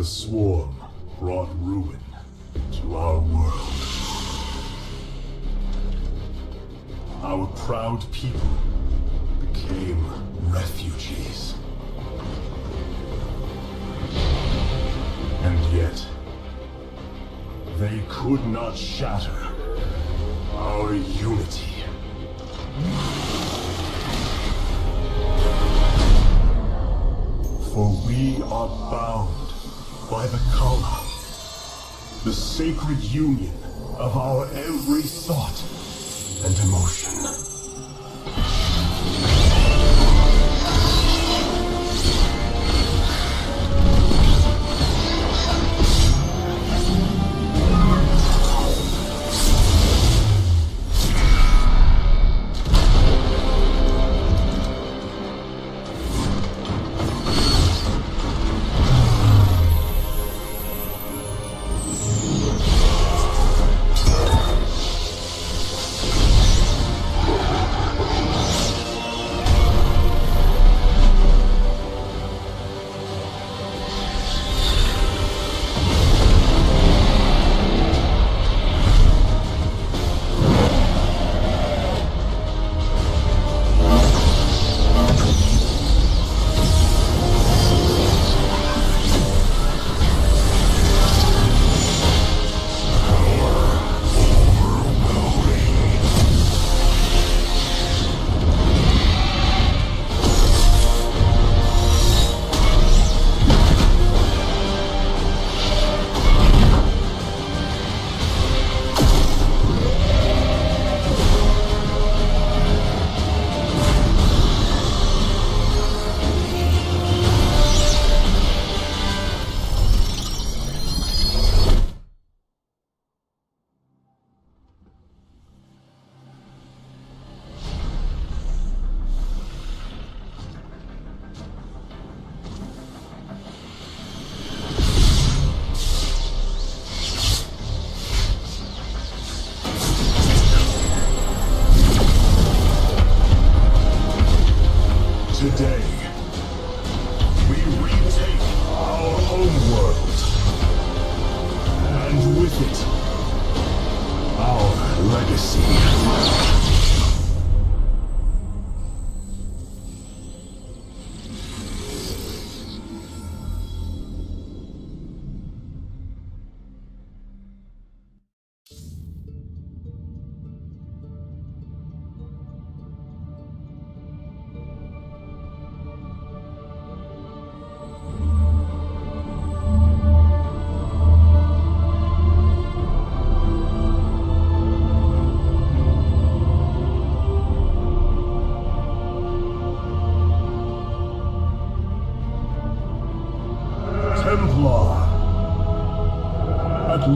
The swarm brought ruin to our world. Our proud people became refugees. And yet, they could not shatter our unity. For we are bound by the Kala, the sacred union of our every thought and emotion.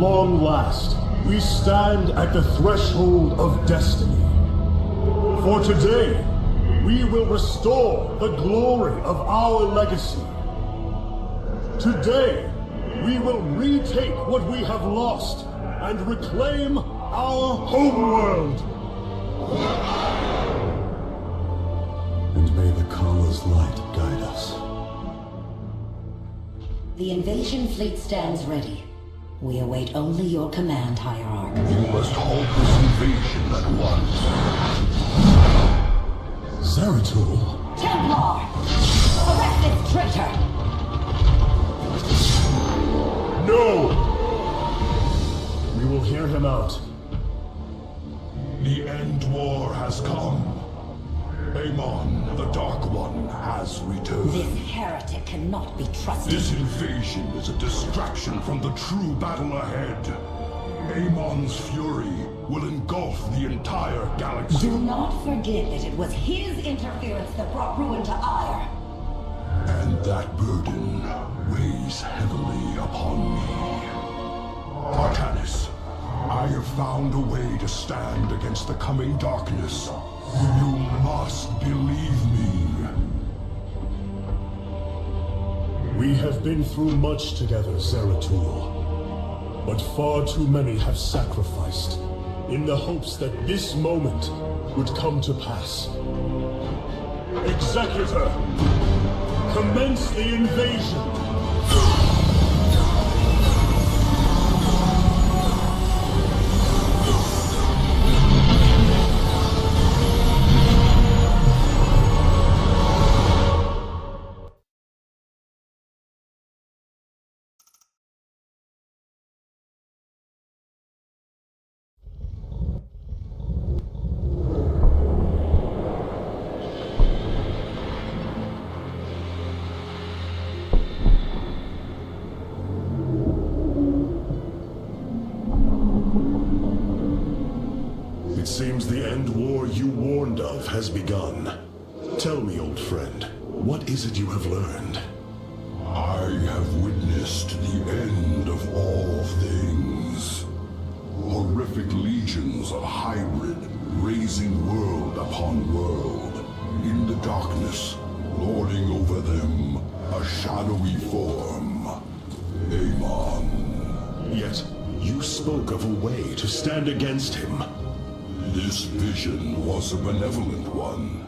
Long last, we stand at the threshold of destiny. For today, we will restore the glory of our legacy. Today, we will retake what we have lost and reclaim our homeworld. And may the Kala's light guide us. The invasion fleet stands ready. We await only your command, Hierarch. You must halt this invasion at once. Zeratul. Templar! Arrest this traitor! No! We will hear him out. The end war has come. Amon, the Dark One, has returned. This heretic cannot be trusted. This invasion is a distraction from the true battle ahead. Amon's fury will engulf the entire galaxy. Do not forget that it was his interference that brought ruin to Ire. And that burden weighs heavily upon me. Arcanus, I have found a way to stand against the coming darkness. You must believe me. We have been through much together, Zeratul. But far too many have sacrificed in the hopes that this moment would come to pass. Executor! Commence the invasion! Him. This vision was a benevolent one,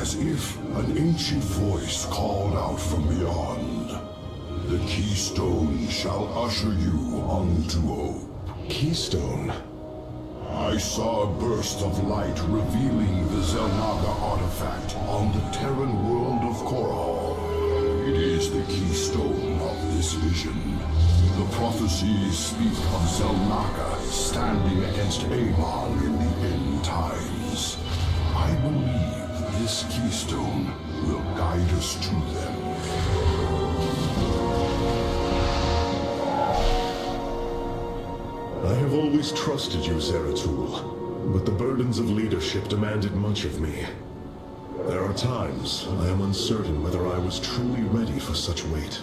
as if an ancient voice called out from beyond. The keystone shall usher you unto hope. Keystone. I saw a burst of light revealing the Zelnaga artifact on the Terran world of Korhal. It is the keystone of this vision. The prophecies speak of Zelnaga standing against Amon in the end times. I believe this keystone will guide us to them. I have always trusted you, Zeratul, but the burdens of leadership demanded much of me. There are times I am uncertain whether I was truly ready for such weight.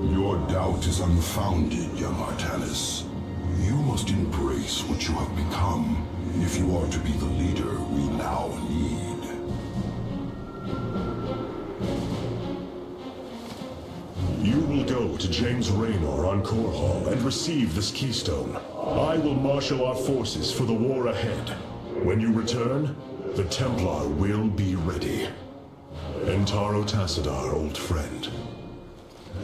Your doubt is unfounded, young Artanis. You must embrace what you have become if you are to be the leader we now need. You will go to James Raynor on Korhal and receive this keystone. I will marshal our forces for the war ahead. When you return, the Templar will be ready. Entaro Tassadar, old friend.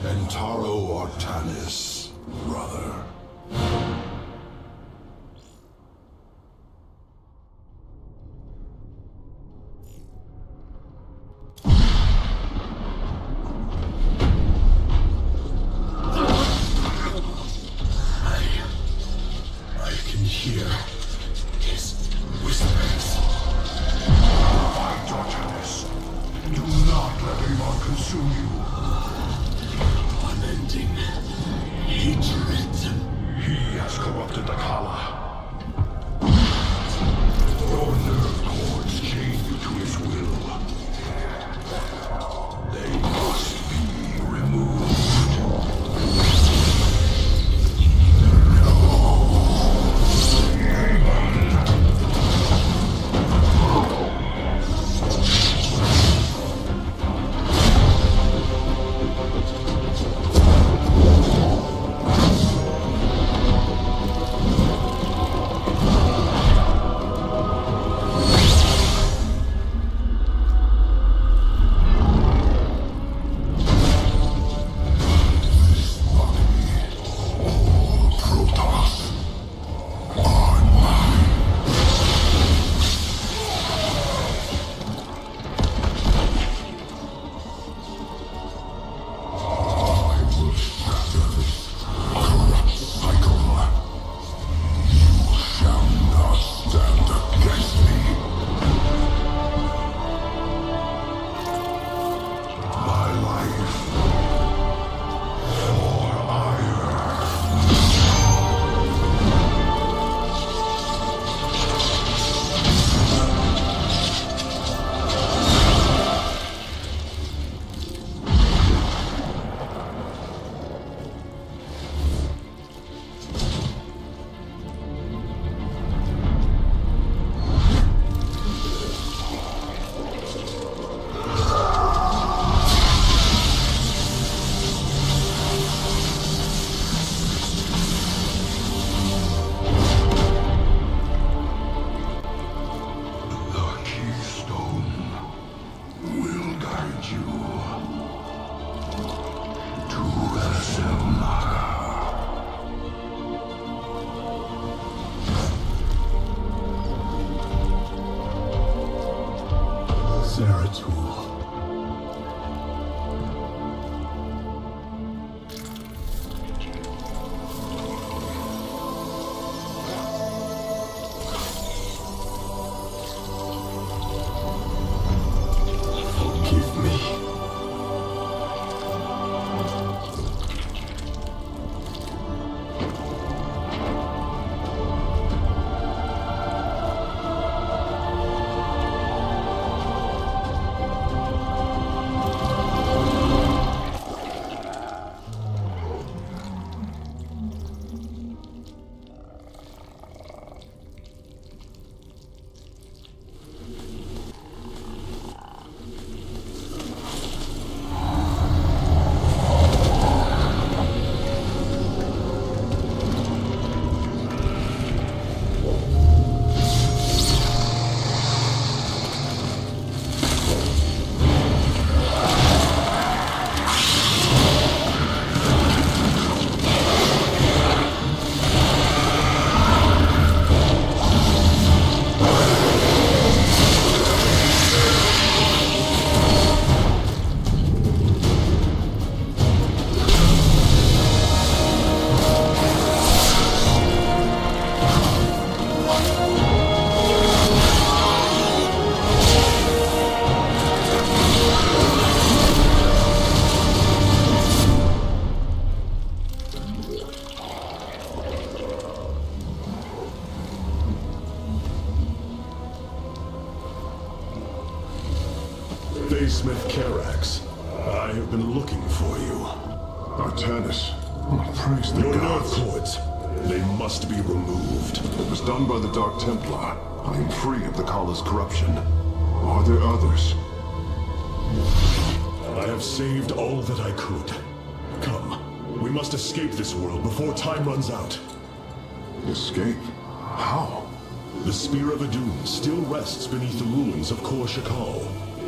Entaro Artanis, brother. Runs out. Escape? How? The Spear of Adun still rests beneath the ruins of Kor Shakal.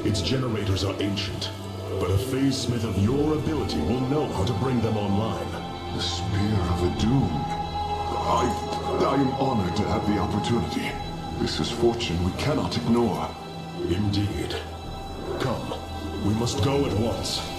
Its generators are ancient, but a phase smith of your ability will know how to bring them online. The Spear of Adun. I... I am honored to have the opportunity. This is fortune we cannot ignore. Indeed. Come. We must go at once.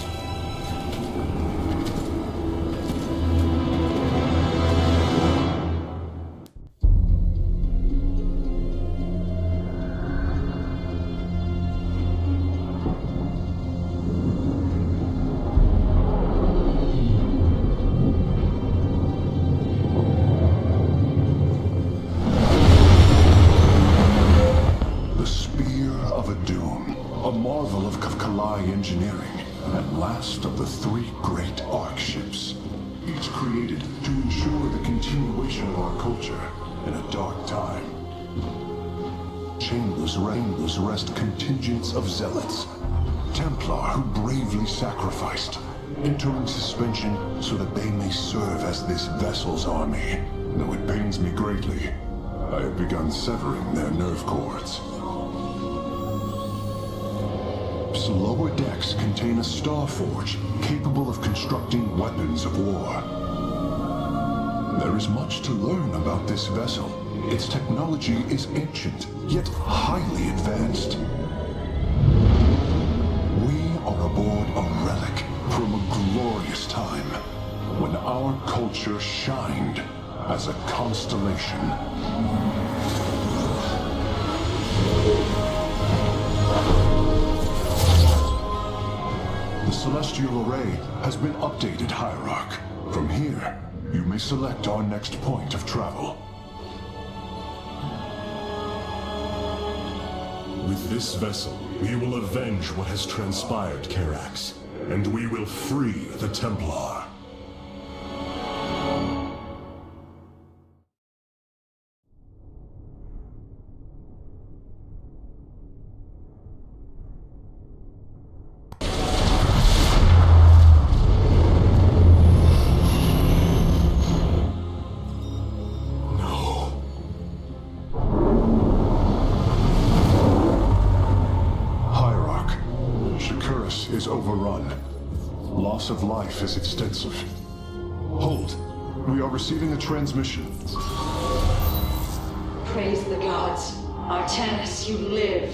Lower decks contain a star forge capable of constructing weapons of war. There is much to learn about this vessel. Its technology is ancient, yet highly advanced. We are aboard a relic from a glorious time when our culture shined as a constellation. Celestial Array has been updated, Hierarch. From here, you may select our next point of travel. With this vessel, we will avenge what has transpired, Karax. And we will free the Templar. Life is extensive. Hold. We are receiving a transmission. Praise the gods. Artanis, you live.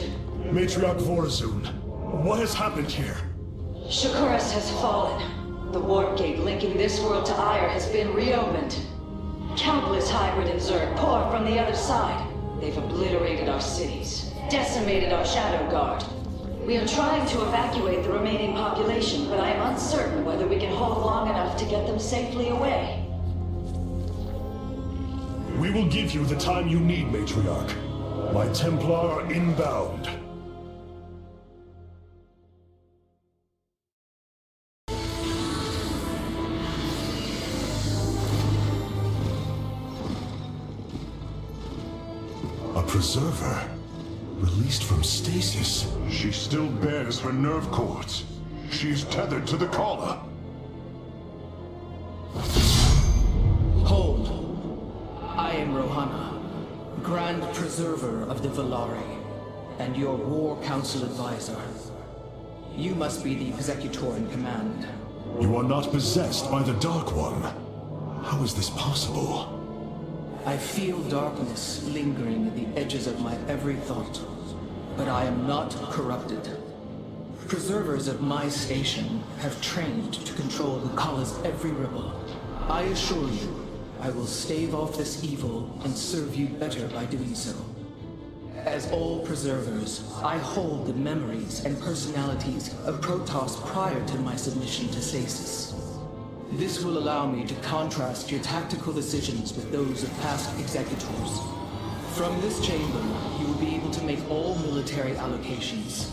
Matriarch Vorazun, what has happened here? Shakuras has fallen. The warp gate linking this world to Ire has been reopened. Countless hybrid and Zerg pour from the other side. They've obliterated our cities, decimated our Shadow Guard. We are trying to evacuate the remaining population, but I am uncertain whether we can hold long enough to get them safely away. We will give you the time you need, Matriarch. My Templar are inbound. From stasis? She still bears her nerve cords. She is tethered to the collar. Hold. I am Rohana, Grand Preserver of the Valari, and your War Council Advisor. You must be the Executor in command. You are not possessed by the Dark One. How is this possible? I feel darkness lingering at the edges of my every thought, but I am not corrupted. Preservers of my station have trained to control the Kala's every ripple. I assure you, I will stave off this evil and serve you better by doing so. As all preservers, I hold the memories and personalities of Protoss prior to my submission to stasis. This will allow me to contrast your tactical decisions with those of past executors. From this chamber, to make all military allocations.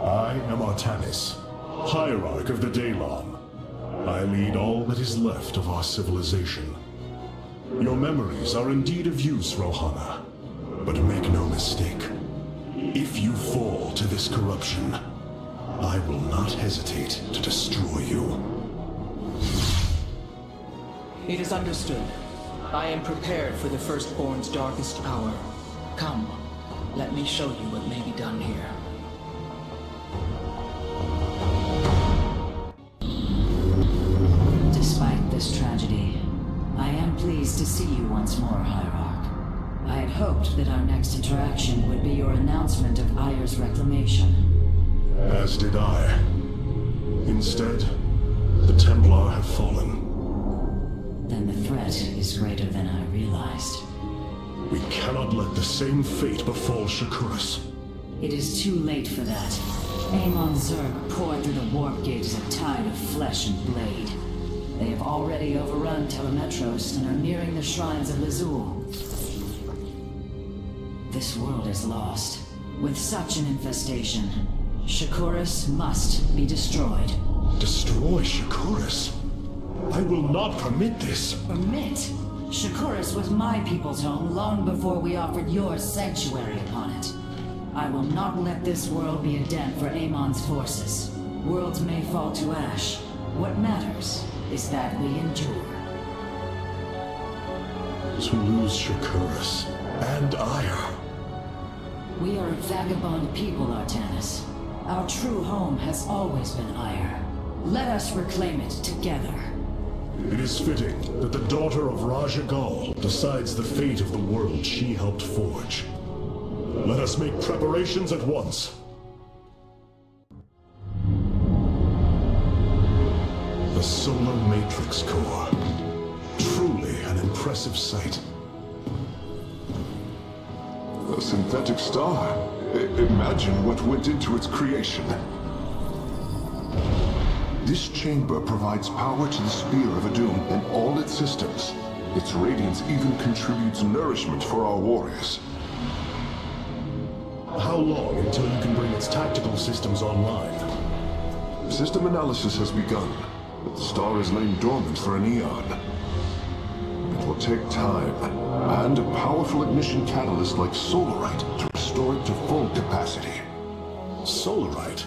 I am Artanis, Hierarch of the Daylon. I lead all that is left of our civilization. Your memories are indeed of use, Rohana. But make no mistake. If you fall to this corruption, I will not hesitate to destroy you. It is understood. I am prepared for the Firstborn's darkest hour. Come, let me show you what may be done here. Despite this tragedy, I am pleased to see you once more, Hierarch. I had hoped that our next interaction would be your announcement of Ayer's reclamation. As did I. Instead, the Templar have fallen. Then the threat is greater than I realized. We cannot let the same fate befall Shakuras. It is too late for that. Amon Zerg poured through the warp gate as a tide of flesh and blade. They have already overrun Telemetros and are nearing the shrines of Lazul. This world is lost. With such an infestation, Shakuras must be destroyed. Destroy Shakuras? I will not permit this. Permit? Shakuras was my people's home long before we offered your sanctuary upon it. I will not let this world be a den for Amon's forces. Worlds may fall to ash. What matters is that we endure. To lose Shakuras and Aya. We are a vagabond people, Artanis. Our true home has always been Ire. Let us reclaim it together. It is fitting that the daughter of Raja Gal decides the fate of the world she helped forge. Let us make preparations at once. The Solar Matrix Core. Truly an impressive sight. A synthetic star. I imagine what went into its creation. This chamber provides power to the Spear of Adum and all its systems. Its radiance even contributes nourishment for our warriors. How long until you can bring its tactical systems online? System analysis has begun, but the star has lain dormant for an eon. It will take time, and a powerful ignition catalyst like Solarite to restore it to full capacity. Solarite?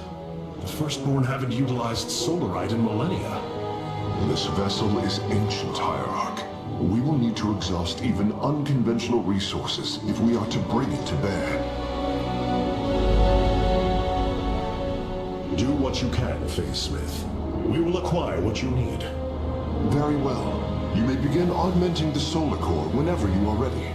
The Firstborn haven't utilized Solarite in millennia. This vessel is ancient, Hierarch. We will need to exhaust even unconventional resources if we are to bring it to bear. Do what you can, Faye Smith. We will acquire what you need. Very well. You may begin augmenting the solar core whenever you are ready.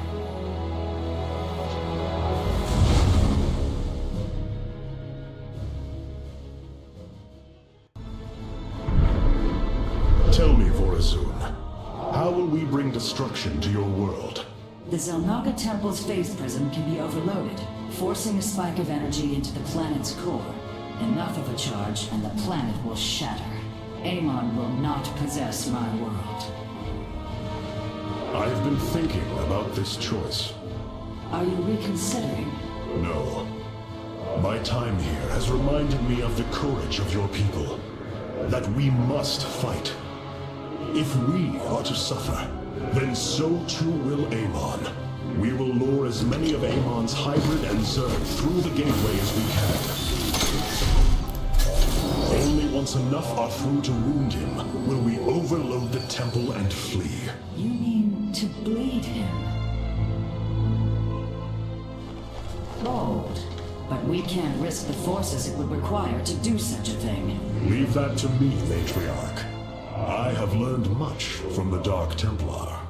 Temple's phase prism can be overloaded, forcing a spike of energy into the planet's core. Enough of a charge, and the planet will shatter. Amon will not possess my world. I've been thinking about this choice. Are you reconsidering? No. My time here has reminded me of the courage of your people. That we must fight. If we are to suffer, then so too will Amon. We will lure as many of Amon's hybrid and Zerg through the gateway as we can. Only once enough are through to wound him will we overload the temple and flee. You mean to bleed him? Bold. But we can't risk the forces it would require to do such a thing. Leave that to me, Matriarch. I have learned much from the Dark Templar.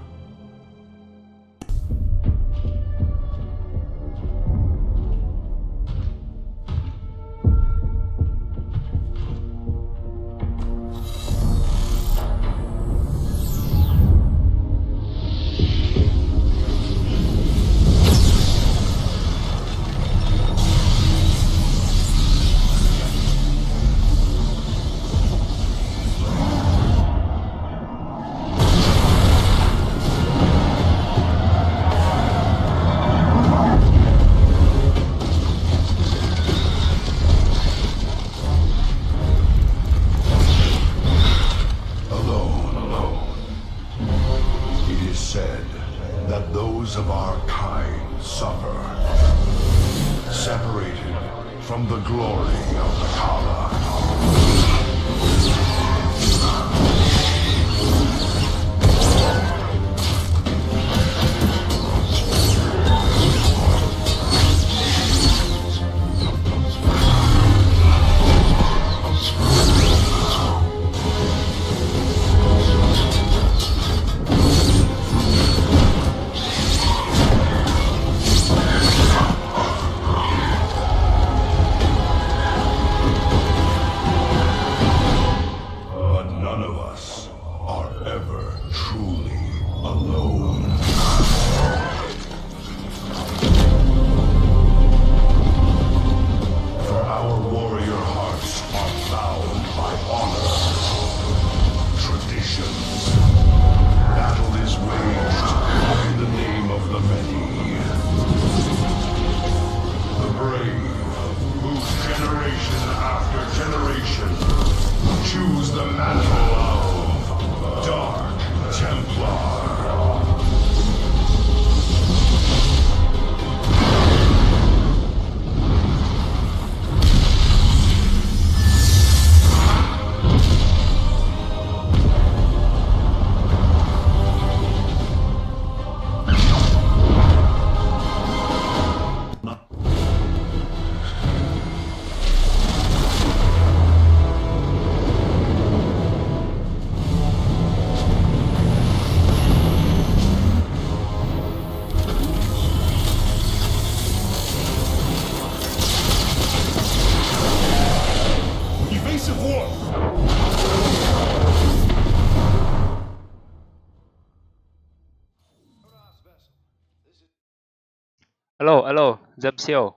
Dâm Siêu.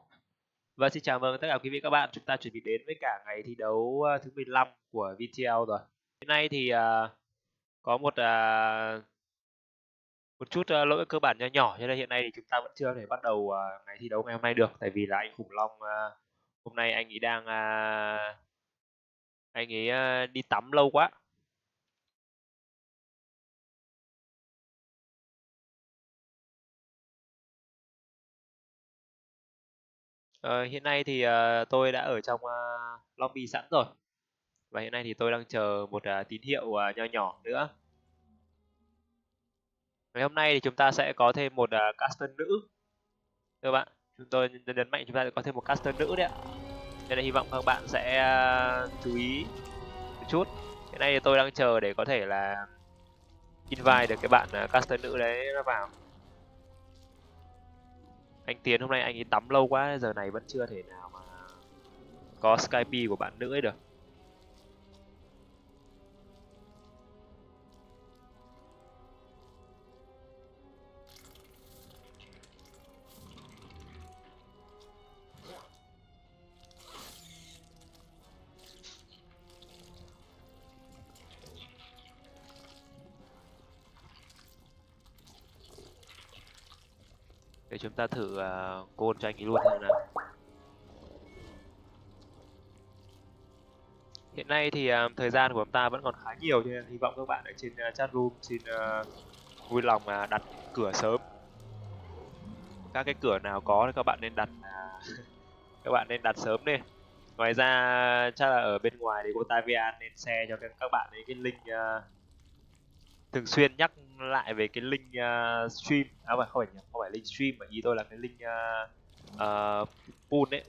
Và xin chào mừng tất cả quý vị các bạn. Chúng ta chuẩn bị đến với cả ngày thi đấu ờ, thứ 15 của VTL rồi. Hiện nay thì ờ, có một ờ, một chút lỗi cơ bản nhỏ nhỏ, cho nên hiện nay thì chúng ta vẫn chưa thể bắt đầu ngày thi đấu ngày hôm nay được tại vì là anh khủng long hôm nay anh ấy đang anh ấy đi tắm lâu quá. Ờ, hiện nay thì ờ, tôi đã ở trong ờ, lobby sẵn rồi và hiện nay thì tôi đang chờ một ờ, tín hiệu ờ, nho nhỏ nữa. Ngày hôm nay thì chúng ta sẽ có thêm một uh, caster nữ. Thưa bạn, chúng tôi nhấn nhấn mạnh chúng ta sẽ có thêm một caster nữ đấy ạ. Nên là hy vọng các bạn sẽ ờ, chú ý một chút. Hiện nay thì tôi đang chờ để có thể là invite được cái bạn ờ, caster nữ đấy nó vào. Anh Tiến hôm nay anh ấy tắm lâu quá, giờ này vẫn chưa thể nào mà có Skype của bạn nữ ấy được. Chúng ta thử uh, côn cho anh ấy luôn xem nào. Hiện nay thì uh, thời gian của chúng ta vẫn còn khá nhiều cho nên hy vọng các bạn ở trên uh, chat room xin uh, à, vui lòng uh, đặt cửa sớm. Các cái cửa nào có thì các bạn nên đặt uh, các bạn nên đặt sớm đi. Ngoài ra chắc là ở bên ngoài thì cô Tavian nên share cho các các bạn ấy cái link uh, thường xuyên nhắc lại về cái link uh, stream. À không phải không phải, không phải link stream mà ý tôi là cái link uh, uh, pool ấy.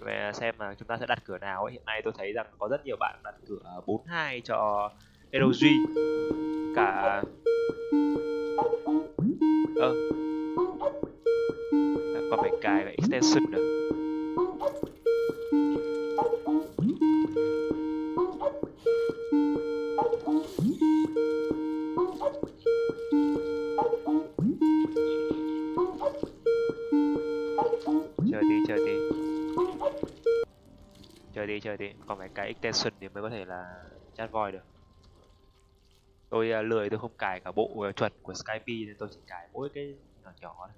Về xem là chúng ta sẽ đặt cửa nào ấy. hiện nay tôi thấy rằng có rất nhiều bạn đặt cửa 42 cho LG cả ơ à, còn phải cài cái extension nữa chờ đi chờ đi. Chờ đi chờ đi. Còn phải cái extension thì mới có thể là chat voice được. Tôi uh, lười tôi không cài cả bộ uh, chuẩn của Skype nên tôi chỉ cài mỗi cái nhỏ nhỏ thôi.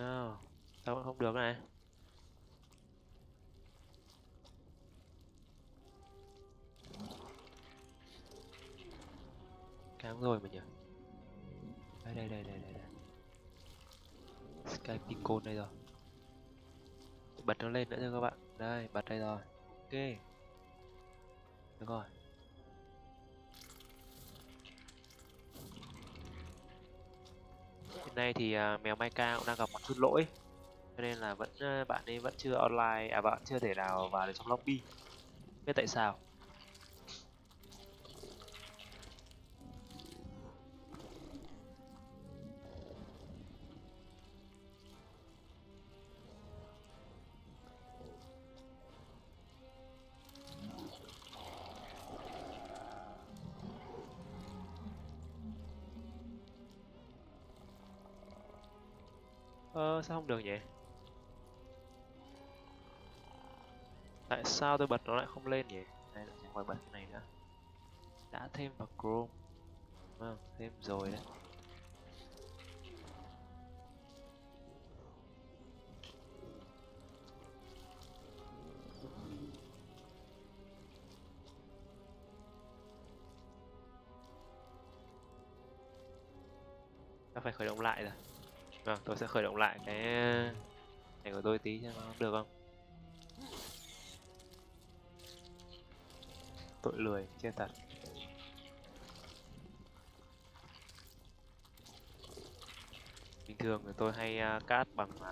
Nào. sao vẫn không được này? Cám rồi mà nhỉ? Đây đây đây đây đây, đây. skype icon đây rồi. Bật nó lên nữa cho các bạn. Đây bật đây rồi. Ok. Được rồi. Hôm nay thì uh, mèo Maika cũng đang gặp một chút lỗi. Cho nên là vẫn uh, bạn ấy vẫn chưa online à bạn chưa thể nào vào được trong lobby. Biết tại sao? Sao không được nhỉ? Tại sao tôi bật nó lại không lên nhỉ? Đây, là phải bật cái này nữa. Đã thêm vào Chrome. Vâng, thêm rồi đấy. Phải khởi động lại rồi. Vâng, tôi sẽ khởi động lại cái này của tôi tí cho nó được không? Tội lười, chết thật. Bình thường thì tôi hay à, uh, cát bằng uh...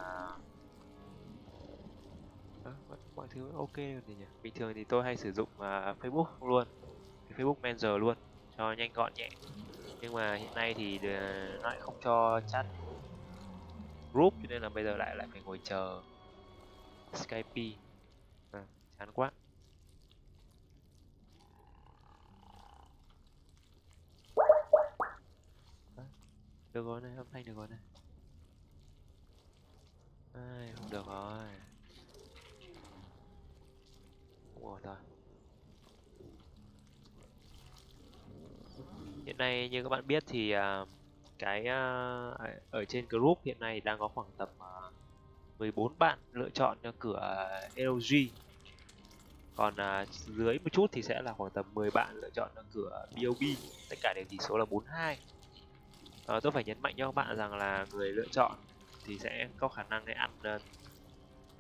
à, mọi thứ ok rồi nhỉ? Bình thường thì tôi hay sử dụng uh, Facebook luôn, Facebook Messenger luôn cho nhanh gọn nhẹ. Nhưng mà hiện nay thì à, nó lại không cho chat group cho nên là bây giờ lại lại phải ngồi chờ Skype. À, chán quá. À, được rồi này âm thanh được rồi này. Ai, không được rồi. Không ổn rồi hiện nay như các bạn biết thì uh, cái uh, ở trên group hiện nay đang có khoảng tầm à, uh, 14 bạn lựa chọn cho cửa LG còn uh, dưới một chút thì sẽ là khoảng tầm 10 bạn lựa chọn cho cửa BOB tất cả đều chỉ số là 42 uh, ờ, tôi phải nhấn mạnh cho các bạn rằng là người lựa chọn thì sẽ có khả năng để ăn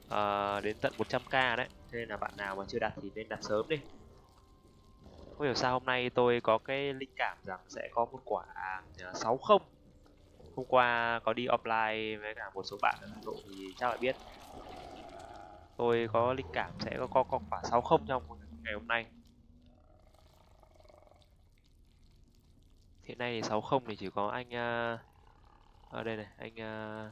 uh, đến tận 100k đấy. Nên là bạn nào mà chưa đặt thì nên đặt sớm đi không hiểu sao hôm nay tôi có cái linh cảm rằng sẽ có một quả à, 60 hôm qua có đi offline với cả một số bạn ở Hà Nội thì chắc là biết. Tôi có linh cảm sẽ có có, có quả 60 trong ngày hôm nay. Hiện nay thì 60 thì chỉ có anh uh, ở đây này anh à,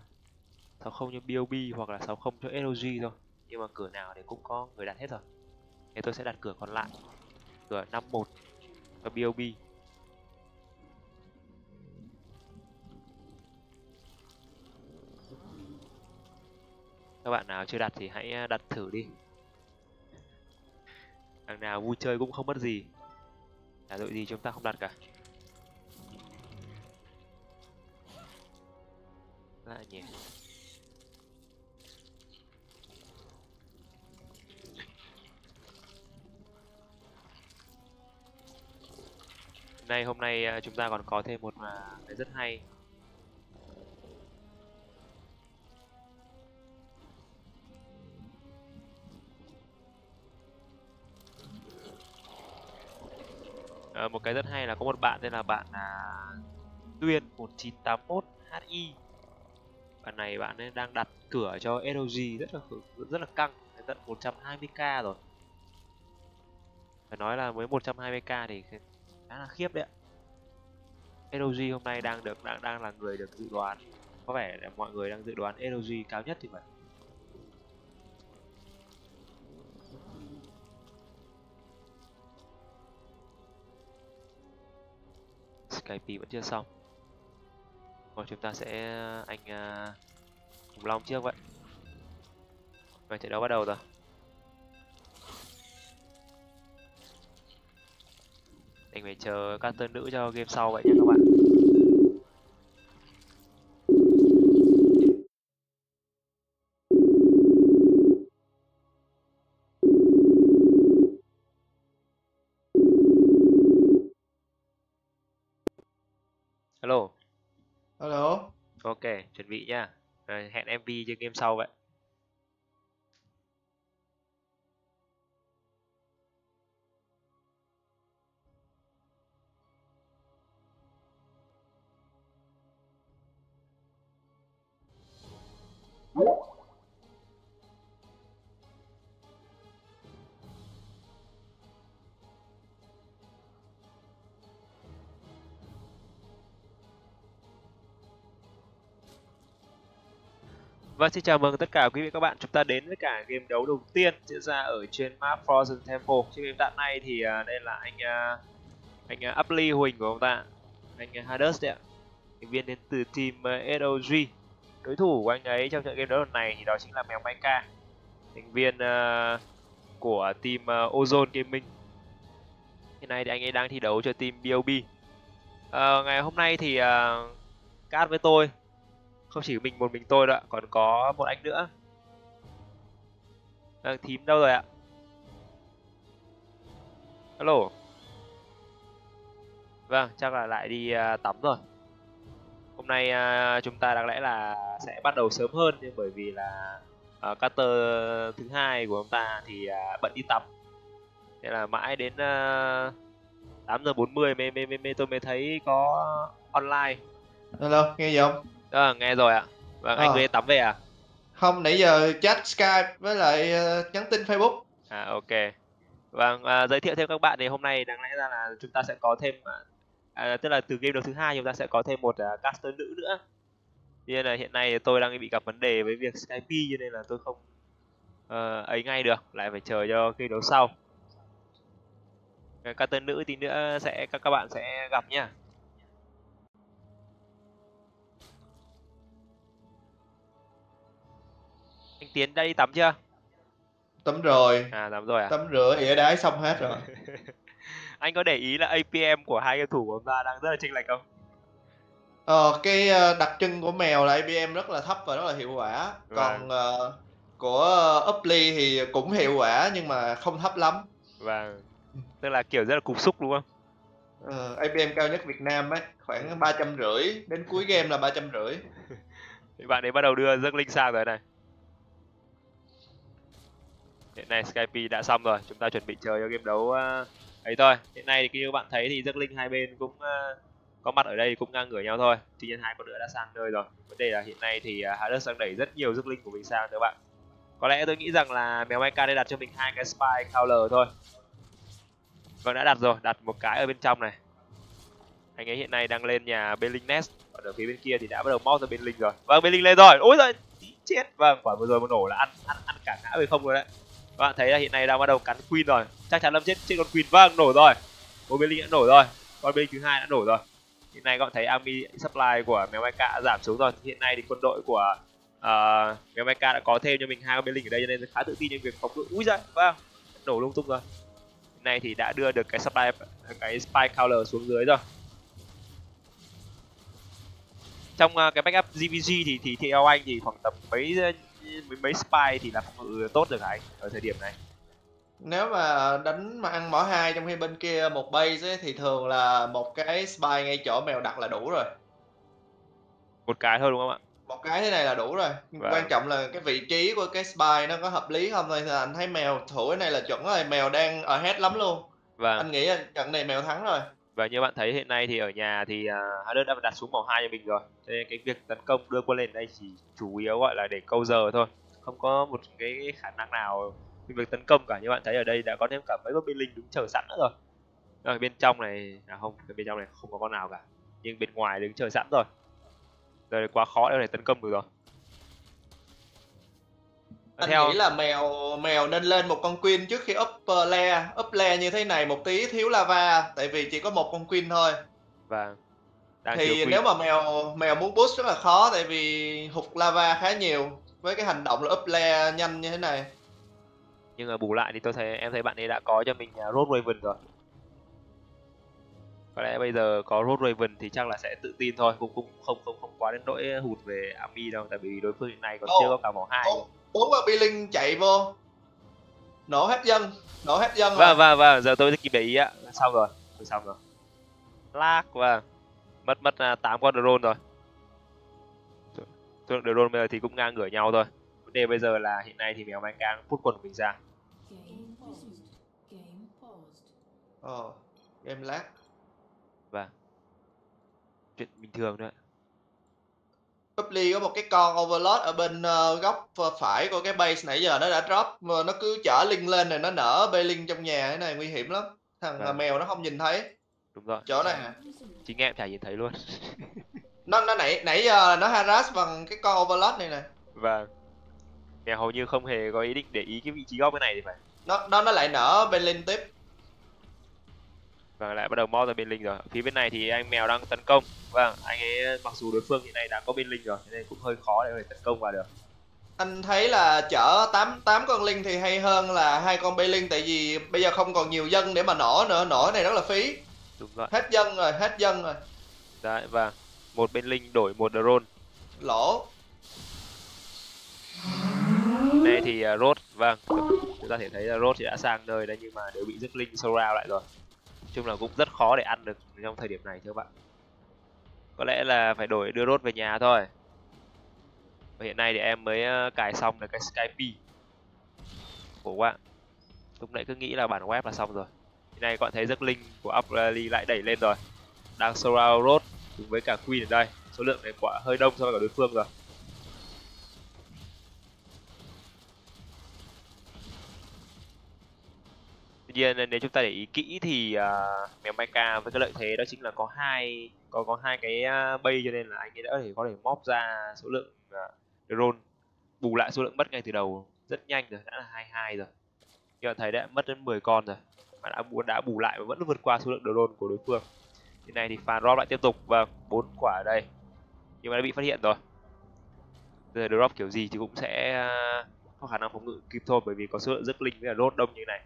uh, 60 như BOB hoặc là 60 cho LG thôi. Nhưng mà cửa nào thì cũng có người đặt hết rồi. Thế tôi sẽ đặt cửa còn lại cửa 51 và BOB các bạn nào chưa đặt thì hãy à, đặt thử đi. Thằng nào vui chơi cũng không mất gì. Là đội gì chúng ta không đặt cả. Lại nhỉ? Nay hôm nay ờ, chúng ta còn có thêm một cái rất hay. À, một cái rất hay là có một bạn tên là bạn là Tuyên 1981 HI bạn này bạn ấy đang đặt cửa cho LG rất là rất là căng tận 120k rồi. Phải nói là với 120k thì khá là khiếp đấy ạ. LG hôm nay đang được đang đang là người được dự đoán. Có vẻ là mọi người đang dự đoán LG cao nhất thì phải. Skype vẫn chưa xong. Rồi chúng ta sẽ à, anh à, uh, Hùng Long trước vậy. Vậy trận đấu bắt đầu rồi? mình phải chờ các tân nữ cho game sau vậy nhé các bạn Hello. Hello. Ok, chuẩn bị nha. Rồi, hẹn MV trên game sau vậy. Và xin chào mừng tất cả quý vị các bạn. Chúng ta đến với cả game đấu đầu tiên diễn ra ở trên map Frozen Temple. Trên game tạm này thì à, đây là anh à, anh à, uh, Uply Huỳnh của ông ta, anh uh, Hades đấy ạ. Thành viên đến từ team SOG. Đối thủ của anh ấy trong trận game đấu lần này thì đó chính là mèo Maika, thành viên của team Ozone Gaming. Hiện nay thì anh ấy đang thi đấu cho team BOB. À, ờ, ngày hôm nay thì uh, cát với tôi không chỉ mình một mình tôi đâu ạ còn có một anh nữa. Đang thím đâu rồi ạ? Alo vâng chắc là lại đi uh, tắm rồi. Hôm nay uh, chúng ta đáng lẽ là sẽ bắt đầu sớm hơn nhưng bởi vì là à, uh, Carter thứ hai của ông ta thì uh, bận đi tắm. Nên là mãi đến uh, 8 giờ 40 mê mê mê, mê tôi mới thấy có online. Hello, nghe gì không? À, nghe rồi ạ. Vâng, anh Ờ. vừa tắm về à? Không, nãy giờ chat Skype với lại ờ, nhắn tin Facebook. À, ok. Vâng, à, giới thiệu thêm các bạn thì hôm nay đáng lẽ ra là chúng ta sẽ có thêm, à, à, tức là từ game đấu thứ hai chúng ta sẽ có thêm một à, caster nữ nữa. Tuy nhiên là hiện nay thì tôi đang bị gặp vấn đề với việc Skype cho nên là tôi không ờ, ấy ngay được, lại phải chờ cho game đấu sau. Cái caster nữ tí nữa sẽ các các bạn sẽ gặp nhá. Tiến đã đi tắm chưa? Tắm rồi, À tắm rồi à? tắm rửa ỉa đái xong hết rồi. anh có để ý là APM của hai game thủ của ông ta đang rất là chênh lệch không? Ờ, cái ờ, đặc trưng của mèo là ABM rất là thấp và rất là hiệu quả. Còn ờ, của Uply thì cũng hiệu quả nhưng mà không thấp lắm. Và tức là kiểu rất là cục xúc đúng không? Ờ, ABM cao nhất Việt Nam ấy, khoảng ba trăm rưỡi đến cuối game là ba trăm rưỡi. Thì bạn ấy bắt đầu đưa rước linh sang rồi này. Hiện nay Skype đã xong rồi, chúng ta chuẩn bị chờ cho game đấu ờ, ấy thôi. Hiện nay thì như các bạn thấy thì giấc linh hai bên cũng ờ, có mặt ở đây cũng ngang ngửa nhau thôi. Tuy nhiên hai con nữa đã sang nơi rồi. Vấn đề là hiện nay thì uh, Hades đang đẩy rất nhiều giấc linh của mình sang các bạn. Có lẽ tôi nghĩ rằng là mèo Maika đây đặt cho mình hai cái spy counter thôi. Vâng đã đặt rồi, đặt một cái ở bên trong này. Anh ấy hiện nay đang lên nhà bên Linh Nest, còn ở phía bên kia thì đã bắt đầu móc ra bên Linh rồi. Vâng bên Linh lên rồi. Ôi giời, chết. Vâng, quả vừa rồi một nổ là ăn ăn ăn cả ngã về không rồi đấy. Các bạn thấy là hiện nay đang bắt đầu cắn Queen rồi. Chắc chắn lâm chết trên con Queen. Vâng, nổ rồi. Một bên Linh đã nổ rồi. Con bên thứ hai đã nổ rồi. Hiện nay các bạn thấy army supply của mèo mai cạ giảm xuống rồi. Hiện nay thì quân đội của uh, mèo Maika đã có thêm cho mình hai con bên Linh ở đây cho nên khá tự tin trong việc phòng ngự. Úi giời, vâng, nổ lung tung rồi. Hiện nay thì đã đưa được cái supply cái spy counter xuống dưới rồi. trong uh, cái backup GVG thì thì theo anh thì khoảng tầm mấy mấy, mấy spy thì là phòng ngự tốt được hả anh ở thời điểm này? Nếu mà đánh mà ăn mỏ hai trong khi bên kia một base ấy, thì thường là một cái spy ngay chỗ mèo đặt là đủ rồi. một cái thôi đúng không ạ? Một cái thế này là đủ rồi. Vâng. quan trọng là cái vị trí của cái spy nó có hợp lý không thôi anh thấy mèo thủ cái này là chuẩn rồi mèo đang ở hết lắm luôn. Và anh nghĩ là trận này mèo thắng rồi và như bạn thấy hiện nay thì ở nhà thì uh, đã đặt xuống màu hai cho mình rồi. Thế nên cái việc tấn công đưa quân lên đây chỉ chủ yếu gọi là để câu giờ thôi. Không có một cái khả năng nào việc tấn công cả. Như bạn thấy ở đây đã có thêm cả mấy con binh linh đứng chờ sẵn nữa rồi. Ở bên trong này là không bên trong này không có con nào cả. Nhưng bên ngoài đứng chờ sẵn rồi. Rồi quá khó để tấn công được rồi anh theo nghĩ là mèo mèo nên lên một con queen trước khi up uh, layer. Up layer như thế này một tí thiếu lava tại vì chỉ có một con queen thôi. Và đang thiếu thì nếu mà mèo mèo muốn boost rất là khó tại vì hụt lava khá nhiều. Với cái hành động là up layer nhanh như thế này. Nhưng mà bù lại thì tôi thấy em thấy bạn ấy đã có cho mình uh, Road Raven rồi. Có lẽ bây giờ có Road Raven thì chắc là sẽ tự tin thôi cũng cũng không không không quá đến nỗi hụt về Ami đâu tại vì đối phương hiện nay còn Ồ, chưa có cả màu hai bốn con Billing chạy vô. Nổ hết dân nổ hết dân rồi. vâng vâng. Vâng giờ tôi kịp để ý ạ. Xong rồi tôi xong rồi. Lag và mất mất uh, 8 con drone rồi. Lượng drone bây giờ thì cũng ngang ngửa nhau thôi. Vấn đề bây giờ là hiện nay thì mèo mang càng phút quần của mình ra. Ờ game lag. Và chuyện bình thường thôi Publi có một cái con overload ở bên uh, góc phải của cái base nãy giờ nó đã drop mà nó cứ chở link lên này nó nở bê link trong nhà cái này nguy hiểm lắm. Thằng Vâng. mèo nó không nhìn thấy. Đúng rồi. Chỗ này à. chính em chả nhìn thấy luôn. Nó nó nãy nãy giờ nó harass bằng cái con overload này nè. Và mèo hầu như không hề có ý định để ý cái vị trí góc cái này thì phải. Nó nó nó lại nở bên link tiếp và lại bắt đầu mo ra bên linh rồi. Phía bên này thì anh mèo đang tấn công. Vâng anh ấy mặc dù đối phương hiện nay đã có bên linh rồi nên cũng hơi khó để có thể tấn công vào được. Anh thấy là chở 8 tám con linh thì hay hơn là hai con bê linh tại vì bây giờ không còn nhiều dân để mà nổ nữa. Nổ này rất là phí. Đúng rồi. Hết dân rồi hết dân rồi. Đấy và một bên linh đổi một drone. Lỗ. Đây thì uh, rốt vâng. Chúng ta thể thấy là rốt thì đã sang nơi đấy nhưng mà đều bị dứt linh sâu rao lại rồi chung là cũng rất khó để ăn được trong thời điểm này, thưa các bạn. Có lẽ là phải đổi, đưa rốt về nhà thôi. Và hiện nay thì em mới ờ, cài xong được cái Skype khổ quá lúc nãy cứ nghĩ là bản web là xong rồi. Hiện nay các bạn thấy giấc linh của Uply lại đẩy lên rồi. Đang surround rốt cùng với cả Queen ở đây. Số lượng này quả hơi đông so với cả đối phương rồi. Nhiên nếu chúng ta để ý kỹ thì uh, mèo Mecha với cái lợi thế đó chính là có hai có có hai cái uh, bay cho nên là anh ấy đã có thể có thể móc ra số lượng uh, drone bù lại số lượng mất ngay từ đầu. Rất nhanh rồi đã là 22 rồi. Như bạn thấy đã mất đến 10 con rồi mà đã bù đã bù lại và vẫn vượt qua số lượng drone của đối phương. Thế này thì fan drop lại tiếp tục. Và bốn quả ở đây. Nhưng mà đã bị phát hiện rồi. Giờ drop kiểu gì thì cũng sẽ uh, có khả năng phòng ngự kịp thôi bởi vì có số lượng rất linh với là đốt đông như này.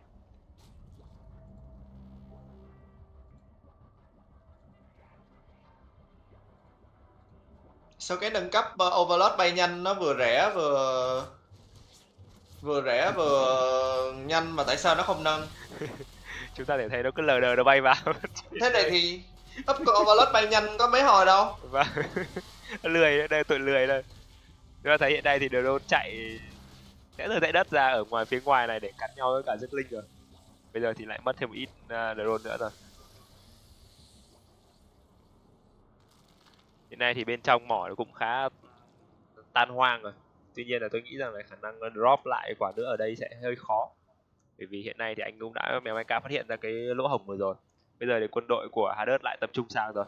Sau cái nâng cấp uh, overload bay nhanh nó vừa rẻ vừa vừa rẻ vừa nhanh mà tại sao nó không nâng? Chúng ta thể thấy nó cứ lờ đờ nó bay vào. Thế này thì up con overload bay nhanh có mấy hồi đâu? Và lười đây tội lười đây chúng ta thấy hiện nay thì drone chạy sẽ từ dãy đất ra ở ngoài phía ngoài này để cắn nhau với cả dứt linh rồi. Bây giờ thì lại mất thêm một ít uh, drone nữa rồi hiện nay thì bên trong mỏ nó cũng khá tan hoang rồi. Tuy nhiên là tôi nghĩ rằng là khả năng drop lại quả nữa ở đây sẽ hơi khó. Bởi vì hiện nay thì anh cũng đã mèo Minecraft phát hiện ra cái lỗ hổng vừa rồi. Bây giờ thì quân đội của Hades lại tập trung sang rồi.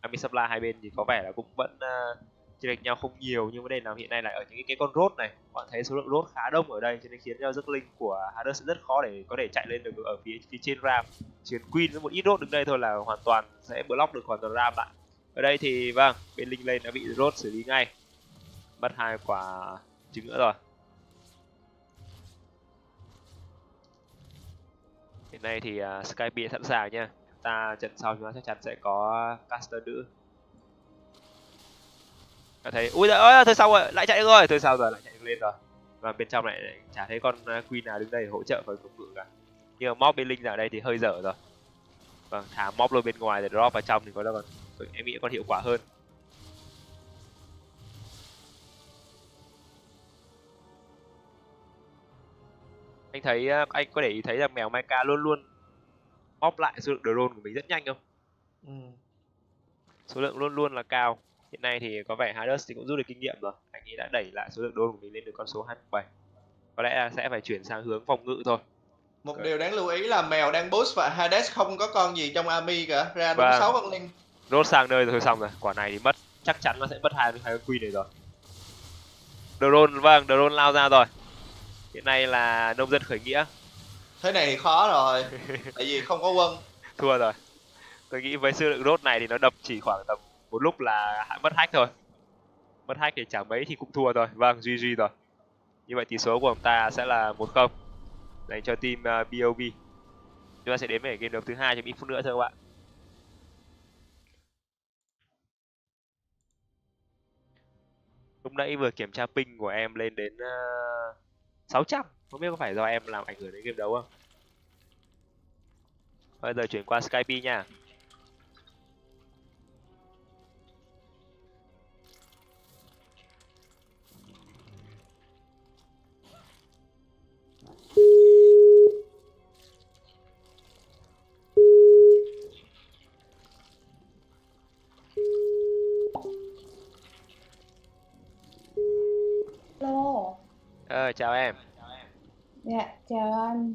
Army Supply hai bên thì có vẻ là cũng vẫn uh, chênh lệch nhau không nhiều. Nhưng vấn đề là hiện nay là ở những cái, cái con rốt này. Bạn thấy số lượng rốt khá đông ở đây cho nên khiến cho giấc linh của Hades rất khó để có thể chạy lên được ở phía phía trên ram. Chiến Queen với một ít rốt đứng đây thôi là hoàn toàn sẽ block được hoàn toàn ram lại ở đây thì vâng bên linh lên đã bị rốt xử lý ngay. Mất hai quả trứng nữa rồi. Hiện nay thì à, uh, Skype sẵn sàng nha. Ta trận sau chúng ta chắc chắn sẽ có caster nữ. Ta thấy ui giời ơi thôi xong rồi lại chạy được rồi. Thôi sao rồi lại chạy được lên rồi. Và bên trong này chả thấy con à, queen nào đứng đây hỗ trợ với công ngự cả. Nhưng mà mob bên linh ở đây thì hơi dở rồi. Vâng thả mob luôn bên ngoài để drop vào trong thì có đâu còn em nghĩ còn hiệu quả hơn anh thấy anh có để ý thấy rằng mèo Mecha luôn luôn móp lại số lượng drone của mình rất nhanh không? ừ. Số lượng luôn luôn là cao. Hiện nay thì có vẻ Hades thì cũng rút được kinh nghiệm rồi. Anh ấy đã đẩy lại số lượng drone của mình lên được con số 27. Có lẽ là sẽ phải chuyển sang hướng phòng ngự thôi. một điều đáng lưu ý là mèo đang boost và Hades không có con gì trong army cả ra đúng Vâng. 6 con linh Rốt sang nơi rồi thôi xong rồi. Quả này thì mất chắc chắn nó sẽ mất hai hai con queen này rồi. Drone vâng, drone lao ra rồi. Hiện nay là nông dân khởi nghĩa thế này thì khó rồi tại vì không có quân thua rồi. Tôi nghĩ với số lượng rốt này thì nó đập chỉ khoảng tầm một lúc là mất hack thôi. Mất hack thì chẳng mấy thì cũng thua rồi. Vâng, GG rồi. Như vậy tỷ số của ông ta sẽ là 1-0 dành cho team uh, BOB. Chúng ta sẽ đến với game đấu thứ hai trong ít phút nữa thôi các bạn. Lúc nãy vừa kiểm tra ping của em lên đến ờ, uh, 600. Không biết có phải do em làm ảnh hưởng đến game đấu không? Bây giờ chuyển qua Skype nha. Rồi, chào em. Dạ, chào anh.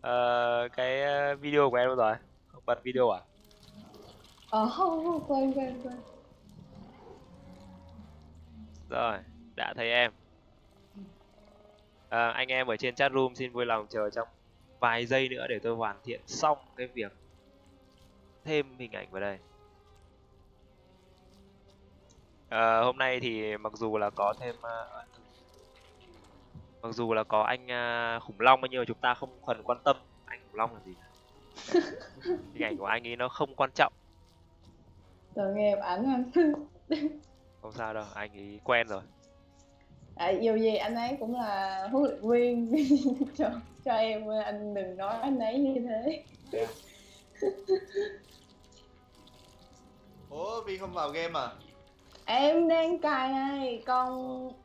Ờ, cái ờ, video của em đâu rồi? Không bật video à? Ờ, không, không, quên, quên, quên. Rồi, đã thấy em. Ờ, anh em ở trên chat room xin vui lòng chờ trong vài giây nữa để tôi hoàn thiện xong cái việc thêm hình ảnh vào đây. Ờ, hôm nay thì mặc dù là có thêm ờ, mặc dù là có anh ờ, khủng long nhưng mà chúng ta không phần quan tâm anh khủng long là gì. Hình ảnh của anh ấy nó không quan trọng. Tội nghiệp ảnh anh. không sao đâu anh ấy quen rồi. À, dù gì anh ấy cũng là huấn luyện viên. Cho cho em anh đừng nói anh ấy như thế. ủa vi không vào game à? Em đang cài này, còn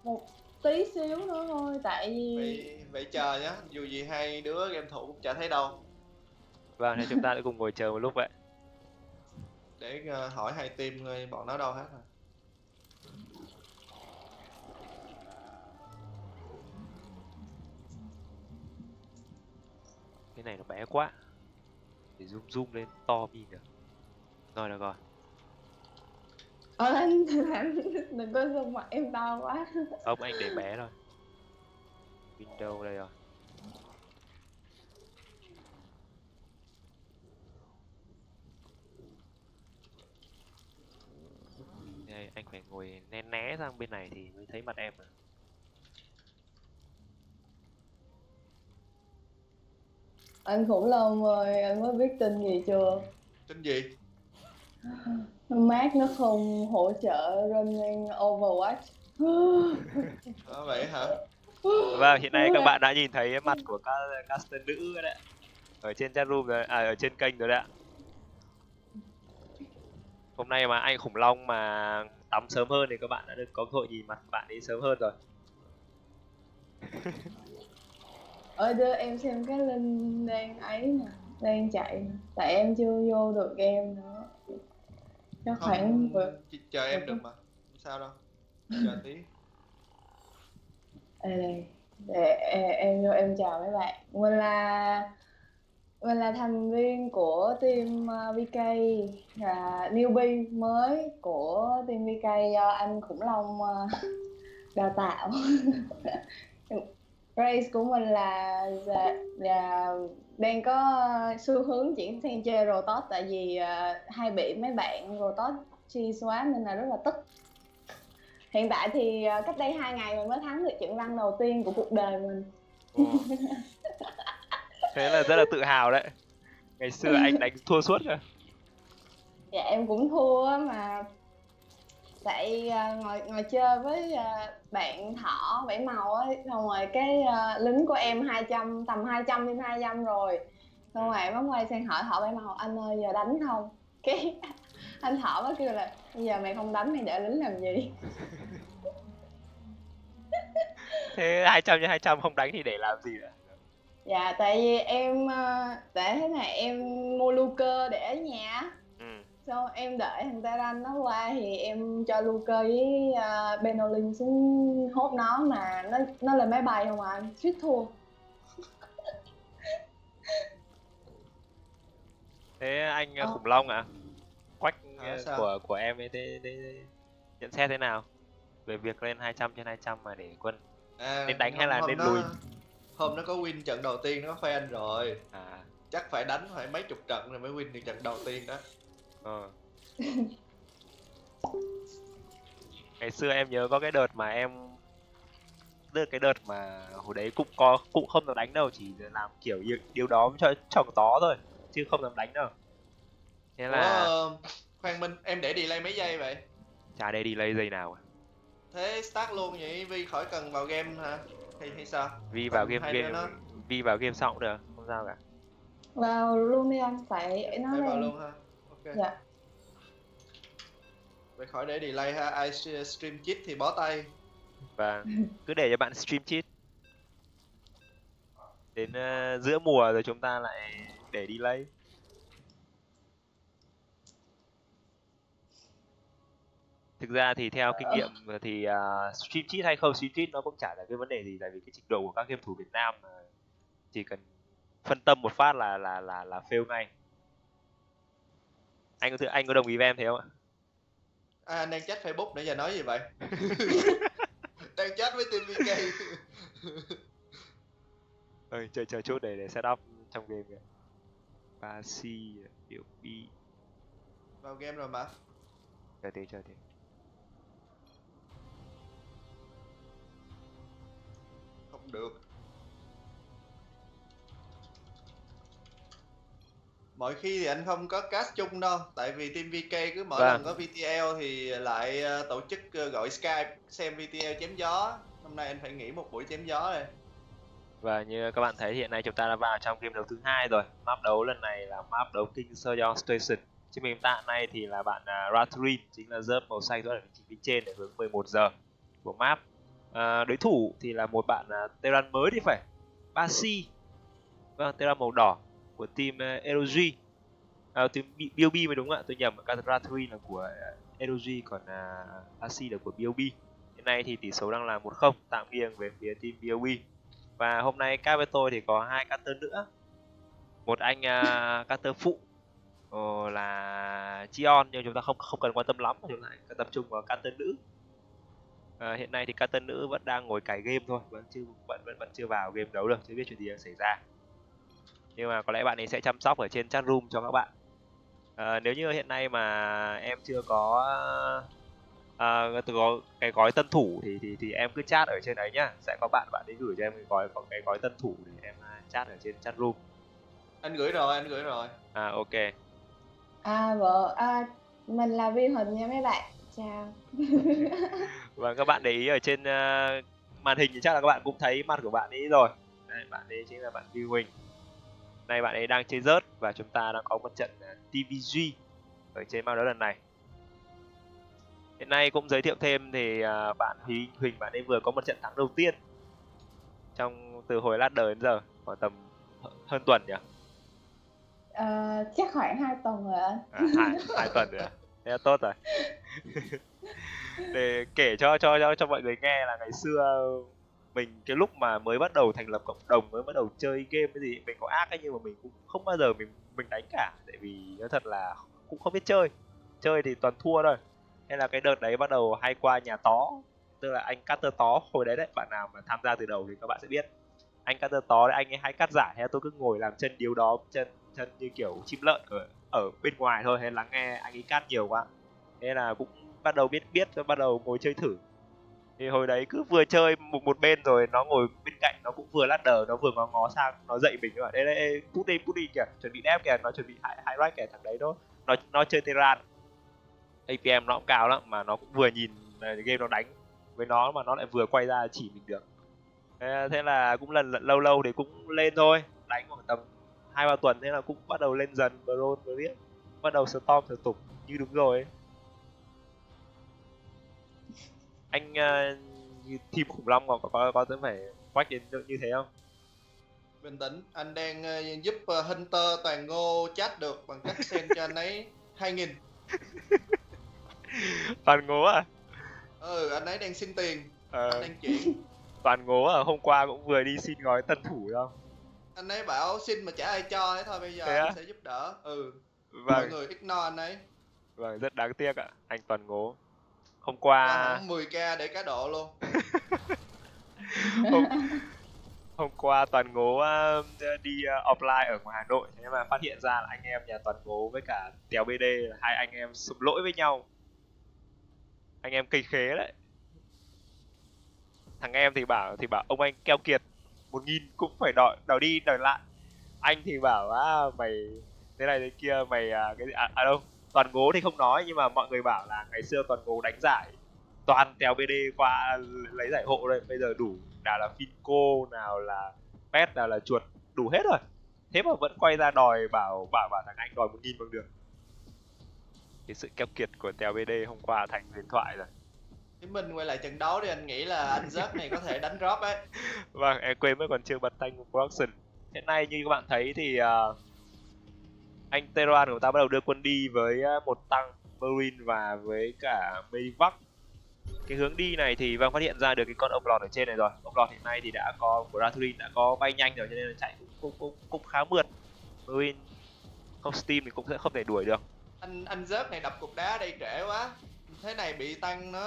một tí xíu nữa thôi tại vì vậy vậy chờ nhá dù gì hai đứa game thủ cũng chả thấy đâu. Vâng thì chúng ta sẽ cùng ngồi chờ một lúc vậy. Để ờ, hỏi hai team coi bọn nó đâu hết rồi. Cái này nó bé quá. Để zoom zoom lên to nhìn được rồi được rồi Ờ, anh, anh đừng có zoom mặt em to quá. không anh để bé thôi window đây rồi đây anh phải ngồi né né sang bên này thì mới thấy mặt em à. Anh khủng long ơi, anh mới biết tin gì chưa? tin gì Mát nó không hỗ trợ running Overwatch. à, vậy hả Vâng, hiện nay các bạn đã nhìn thấy mặt của các caster nữ rồi đấy. Ở trên chat room rồi, à ở trên kênh rồi đấy ạ. Hôm nay mà anh khủng long mà tắm sớm hơn thì các bạn đã được có cơ hội nhìn mặt bạn ấy sớm hơn rồi. Ở đưa em xem cái link đang ấy nè, đang chạy nè. Tại em chưa vô được game nữa. Chắc khoảng không chỉ chờ em được mà không sao đâu chờ tí đây, để e- em vô em chào mấy bạn. Mình là mình là thành viên của team uh, VK là newbie mới của team VK do anh khủng long uh, đào tạo. Race của mình là, là, là đang có xu hướng chuyển sang chơi Rotot tại vì uh, hay bị mấy bạn Rotot chi xóa nên là rất là tức hiện tại thì uh, cách đây hai ngày mình mới thắng được trận răng đầu tiên của cuộc đời mình Ồ. Thế là rất là tự hào đấy. Ngày xưa anh đánh thua suốt cơ. dạ em cũng thua mà tại uh, ngồi ngồi chơi với uh, bạn thỏ bảy màu á xong rồi cái uh, lính của em 200 tầm 200 trên 200 rồi xong rồi em quay sang hỏi thỏ bảy màu anh ơi giờ đánh không cái anh thỏ mới kêu là bây giờ mày không đánh mày để lính làm gì Thế 200 nhân 200 không đánh thì để làm gì nữa? dạ tại vì em tại thế này em mua lưu cơ để ở nhà. Xong em đợi thằng Taran nó qua thì em cho lưu cơ với uh, Benolin xuống hốt nó mà nó nó lên máy bay không à anh suýt thua Thế anh Ờ. khủng long à? Quách sao? của của em ấy thế, thế, thế nhận xét thế nào? Về việc lên 200 trên 200 mà để quân à, Nên đánh hay là nên nó- lùi? hôm nó có win trận đầu tiên nó có fan rồi à chắc phải đánh phải mấy chục trận rồi mới win được trận đầu tiên đó Ờ. Ngày xưa em nhớ có cái đợt mà em tức cái đợt mà hồi đấy cũng có cũng không dám đánh đâu chỉ làm kiểu điều, điều đó cho chồng tó thôi chứ không dám đánh đâu. Thế Ủa, là ờ, khoan minh em để delay mấy giây vậy? Chả đây đi lấy giây nào à. thế start luôn vậy vi khỏi cần vào game hả? Hay hay sao? Vi vào game game nó. Vi vào game xong cũng được không sao cả. Vào luôn đi anh phải phải vào lên luôn ha ok. Dạ. Vậy khỏi để delay ha. Ai st- stream cheat thì bó tay. Và cứ để cho bạn stream cheat đến ờ, giữa mùa rồi chúng ta lại để đi lấy thực ra thì theo kinh nghiệm thì uh, stream cheat hay không stream cheat nó cũng chả là cái vấn đề gì tại vì cái trình độ của các game thủ Việt Nam uh, chỉ cần phân tâm một phát là là là là fail ngay anh có anh có đồng ý với em thế không ạ? À, anh đang chat facebook để giờ nói gì vậy? Đang chat với team vk. Ơi chờ chờ chút để để setup trong game kìa. Ba c điệu b. Vào game rồi mà. Chờ tí chờ tí. Không được mọi khi thì anh không có cast chung đâu tại vì team vk cứ mỗi Vâng. lần có vtl thì lại ờ, tổ chức ờ, gọi skype xem vtl chém gió hôm nay anh phải nghỉ một buổi chém gió đây Và như các bạn thấy hiện nay chúng ta đã vào trong game đấu thứ hai rồi. Map đấu lần này là map đấu King Sejong Station. Trên mình tạ này thì là bạn uh, Ratrin chính là rớp màu xanh ở vị trí phía trên để hướng 11 giờ của map. À, đối thủ thì là một bạn uh, Terran mới thì phải. Basi. Vâng, Terran màu đỏ của team uh, LG. À, team BOB mới đúng ạ, tôi nhầm. Ratrin là của uh, LG còn uh, Basi là của BOB. Hiện nay thì tỷ số đang là 1-0 tạm nghiêng về phía team BOB và hôm nay các với tôi thì có hai caster nữa một anh uh, caster phụ ờ, là Chion nhưng chúng ta không không cần quan tâm lắm chúng ta tập trung vào caster nữ Ờ, hiện nay thì caster nữ vẫn đang ngồi cài game thôi vẫn chưa vẫn vẫn vẫn chưa vào game đấu được chưa biết chuyện gì đang xảy ra nhưng mà có lẽ bạn ấy sẽ chăm sóc ở trên chat room cho các bạn. Ờ, nếu như hiện nay mà em chưa có à, có cái gói tân thủ thì thì thì em cứ chat ở trên đấy nhá. Sẽ có bạn bạn ấy gửi cho em cái gói có cái gói tân thủ để em à, chat ở trên chat room. Anh gửi rồi anh gửi rồi. À ok. À vợ, à, mình là Vi Huỳnh nha mấy bạn. Chào. và các bạn để ý ở trên à, màn hình thì chắc là các bạn cũng thấy mặt của bạn ấy rồi. Đây, bạn ấy chính là bạn Vi Huỳnh nay bạn ấy đang chơi rớt và chúng ta đang có một trận à, TVG ở trên map đấu lần này hiện nay cũng giới thiệu thêm thì à, bạn Huỳnh Huỳnh bạn ấy vừa có một trận thắng đầu tiên trong từ hồi lát đời đến giờ khoảng tầm hơn tuần nhỉ Ờ, chắc khoảng 2 tuần rồi anh. à, hai hai tuần rồi à? thế là tốt rồi để kể cho cho cho cho mọi người nghe là ngày xưa mình cái lúc mà mới bắt đầu thành lập cộng đồng, mới bắt đầu chơi game cái gì, mình có ác ấy nhưng mà mình cũng không bao giờ mình mình đánh cả. Tại vì nói thật là cũng không biết chơi. Chơi thì toàn thua thôi. Nên là cái đợt đấy bắt đầu hay qua nhà tó tức là anh cutter tó hồi đấy đấy. Bạn nào mà tham gia từ đầu thì các bạn sẽ biết. Anh cutter tó đấy, anh ấy hay cắt giả hay tôi cứ ngồi làm chân điếu đó, chân chân như kiểu chim lợn ở ở bên ngoài thôi, hay lắng nghe anh ấy cắt nhiều quá. Thế là cũng bắt đầu biết biết rồi bắt đầu ngồi chơi thử thì hồi đấy cứ vừa chơi một một bên rồi nó ngồi bên cạnh nó cũng vừa lát đờ nó vừa ngó ngó sang nó dậy mình rồi đây đây put đi put đi kìa chuẩn bị đép kìa nó chuẩn bị hai hai right kìa thằng đấy đó nó nó chơi Terran APM nó cũng cao lắm mà nó cũng vừa nhìn ờ, game nó đánh với nó mà nó lại vừa quay ra chỉ mình được thế, là cũng lần, lần lâu lâu thì cũng lên thôi đánh khoảng tầm hai ba tuần thế là cũng bắt đầu lên dần bron biết bắt đầu storm thử tục như đúng rồi ấy. Anh uh, team khủng long có có có, có tới phải quách đến như thế không? Bình tĩnh anh đang ờ, giúp ờ, Hunter toàn ngô chat được bằng cách send cho anh ấy 2000 toàn ngố à? Ừ anh ấy đang xin tiền. Ờ, anh đang chuyển. Toàn ngố à? Hôm qua cũng vừa đi xin gói tân thủ không? Anh ấy bảo xin mà chả ai cho ấy thôi bây giờ anh sẽ giúp đỡ. Ừ. Mọi vâng. người ignore anh ấy. Vâng rất đáng tiếc ạ. Anh toàn ngố hôm à... qua 10k để cá độ luôn. Hôm, hôm qua toàn ngố uh, đi uh, offline ở ngoài hà nội thế mà phát hiện ra là anh em nhà toàn ngố với cả téo bd là hai anh em sụp lỗi với nhau. Anh em cây khế đấy. Thằng em thì bảo thì bảo ông anh keo kiệt một nghìn cũng phải đòi đòi đi đòi lại. Anh thì bảo à mày thế này thế kia mày à, cái gì- à, à đâu toàn ngố thì không nói nhưng mà mọi người bảo là ngày xưa toàn ngố đánh giải toàn téo bd qua lấy giải hộ đây. Bây giờ đủ nào là finco nào là pet nào là chuột đủ hết rồi. Thế mà vẫn quay ra đòi bảo bảo bảo thằng anh đòi một nghìn bằng được. Cái sự keo kiệt của téo bd hôm qua thành huyền thoại rồi. Thế mình quay lại trận đấu thì anh nghĩ là anh Zerg này có thể đánh drop ấy. Vâng, em quên mất còn chưa bật thanh production. Hiện nay như các bạn thấy thì uh, anh Teran của ta bắt đầu đưa quân đi với uh, một tăng Marine và với cả Mayvac cái hướng đi này thì vâng phát hiện ra được cái con ông lọt ở trên này rồi. Ông lọt hiện nay thì đã có của Rathurin đã có bay nhanh rồi cho nên là chạy cũng cũng cũng, cũng khá mượt. Marine không Steam thì cũng sẽ không thể đuổi được. Anh anh rớt này đập cục đá đây trễ quá. Thế này bị tăng nó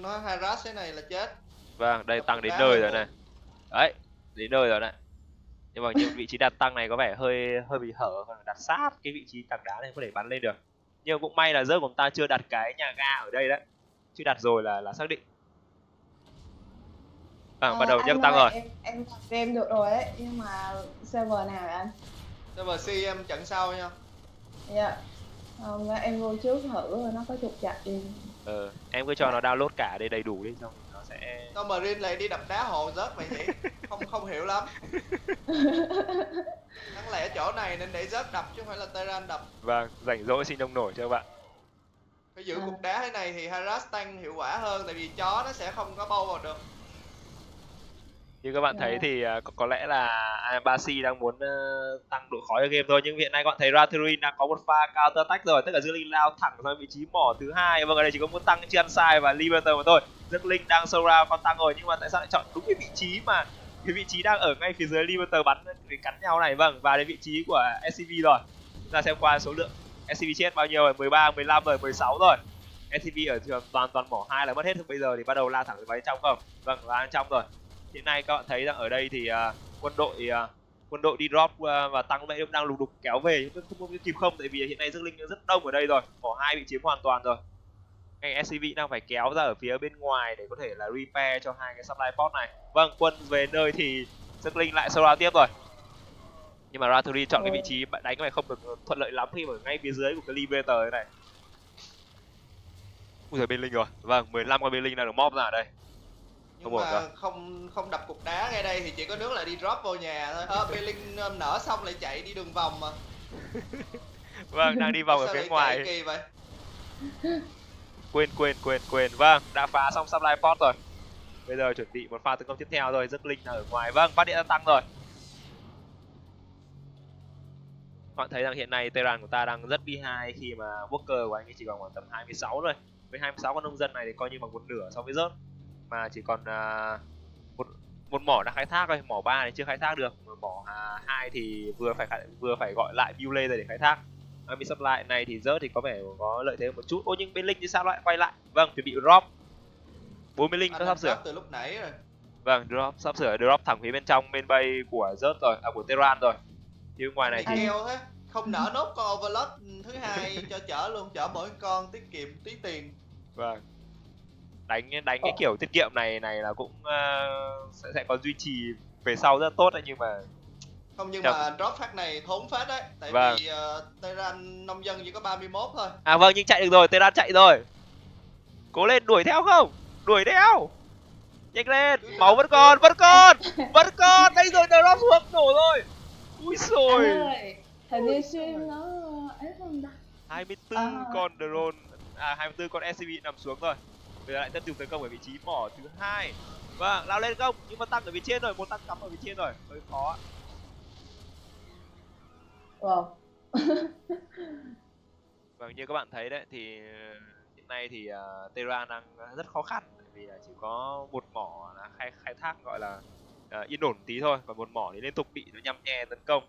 nó harass thế này là chết. Vâng đây tăng đến nơi rồi này. Đấy đến nơi rồi đấy nhưng mà những vị trí đặt tăng này có vẻ hơi hơi bị hở còn đặt sát cái vị trí tảng đá này có thể bắn lên được. Nhưng cũng may là rớt của chúng ta chưa đặt cái nhà ga ở đây đấy. Chứ đặt rồi là là xác định. À, bắt Ờ, đầu nhấc tăng rồi. em em game được rồi đấy nhưng mà server nào vậy anh? Server C em trận sau nha. Dạ. Không em vô trước thử nó có trục chặt gì. Ờ, em cứ cho nó download cả đây đầy đủ đi xong sẽ sao mà Rin lại đi đập đá hồ rớt vậy nhỉ không không hiểu lắm. Đáng lẽ chỗ này nên để rớt đập chứ không phải là Terran đập. Vâng rảnh rỗi xin nông nổi cho các bạn. Phải giữ À. cục đá thế này thì harass tăng hiệu quả hơn tại vì chó nó sẽ không có bâu vào được. Như các bạn thấy Dạ. thì à, có, có lẽ là à, Basi đang muốn ờ, tăng độ khó cho game thôi nhưng hiện nay các bạn thấy Rathurin đang có một pha counter attack rồi tức là Linh lao thẳng sang vị trí mỏ thứ hai. Vâng ở đây chỉ có muốn tăng chân sai và Liberator mà thôi Dương Linh đang sâu ra con tăng rồi nhưng mà tại sao lại chọn đúng cái vị trí mà cái vị trí đang ở ngay phía dưới limiter bắn để cắn nhau này? Vâng và đến vị trí của SCV rồi. Chúng ta xem qua số lượng SCV chết bao nhiêu rồi? 13 15 rồi 16 rồi. SCV ở trường toàn toàn mỏ hai là mất hết. Bây giờ thì bắt đầu la thẳng vào trong không? Vâng là trong rồi. Hiện nay các bạn thấy rằng ở đây thì uh, quân đội uh, quân đội đi drop à, và tăng vậy đang lục đục kéo về nhưng không, không kịp không? Tại vì hiện nay dương linh rất đông ở đây rồi. Mỏ hai bị chiếm hoàn toàn rồi ngay SCV đang phải kéo ra ở phía bên ngoài để có thể là repair cho hai cái supply port này. Vâng quân về nơi thì linh lại sâu ra tiếp rồi. Nhưng mà Raturi chọn cái vị trí bạn đánh này không được thuận lợi lắm khi mà ở ngay phía dưới của cái Liberator thế này. Ui giời bên Linh rồi. Vâng 15 con bên Linh đang được mob ra ở đây. Nhưng Không mà không không đập cục đá ngay đây thì chỉ có nước là đi drop vào nhà thôi. Ờ Belling um, nở xong lại chạy đi đường vòng mà. Vâng đang đi vòng ở phía ngoài. kỳ vậy quên quên quên quên. Vâng đã phá xong supply port rồi. Bây giờ chuẩn bị một pha tấn công tiếp theo rồi. Dứt linh đang ở ngoài. Vâng phát điện đã tăng rồi. Bạn thấy rằng hiện nay Terran của ta đang rất bi hai khi mà worker của anh ấy chỉ còn khoảng tầm 26 rồi với 26 con nông dân này thì coi như bằng một nửa so với rớt. Mà chỉ còn à, một một mỏ đang khai thác thôi. Mỏ ba thì chưa khai thác được. Mỏ hai thì vừa phải vừa phải gọi lại Bule rồi để khai thác. Army supply này thì rớt thì có vẻ có lợi thế một chút. Ô nhưng bên linh thì sao? Lại quay lại. Vâng chuẩn bị drop. 40 linh nó sắp sửa. Từ lúc nãy rồi. Vâng drop sắp sửa drop thẳng phía bên trong bên bay của rớt rồi à của Terran rồi. Chứ ngoài này thì không nở nốt con overload thứ hai cho chở luôn chở mỗi con tiết kiệm tí tiền. Vâng. Đánh đánh cái kiểu tiết kiệm này này là cũng ờ, sẽ sẽ có duy trì về sau rất tốt đấy nhưng mà không nhưng Chậm. mà drop phát này thốn phết đấy. Tại Vâng. vì uh, Terran nông dân chỉ có 31 thôi. À vâng nhưng chạy được rồi Terran chạy rồi. Cố lên đuổi theo không? Đuổi theo. Nhanh lên. Máu vẫn còn vẫn còn vẫn còn. Đây rồi drop xuống nổ rồi. Ui rồi ơi hình như stream nó ấy không ta? 24 À. con drone à 24 con SCV nằm xuống rồi. Bây giờ lại tiếp tục tấn công ở vị trí mỏ thứ hai. Vâng lao lên không? Nhưng mà tăng ở phía trên rồi một tăng cắm ở phía trên rồi. Hơi khó wow. Vâng như các bạn thấy đấy thì ờ, hiện nay thì uh, Terra đang rất khó khăn bởi vì là chỉ có một mỏ là khai khai thác gọi là uh, yên ổn tí thôi còn một mỏ thì liên tục bị nó nhăm nhe tấn công.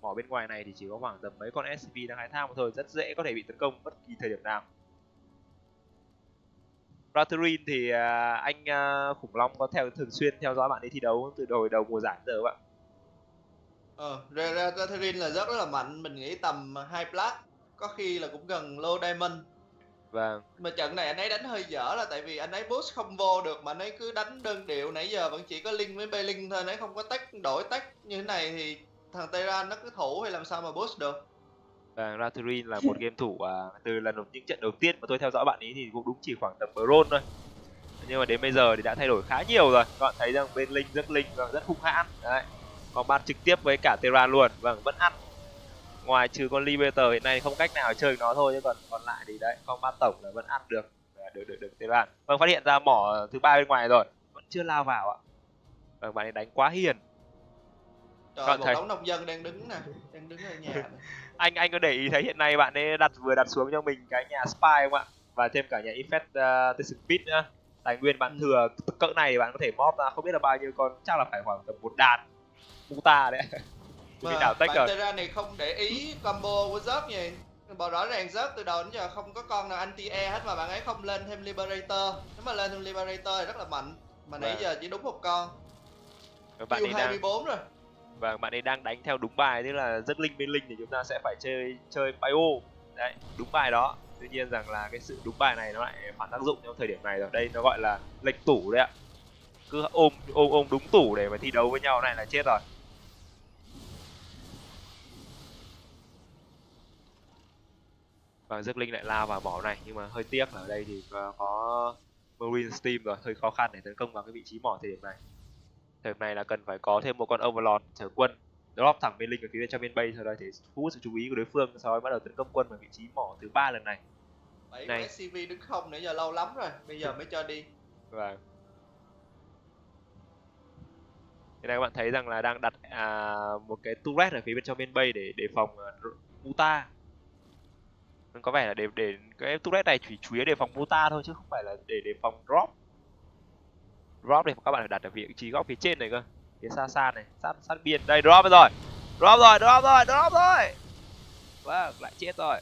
Mỏ bên ngoài này thì chỉ có khoảng tầm mấy con SCP đang khai thác mà thôi rất dễ có thể bị tấn công bất kỳ thời điểm nào. Raterin thì uh, anh uh, khủng long có theo thường xuyên theo dõi bạn ấy thi đấu từ hồi đầu mùa giải đến giờ không ạ? Ờ ra ra Catherine là rất rất là mạnh mình nghĩ tầm hai plat có khi là cũng gần low diamond Vâng, mà trận này anh ấy đánh hơi dở là tại vì anh ấy boost không vô được mà anh ấy cứ đánh đơn điệu nãy giờ vẫn chỉ có link với Bailing thôi anh ấy không có tách đổi tách như thế này thì thằng Terran nó cứ thủ hay làm sao mà boost được vâng Raturin là một game thủ à, từ lần những trận đầu tiên mà tôi theo dõi bạn ấy thì cũng đúng chỉ khoảng tầm bronze thôi. Nhưng mà đến bây giờ thì đã thay đổi khá nhiều rồi. Các bạn thấy rằng bên Linh rất Linh và rất hung hãn. Đấy. Combat trực tiếp với cả Terran luôn. Vâng, vẫn ăn. Ngoài trừ con Liberator hiện nay không cách nào chơi nó thôi chứ còn còn lại thì đấy, combat tổng là vẫn ăn được được được được Terran. Vâng, phát hiện ra mỏ thứ ba bên ngoài rồi, vẫn chưa lao vào ạ. Vâng, bạn ấy đánh quá hiền. trời Bạn một thấy- đống nông dân đang đứng nè đang đứng ở nhà anh anh có để ý thấy hiện nay bạn ấy đặt vừa đặt xuống cho mình cái nhà spy không ạ và thêm cả nhà infestation pit nữa tài nguyên bạn thừa cỡ này bạn có thể móp ra không biết là bao nhiêu con chắc là phải khoảng tầm một đàn muta đấy. Mà đảo tách bạn rồi Terra này không để ý combo của Zerg nhỉ? Bảo rõ ràng Zerg từ đầu đến giờ không có con nào anti-air hết mà bạn ấy không lên thêm Liberator. Nếu mà lên thêm Liberator thì rất là mạnh. Mà nãy Vâng. giờ chỉ đúng một con. Bạn ấy đang 24 rồi. Và bạn ấy đang đánh theo đúng bài tức là rất linh bên linh thì chúng ta sẽ phải chơi chơi bio đấy đúng bài đó. Tuy nhiên rằng là cái sự đúng bài này nó lại phản tác dụng trong thời điểm này rồi. Đây nó gọi là lệnh tủ đấy ạ. Cứ ôm ôm ôm đúng tủ để mà thi đấu với nhau này là chết rồi và rước linh lại lao vào mỏ này nhưng mà hơi tiếc là ở đây thì có- có marine steam rồi hơi khó khăn để tấn công vào cái vị trí mỏ thời điểm này thời điểm này là cần phải có thêm một con overlord chở quân drop thẳng bên linh ở phía bên trong bên bay sau đó để thu hút sự chú ý của đối phương sau đó bắt đầu tấn công quân vào vị trí mỏ thứ ba lần này 7 Này. SCV đứng không nãy giờ lâu lắm rồi Bây giờ mới cho đi và Thế này các bạn thấy rằng là đang đặt à, một cái turret ở phía bên trong bên bay để đề phòng à, r- muta. Có vẻ là để để cái turret này chỉ chủ yếu đề phòng muta thôi chứ không phải là để đề phòng drop. Drop thì các bạn phải đặt ở vị trí góc phía trên này cơ, phía xa xa này, sát sát biên. Đây drop rồi. Drop rồi, drop rồi, drop rồi. Vâng, lại chết rồi.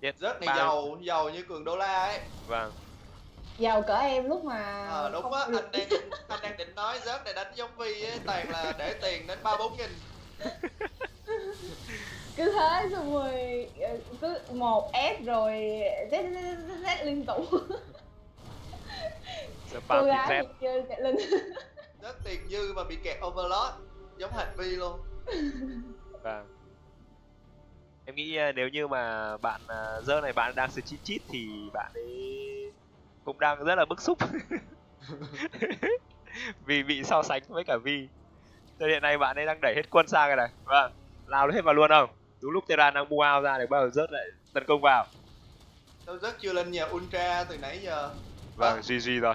Chết. Rớt này giàu, giàu như cường đô la ấy Vâng. giàu cỡ em lúc mà Ờ đúng không á, anh đang anh đang định nói rớt này đánh giống Vi ấy, toàn là để tiền đến ba bốn nghìn cứ thế xong rồi ờ, cứ một ép rồi z, z, z, liên tục cô gái thì chơi chạy linh Rớt tiền dư mà bị kẹt overload Giống hệt Vi luôn Vâng. Em nghĩ à, nếu như mà bạn giờ này bạn đang stream cheat thì bạn ấy cũng đang rất là bức xúc. vì bị so sánh với cả Vi. Cho hiện nay bạn ấy đang đẩy hết quân sang cái này. Vâng. Lao hết vào luôn không? Đúng lúc Terra đang mua out ra để bắt đầu rớt lại tấn công vào. Đâu rớt chưa lên nhà Ultra từ nãy giờ? Vâng, GG rồi.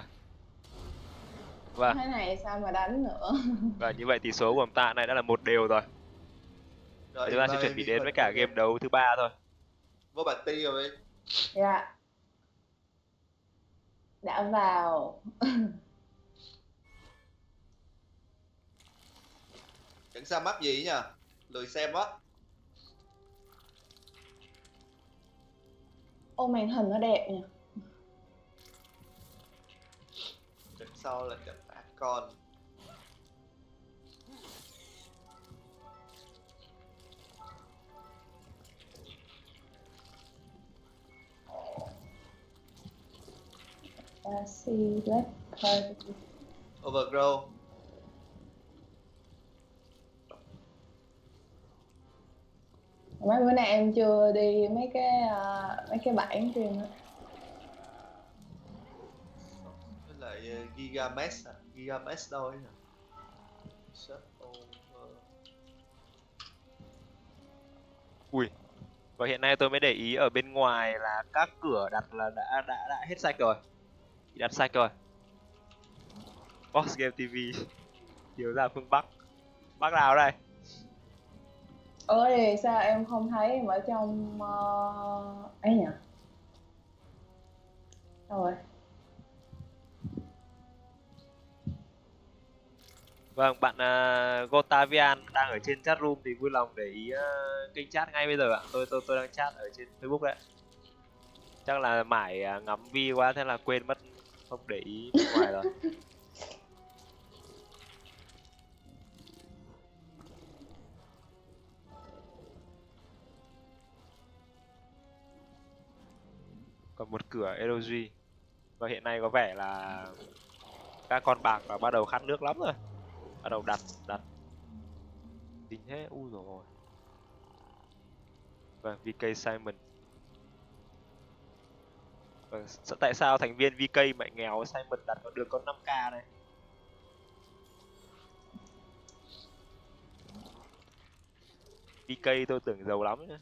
Vâng, thế này sao mà đánh nữa? Và như vậy tỷ số của ông ta này đã là một đều rồi. Rồi Chúng ta sẽ chuẩn bị đến với cả game đấu thứ ba thôi. Vô bạch ti rồi. Dạ. Đã vào. Chẳng sao mắt gì nha Lười xem quá ô màn hình nó đẹp nha Trận sau là trận ác con. Black Card Overgrow mấy bữa nay em chưa đi mấy cái ờ, mấy cái bản kia nữa Với lại uh, Gigamesh à Gigamesh đâu ấy nhỉ Shut over Ui. Và hiện nay tôi mới để ý ở bên ngoài là các cửa đặt là đã đã đã hết sạch rồi. Đặt sạch rồi. Box Game TV chiếu ra phương Bắc. Bắc nào đây? Ơi sao em không thấy em ở trong ờ, ấy nhỉ đâu rồi Vâng, bạn uh, Gotavian đang ở trên chat room thì vui lòng để ý uh, kênh chat ngay bây giờ ạ. Tôi tôi tôi đang chat ở trên Facebook đấy. Chắc là mải à, ngắm vi quá thế là quên mất không để ý ngoài rồi. Còn một cửa LG và hiện nay có vẻ là các con bạc là bắt đầu khát nước lắm rồi. Bắt đầu đặt đặt. Tính thế u rồi và VK vâng, Simon. Vâng, và tại sao thành viên VK mẹ nghèo? Simon đặt có được có 5k này VK tôi tưởng giàu lắm nhá.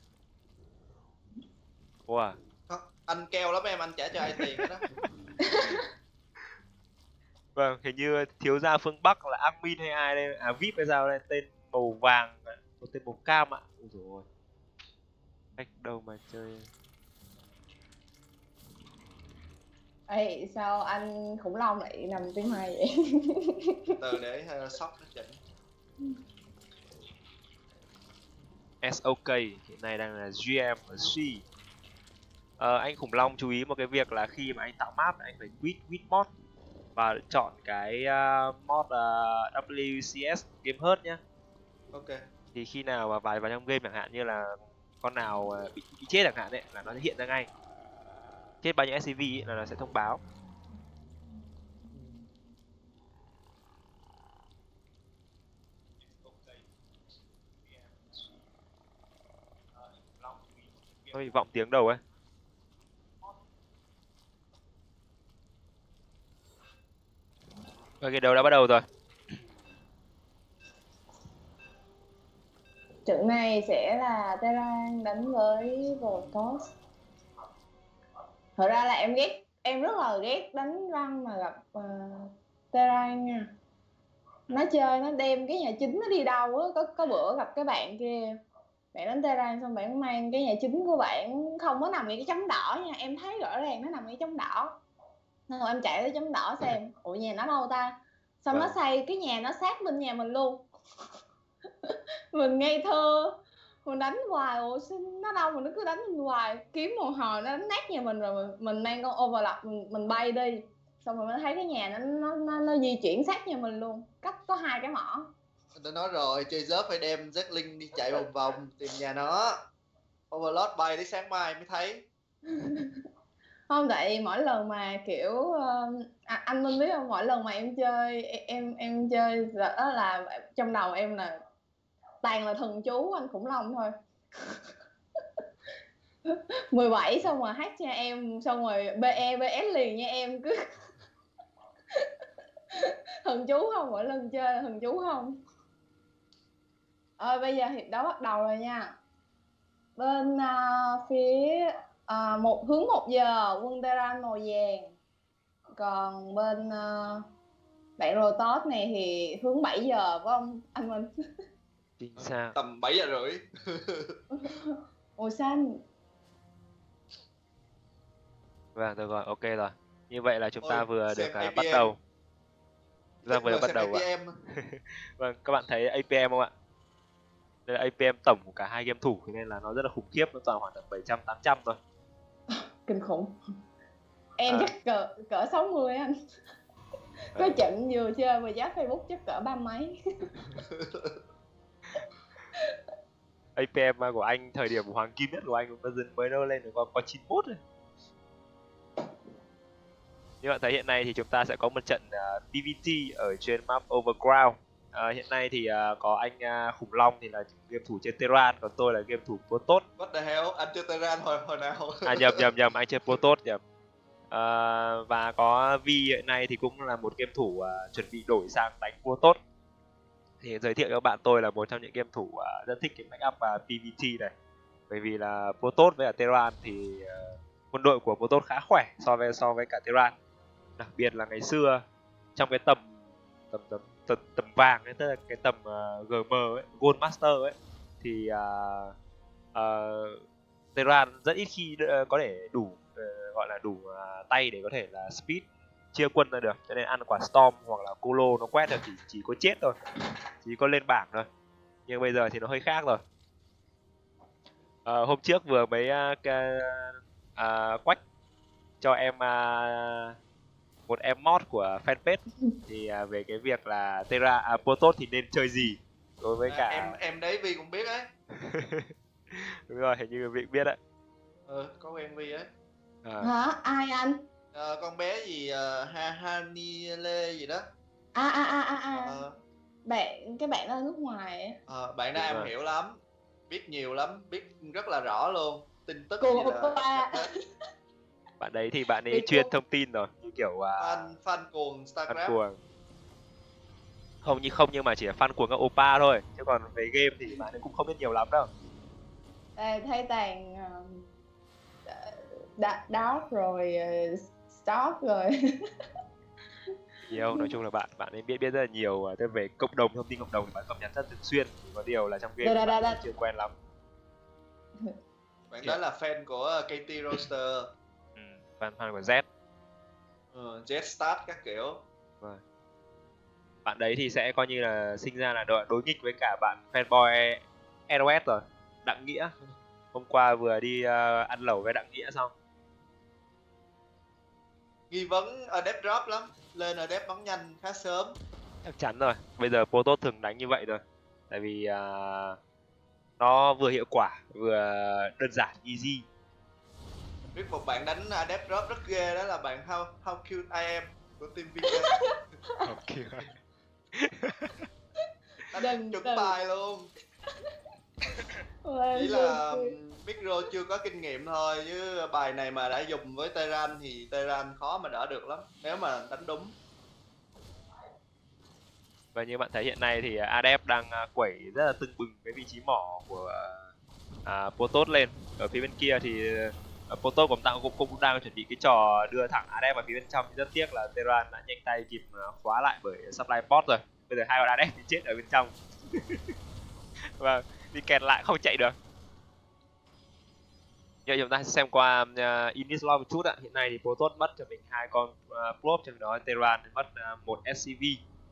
Wow, anh keo lắm em, anh trả cho ai tiền đó vâng hình như thiếu gia phương Bắc là admin hay ai đây? À VIP hay sao đây? Tên màu vàng một tên màu cam ạ. Ui dồi ôi. cách đâu mà chơi. Ê, sao anh khủng long lại nằm tiếng hai vậy? từ để uh, sóc nó chỉnh. SOK hiện nay đang là GM ở C ờ, anh khủng long chú ý một cái việc là khi mà anh tạo map anh phải quit quit mod và chọn cái uh, mod uh, WCS game hurt nhá. Ok. Thì khi nào mà vào vào trong game chẳng hạn như là con nào uh, bị, bị chết chẳng hạn đấy là nó sẽ hiện ra ngay. Chết bao nhiêu SCV ấy, là nó sẽ thông báo. Hơi vọng tiếng đầu ấy Ok, đầu đã bắt đầu rồi. Trận này sẽ là Terran đánh với Voltos. Thật ra là em ghét, em rất là ghét đánh răng mà gặp ờ, uh, Terran nha. Nó chơi nó đem cái nhà chính nó đi đâu á, có có bữa gặp cái bạn kia bạn đánh Terran xong bạn mang cái nhà chính của bạn không có nằm ở cái chấm đỏ nha em thấy rõ ràng nó nằm ở cái chấm đỏ nên rồi em chạy tới chấm đỏ xem. Ủa nhà nó đâu ta? Xong vâng. nó xây cái nhà nó sát bên nhà mình luôn? Mình ngây thơ. Mình đánh hoài. Ủa xin nó đâu mà nó cứ đánh mình hoài? Kiếm một hồi nó đánh nát nhà mình rồi mình, mình mang con overlap mình, mình bay đi. Xong rồi mới thấy cái nhà nó nó nó, nó di chuyển sát nhà mình luôn. Cách có hai cái mỏ. Tôi nói rồi chơi dớp phải đem Zling đi chạy vòng vòng tìm nhà nó. Overlord bay đến sáng mai mới thấy không tại mỗi lần mà kiểu à, anh minh biết không? Mỗi lần mà em chơi em em chơi đó là trong đầu em là toàn là thần chú anh khủng long thôi. 17 xong rồi hát cho em xong rồi BE BS liền nha em cứ thần chú không? Mỗi lần chơi thần chú không? Ơi bây giờ hiệp đấu bắt đầu rồi nha. Bên uh, phía uh, một hướng một giờ quân Terran màu vàng. Còn bên uh, bạn Rotos này thì hướng 7 giờ phải không? Anh Minh? Chính xác. Tầm 7 giờ rưỡi. Màu xanh. Vâng được rồi ok rồi. Như vậy là chúng ta vừa được uh, bắt đầu. Chúng ta vừa được bắt đầu ạ. Vâng các bạn thấy APM không ạ? Đây là APM tổng của cả hai game thủ nên là nó rất là khủng khiếp nó toàn khoảng tầm 700 800 thôi kinh khủng. Em à. chắc cỡ cỡ 60 anh. Có à. trận vừa chơi mà giá Facebook chắc cỡ ba mấy. APM của anh thời điểm hoàng kim nhất của anh version mới nó lên được có có 91 rồi. Như bạn thấy hiện nay thì chúng ta sẽ có một trận uh, à, PVT ở trên map Overground À, hiện nay thì uh, có anh uh, khủng long thì là game thủ trên Terran còn tôi là game thủ Protoss. What the hell? Anh chơi Terran hồi hồi nào? à nhầm nhầm nhầm anh chơi Protoss nhầm. Uh, và có Vi hiện nay thì cũng là một game thủ uh, chuẩn bị đổi sang đánh Protoss. Thì giới thiệu cho bạn tôi là một trong những game thủ uh, rất thích cái matchup và PVT này. Bởi vì là Protoss với cả Terran thì uh, quân đội của Protoss khá khỏe so với so với cả Terran. Đặc biệt là ngày xưa trong cái tầm tầm tầm tầm, tầm vàng ấy, tức là cái tầm ờ, uh, GM ấy, Gold Master ấy thì uh, uh, Terra rất ít khi uh, có thể đủ uh, gọi là đủ uh, tay để có thể là speed chia quân ra được. Cho nên ăn quả storm hoặc là colo nó quét được chỉ chỉ có chết thôi chỉ có lên bảng thôi. Nhưng bây giờ thì nó hơi khác rồi. Uh, hôm trước vừa mới uh, uh, quách cho em uh, một em mod của fanpage thì à, về cái việc là Terra à, Protoss thì nên chơi gì đối với à, cả em em đấy Vi cũng biết đấy. Đúng rồi hình như vị biết đấy. Ừ có quen Vi ấy. À. hả? Ai anh? À, con bé gì uh, ha Hani Lê gì đó. À à à à, à. À. bạn cái bạn ở nước ngoài ấy. À, bạn đó em rồi. hiểu lắm. Biết nhiều lắm biết rất là rõ luôn. Tin tức Cô gì là bạn đấy thì bạn ấy chuyên thông tin rồi kiểu uh, fan fan cuồng Starcraft. fan cuồng. Không như không nhưng mà chỉ là fan cuồng các opa thôi. Chứ còn về game thì bạn cũng không biết nhiều lắm đâu. À, thay tàn uh, dark rồi uh, stock rồi. Nhiều nói chung là bạn bạn ấy biết biết rất là nhiều. Uh, về cộng đồng thông tin cộng đồng thì bạn cập nhật rất thường xuyên. Có điều là trong game đà, đà, bạn chưa quen lắm. Bạn đó là fan của KT Roster. Ừ, fan fan của Z uh, Jetstat các kiểu. Vâng. bạn đấy thì sẽ coi như là sinh ra là đối, đối nghịch với cả bạn fanboy NOS rồi đặng nghĩa. Hôm qua vừa đi ờ, ăn lẩu với đặng nghĩa xong. Nghi vấn Adept drop lắm lên Adept bắn nhanh khá sớm. Chắc chắn rồi bây giờ Protoss thường đánh như vậy rồi. Tại vì à, nó vừa hiệu quả vừa đơn giản easy biết một bạn đánh Adept drop rất ghê đó là bạn How How Cute I Am của team VK ok đánh Đừng, chuẩn đừng. bài luôn. Chỉ là Micro chưa có kinh nghiệm thôi chứ bài này mà đã dùng với Terran thì Terran khó mà đỡ được lắm nếu mà đánh đúng. Và như bạn thấy hiện nay thì Adep đang à, quẩy rất là tưng bừng cái vị trí mỏ của à, Protoss lên. Ở phía bên kia thì Poto cũng đang cũng, cũng đang chuẩn bị cái trò đưa thẳng Adep vào phía bên trong. Rất tiếc là Terran đã nhanh tay kịp à, khóa lại bởi supply port rồi. Bây giờ hai con Adep thì chết ở bên trong. Và vâng, đi kẹt lại không chạy được. Giờ chúng ta sẽ xem qua à, uh, Inis Law một chút ạ. Hiện nay thì Protoss mất cho mình hai con à, uh, Probe, trong đó Terran thì mất uh, một SCV,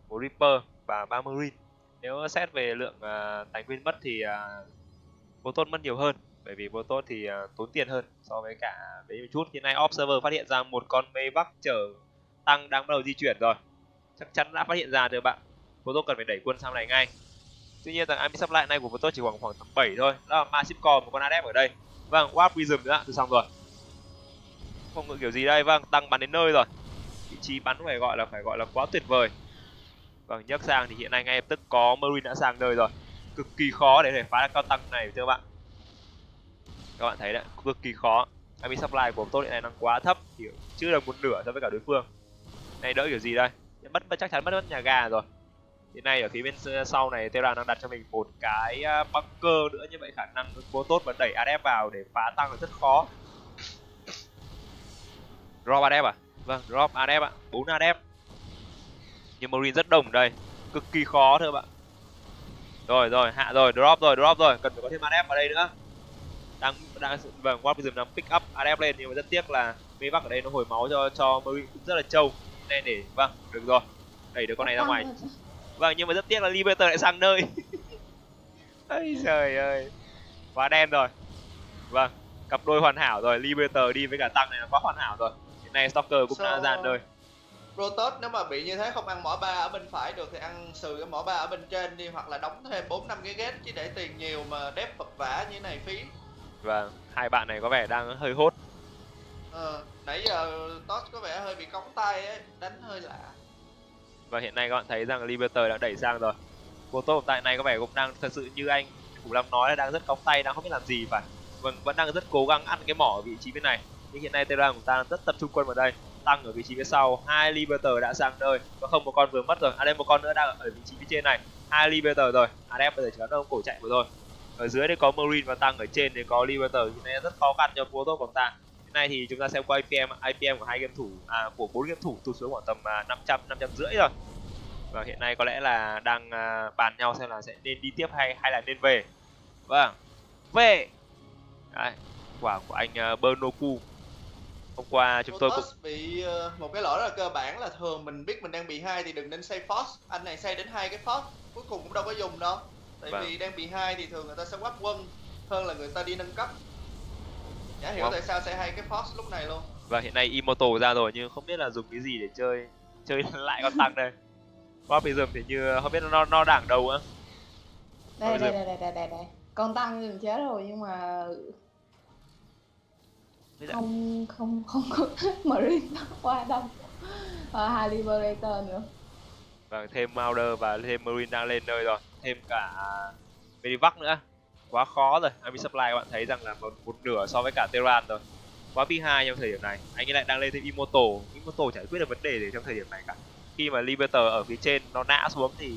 một Reaper và ba Marine. Nếu xét về lượng uh, tài nguyên mất thì uh, Protoss mất nhiều hơn bởi vì Protoss thì uh, tốn tiền hơn so với cả với một chút. Hiện nay Observer phát hiện ra một con mê bắc chở tăng đang bắt đầu di chuyển rồi. Chắc chắn đã phát hiện ra rồi bạn. Protoss cần phải đẩy quân sang này ngay. Tuy nhiên rằng Army Supply này của Protoss chỉ khoảng khoảng tầm 7 thôi. Đó là Massive Core một con Adep ở đây. Vâng, Warp Prism nữa thì xong rồi. Không ngự kiểu gì đây, vâng, tăng bắn đến nơi rồi. Vị trí bắn phải gọi là phải gọi là quá tuyệt vời. Vâng, nhấc sang thì hiện nay ngay lập tức có Marine đã sang nơi rồi. Cực kỳ khó để thể phá được cao tăng này thưa các bạn. Các bạn thấy đấy, cực kỳ khó. Army Supply của tôi hiện nay đang quá thấp, kiểu chưa được một nửa so với cả đối phương. Này đỡ kiểu gì đây? Mất chắc chắn mất mất nhà gà rồi. Hiện nay ở phía bên sau này Terra đang đặt cho mình một cái à, bunker nữa như vậy khả năng Protoss vẫn đẩy Adep vào để phá tăng là rất khó. Drop Adep à? Vâng, drop Adep ạ, 4 Adep. Nhưng Marine rất đồng đây, cực kỳ khó thưa bạn. Rồi rồi, hạ rồi, drop rồi, drop rồi, cần phải có thêm Adep vào đây nữa. Đang đang vâng, Warp đang pick up Adep lên nhưng mà rất tiếc là Mê Bắc ở đây nó hồi máu cho cho Marine cũng rất là trâu. Nên để vâng, được rồi. Đẩy được con này ra ngoài. Vâng nhưng mà rất tiếc là Liberator lại sang nơi. Ây trời ơi. Quá đen rồi. Vâng Cặp đôi hoàn hảo rồi. Liberator đi với cả tăng này là quá hoàn hảo rồi. Hiện nay Stalker cũng đã So- ra nơi. Protoss nếu mà bị như thế không ăn mỏ ba ở bên phải được thì ăn sừ cái mỏ ba ở bên trên đi hoặc là đóng thêm 4 năm cái gate chứ để tiền nhiều mà đép vật vả như này phí. Vâng Hai bạn này có vẻ đang hơi hốt. Ờ, nãy giờ Toss có vẻ hơi bị cống tay ấy, đánh hơi lạ. Và hiện nay các bạn thấy rằng Liberator đã đẩy sang rồi. Protoss tại này có vẻ cũng đang thật sự như anh Thủ Lâm nói là đang rất cóng tay, đang không biết làm gì phải. Vâng, vẫn đang rất cố gắng ăn cái mỏ ở vị trí bên này. Nhưng hiện nay Terran của ta đang rất tập trung quân vào đây Tăng ở vị trí phía sau, hai Liberator đã sang nơi Có không một con vừa mất rồi, à đây một con nữa đang ở vị trí phía trên này. Hai Liberator rồi, Adep bây giờ chỉ có ông cổ chạy của thôi ở dưới đây có Marine và Tăng, ở trên thì có Liberator thì nên rất khó khăn cho Protoss của ta Hiện nay thì chúng ta xem qua IPM, IPM của hai game thủ, à, của bốn game thủ tụt xuống khoảng tầm à, 500, 500 rưỡi rồi và hiện nay có lẽ là đang à, bàn nhau xem là sẽ nên đi tiếp hay hay là nên về. Vâng về. Đấy, quả của anh uh, Bernoku. Hôm qua chúng tôi cũng bị uh, một cái lỗi rất là cơ bản là thường mình biết mình đang bị hai thì đừng nên xây force. Anh này xây đến hai cái force, cuối cùng cũng đâu có dùng đâu. Tại Vâng. vì đang bị hai thì thường người ta sẽ quắp quân hơn là người ta đi nâng cấp. Chả hiểu Vâng. tại sao xây hai cái force lúc này luôn. và hiện nay Imoto ra rồi nhưng không biết là dùng cái gì để chơi chơi lại con tăng đây Warpism thì như không biết nó nó đảng đầu á đây đây đây đây đây đây đây con tăng thì mình chết rồi nhưng mà không không không có marine qua đông và hai liberator nữa Vâng, thêm Mauder và thêm Marine đang lên nơi rồi Thêm cả Medivac nữa. Quá khó rồi, Army Supply các bạn thấy rằng là một, một nửa so với cả Terran rồi. Quá P2 trong thời điểm này. Anh ấy lại đang lên thêm Imoto Imoto giải quyết được vấn đề gì trong thời điểm này cả. Khi mà Liberator ở phía trên nó nã xuống thì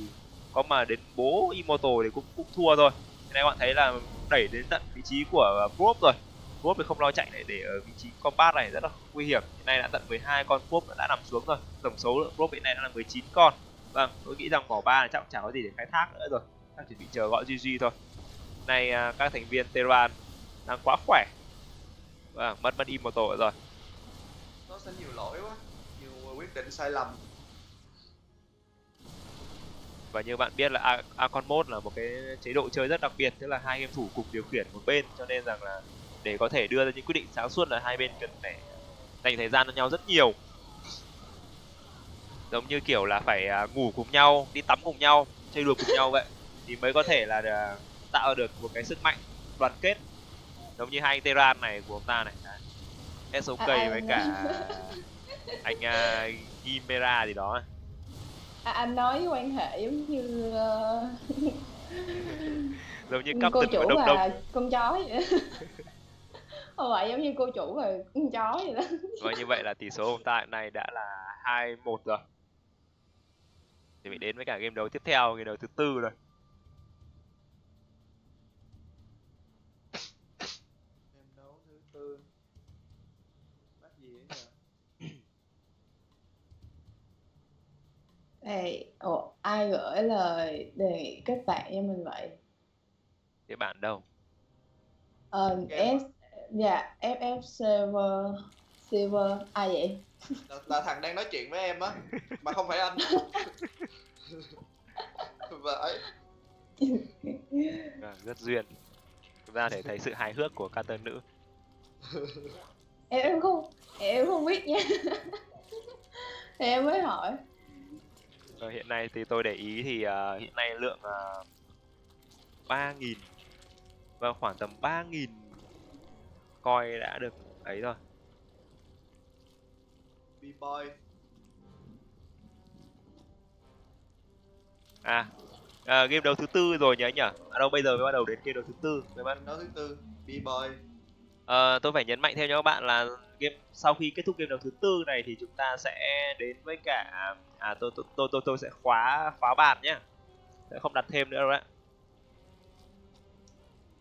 Có mà đến bố Imoto thì cũng cũng thua thôi. Thế này các bạn thấy là đẩy đến tận vị trí của Group rồi. Group thì không lo chạy lại để ở vị trí combat này rất là nguy hiểm. Hiện nay đã tận 12 con Group đã nằm xuống rồi. Tổng số lượng Probe hiện nay đã là 19 con. Vâng, tôi nghĩ rằng mỏ ba là chắc cũng chả có gì để khai thác nữa rồi. Đang chuẩn bị chờ gọi GG thôi. Nay à, các thành viên Terran đang quá khỏe vâng mất mất immortal rồi nó sẽ nhiều lỗi quá nhiều quyết định sai lầm và như bạn biết là Archon mode là một cái chế độ chơi rất đặc biệt tức là hai game thủ cùng điều khiển một bên cho nên rằng là để có thể đưa ra những quyết định sáng suốt là hai bên cần phải dành thời gian cho nhau rất nhiều giống như kiểu là phải à, ngủ cùng nhau đi tắm cùng nhau chơi đùa cùng nhau vậy. Thì mới có thể là à, tạo được một cái sức mạnh đoàn kết. Giống như hai anh Tehran này của ông ta này. SOK à, với cả anh uh, Gimera gì đó. À, anh nói quan hệ giống như uh... giống như cô chủ đông và đông. con chó vậy. Không phải giống như cô chủ và con chó vậy đó. Và như vậy là tỷ số hôm tại này đã là hai một rồi thì mình đến với cả game đấu tiếp theo game đấu thứ tư rồi. Game đấu thứ tư. Bắt gì ấy nhỉ Ê, ồ, ai gửi lời đề nghị kết bạn cho mình vậy? cái bạn đâu? Ờ, S, dạ, FF Server, Silver, ai vậy? là, là thằng đang nói chuyện với em á mà không phải anh. Vậy. À, rất duyên. Chúng ta thể thấy sự hài hước của ca tân nữ. Em, em không, em không biết nha. Thì em mới hỏi. Ờ, hiện nay thì tôi để ý thì uh, hiện nay lượng uh, 3.000 và khoảng tầm 3.000 coi đã được ấy rồi B-boy à, à game đấu thứ tư rồi nhỉ anh nhỉ? À đâu bây giờ mới bắt đầu đến game đấu thứ tư mới bắt đấu thứ tư B-boy à, tôi phải nhấn mạnh thêm cho các bạn là game sau khi kết thúc game đấu thứ tư này thì chúng ta sẽ đến với cả à tôi tôi tôi tôi, tôi sẽ khóa khóa bàn nhé sẽ không đặt thêm nữa đâu đấy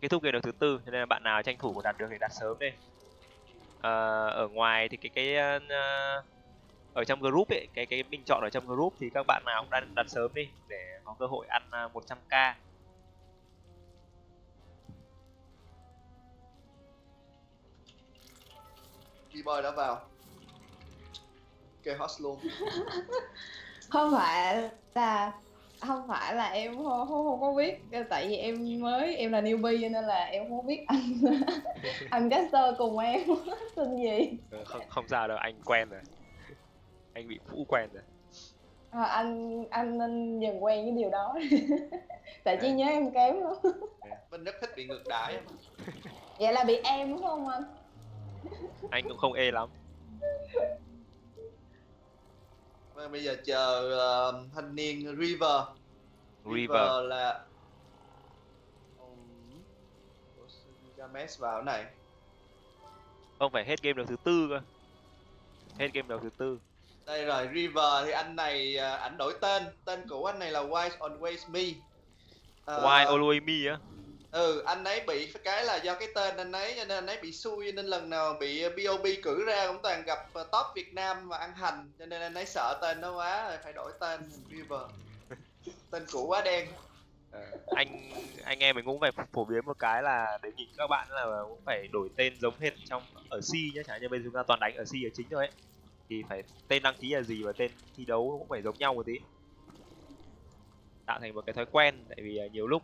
kết thúc game đấu thứ tư cho nên là bạn nào tranh thủ đặt được thì đặt sớm đi à, ở ngoài thì cái cái uh, ở trong group ấy cái cái bình chọn ở trong group thì các bạn nào cũng đang đặt sớm đi để có cơ hội ăn 100k B-boy đã vào. Chaos luôn. Không phải là không phải là em không, không, không có biết tại vì em mới em là newbie cho nên là em không biết anh anh caster cùng em. Tên gì? Ừ, không không sao đâu anh quen rồi. Anh bị cũ quen rồi. À, anh anh nên dần quen với điều đó. Tại trí nhớ em kém lắm. Mình rất thích bị ngược đãi vậy là bị em đúng không anh? Anh cũng không ê lắm Và bây giờ chờ uh, thanh niên River. River, River. là Games vào này. Không phải hết game đầu thứ tư cơ. Hết game đầu thứ tư. Đây rồi River thì anh này uh, ảnh đổi tên. Tên của anh này là Wise Always Me. Uh, Why Always Me á ừ anh ấy bị cái là do cái tên anh ấy cho nên anh ấy bị xui nên lần nào bị uh, bob cử ra cũng toàn gặp uh, top việt nam và ăn hành cho nên anh ấy sợ tên nó quá rồi phải đổi tên river. Tên cũ quá đen. À, anh anh em mình cũng phải phổ biến một cái là đề nghị các bạn là cũng phải đổi tên giống hết trong ở C nhé chẳng như bây giờ chúng ta toàn đánh ở C là chính thôi ấy. Thì phải tên đăng ký là gì và tên thi đấu cũng phải giống nhau một tí. Tạo thành một cái thói quen tại vì à, nhiều lúc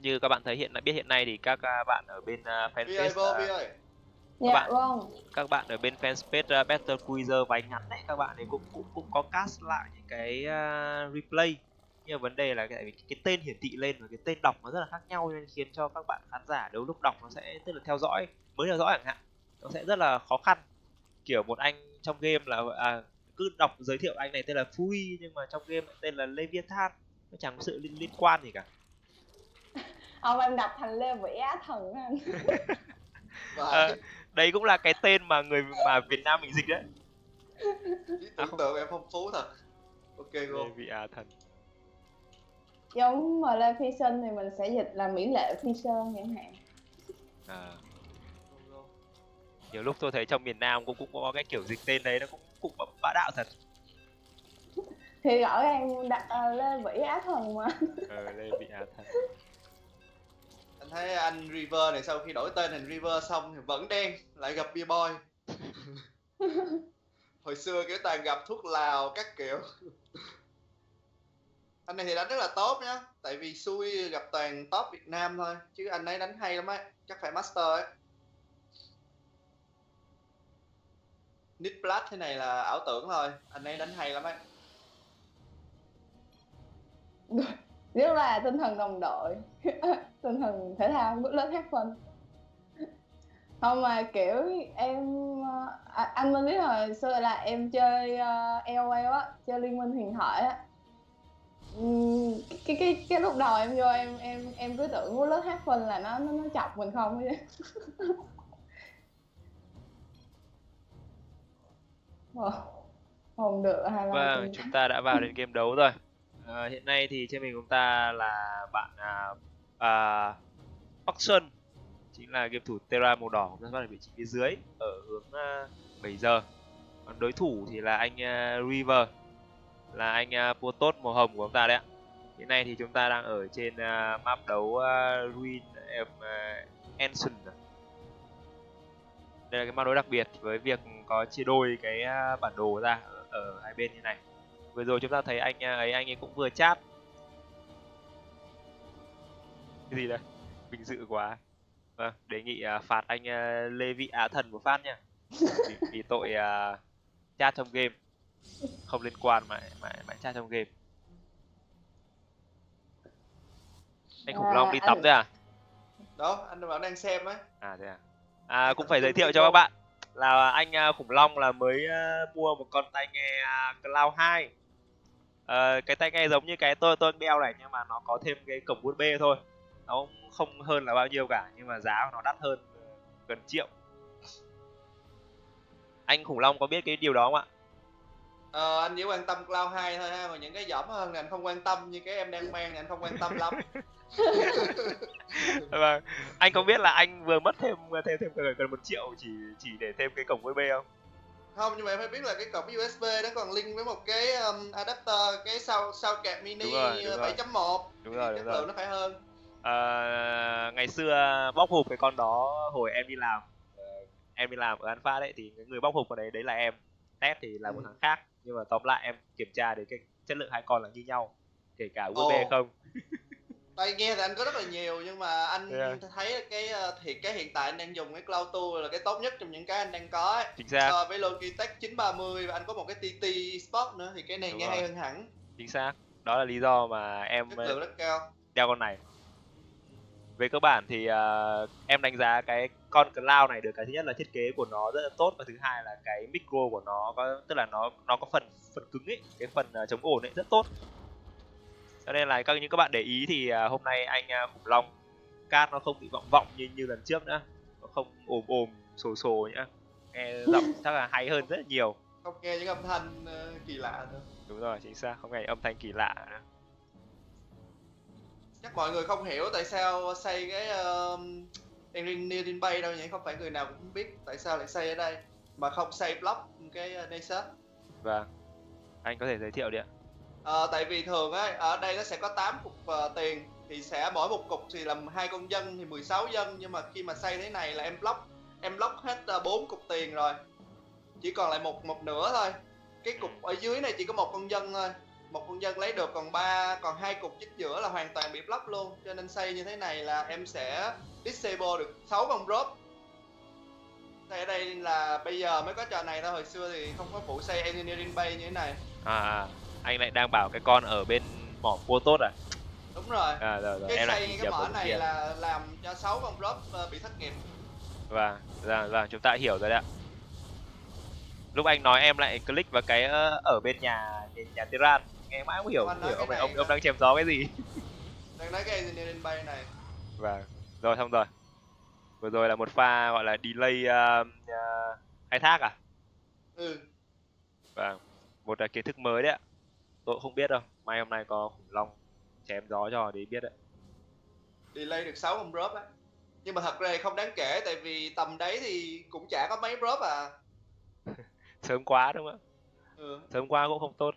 như các bạn thấy hiện biết hiện nay thì các bạn ở bên uh, fanpage uh, dạ, các bạn vâng. các bạn ở bên fanpage uh, Better Quizer váy ngắn đấy các bạn ấy cũng cũng cũng có cast lại những cái uh, replay. Nhưng vấn đề là cái, cái tên hiển thị lên và cái tên đọc nó rất là khác nhau nên khiến cho các bạn khán giả đấu lúc đọc nó sẽ tức là theo dõi mới theo dõi chẳng hạn nó sẽ rất là khó khăn. Kiểu một anh trong game là à, cứ đọc giới thiệu anh này tên là Fui nhưng mà trong game tên là Leviathan nó chẳng có sự liên, liên quan gì cả ông em đọc thành lê vĩ á thần anh. À, đấy cũng là cái tên mà người mà việt nam mình dịch đấy. Ý tưởng à, tượng em phong phú thật. Ok luôn lê vĩ á thần. Giống mà lê phi sinh thì mình sẽ dịch là mỹ lệ phi sơn chẳng hạn. À. nhiều lúc tôi thấy trong miền nam cũng cũng có cái kiểu dịch tên đấy nó cũng cũng bá đạo thật. Thì rõ ràng đặt uh, lê vĩ á thần mà. Ờ lê vĩ á thần thấy anh River này sau khi đổi tên thành River xong thì vẫn đen lại gặp Bia Boy. Hồi xưa kiểu toàn gặp thuốc lào các kiểu. Anh này thì đánh rất là tốt nhá tại vì xui gặp toàn top Việt Nam thôi chứ anh ấy đánh hay lắm ấy chắc phải master ấy. Nít Black thế này là ảo tưởng thôi anh ấy đánh hay lắm ấy rất là tinh thần đồng đội tinh thần thể thao bước lớn hát phân. Không mà kiểu em à, anh mới biết hồi xưa là em chơi uh, LOL á chơi liên minh huyền thoại á. Cái cái cái lúc đầu em vô em em em cứ tưởng của lớp hát phân là nó nó nó chọc mình không chứ không được hay là vâng chúng ta đã vào đến game đấu rồi à, hiện nay thì trên mình chúng ta là bạn à, à, Bắc chính là game thủ Terra màu đỏ đang ở vị trí phía dưới ở hướng à, uh, 7 giờ. Còn đối thủ thì là anh uh, River là anh à, uh, Potos màu hồng của chúng ta đấy ạ. Hiện nay thì chúng ta đang ở trên uh, map đấu uh, Ruin of uh, Ancient đây là cái map đấu đặc biệt với việc có chia đôi cái uh, bản đồ ra ở, ở hai bên như này vừa rồi chúng ta thấy anh ấy anh ấy cũng vừa chat. Cái gì đây? Vinh dự quá. Vâng đề nghị uh, phạt anh uh, lê vị á thần một phát nha vì, vì tội uh, chat trong game. Không liên quan mà mà mà chat trong game. Anh khủng long đi tắm đấy à? Đó anh bảo đang xem ấy à thế à? À cũng phải giới thiệu cho các bạn là anh khủng long là mới mua một con tai nghe cloud 2 à, cái tai nghe giống như cái tôi tôi đeo này nhưng mà nó có thêm cái cổng USB thôi. Nó không hơn là bao nhiêu cả nhưng mà giá của nó đắt hơn gần triệu. Anh khủng long có biết cái điều đó không ạ? Ờ, anh chỉ quan tâm cloud 2 thôi ha còn những cái dỏm hơn thì anh không quan tâm như cái em đang mang thì anh không quan tâm lắm. Vâng anh có biết là anh vừa mất thêm thêm thêm gần một triệu chỉ chỉ để thêm cái cổng USB không không nhưng mà em phải biết là cái cổng USB đó còn link với một cái um, adapter cái sau sau kẹp mini 7.1 đúng rồi chất đúng lượng rồi. nó phải hơn à, ngày xưa bóc hộp cái con đó hồi em đi làm em đi làm ở Alpha đấy thì người bóc hộp của đấy đấy là em test thì là một Ừ. thằng khác nhưng mà tóm lại em kiểm tra được cái chất lượng hai con là như nhau kể cả USB Ồ. không tai nghe thì anh có rất là nhiều nhưng mà anh Yeah. thấy cái ờ, thì cái hiện tại anh đang dùng cái Cloud Tour là cái tốt nhất trong những cái anh đang có ấy. chính xác so với Logitech 930 và anh có một cái TT Sport nữa thì cái này Đúng nghe rồi. hay hơn hẳn chính xác đó là lý do mà em chất lượng rất cao đeo con này về cơ bản thì ờ, em đánh giá cái con cloud này được cái thứ nhất là thiết kế của nó rất là tốt và thứ hai là cái micro của nó có tức là nó nó có phần phần cứng ấy cái phần ờ, chống ồn ấy rất tốt cho nên là các những các bạn để ý thì ờ, hôm nay anh ờ, khủng long cát nó không bị vọng vọng như như lần trước nữa. Nó không ồm ồm sồ sồ nhá. Nghe giọng chắc là hay hơn rất là nhiều. Không nghe những âm thanh ờ, kỳ lạ nữa. Đúng rồi chính xác không nghe âm thanh kỳ lạ nữa. chắc mọi người không hiểu tại sao xây cái uh, Near Bay đâu nhỉ? Không phải người nào cũng biết tại sao lại xây ở đây mà không xây block cái uh, Nexus vâng. Anh có thể giới thiệu đi ạ à, tại vì thường á ở đây nó sẽ có 8 cục uh, tiền thì sẽ mỗi một cục thì làm hai con dân thì 16 dân nhưng mà khi mà xây thế này là em block em block hết uh, cục tiền rồi. Chỉ còn lại một một nửa thôi. Cái cục ở dưới này chỉ có một con dân thôi. Một con dân lấy được còn ba còn hai cục chính giữa là hoàn toàn bị block luôn. Cho nên xây như thế này là em sẽ disable được 6 con drop. Tại ở đây là bây giờ mới có trò này thôi. Hồi xưa thì không có phụ xây engineering bay như thế này. À. à anh lại đang bảo cái con ở bên mỏ cua tốt à? Đúng rồi. À rồi rồi cái em xây cái mỏ này kia. là làm cho 6 con drop ờ, bị thất nghiệp. Vâng vâng vâng chúng ta hiểu rồi đấy ạ. Lúc anh nói em lại click vào cái ờ, ở bên nhà nhà, nhà Tiran. Nghe mãi không hiểu không hiểu ông này ông, ông là- đang chém gió cái gì. Đang nói cái engineering bay này. Vâng rồi xong rồi. Vừa rồi là một pha gọi là delay ờ, ờ, khai thác à? Ừ. Vâng một là kiến thức mới đấy ạ tôi cũng không biết đâu. May hôm nay có khủng long chém gió cho để biết đấy. Delay được 6 con drop á. Nhưng mà thật ra không đáng kể tại vì tầm đấy thì cũng chả có mấy drop à. Sớm quá đúng không? Ạ ừ. sớm quá cũng không tốt.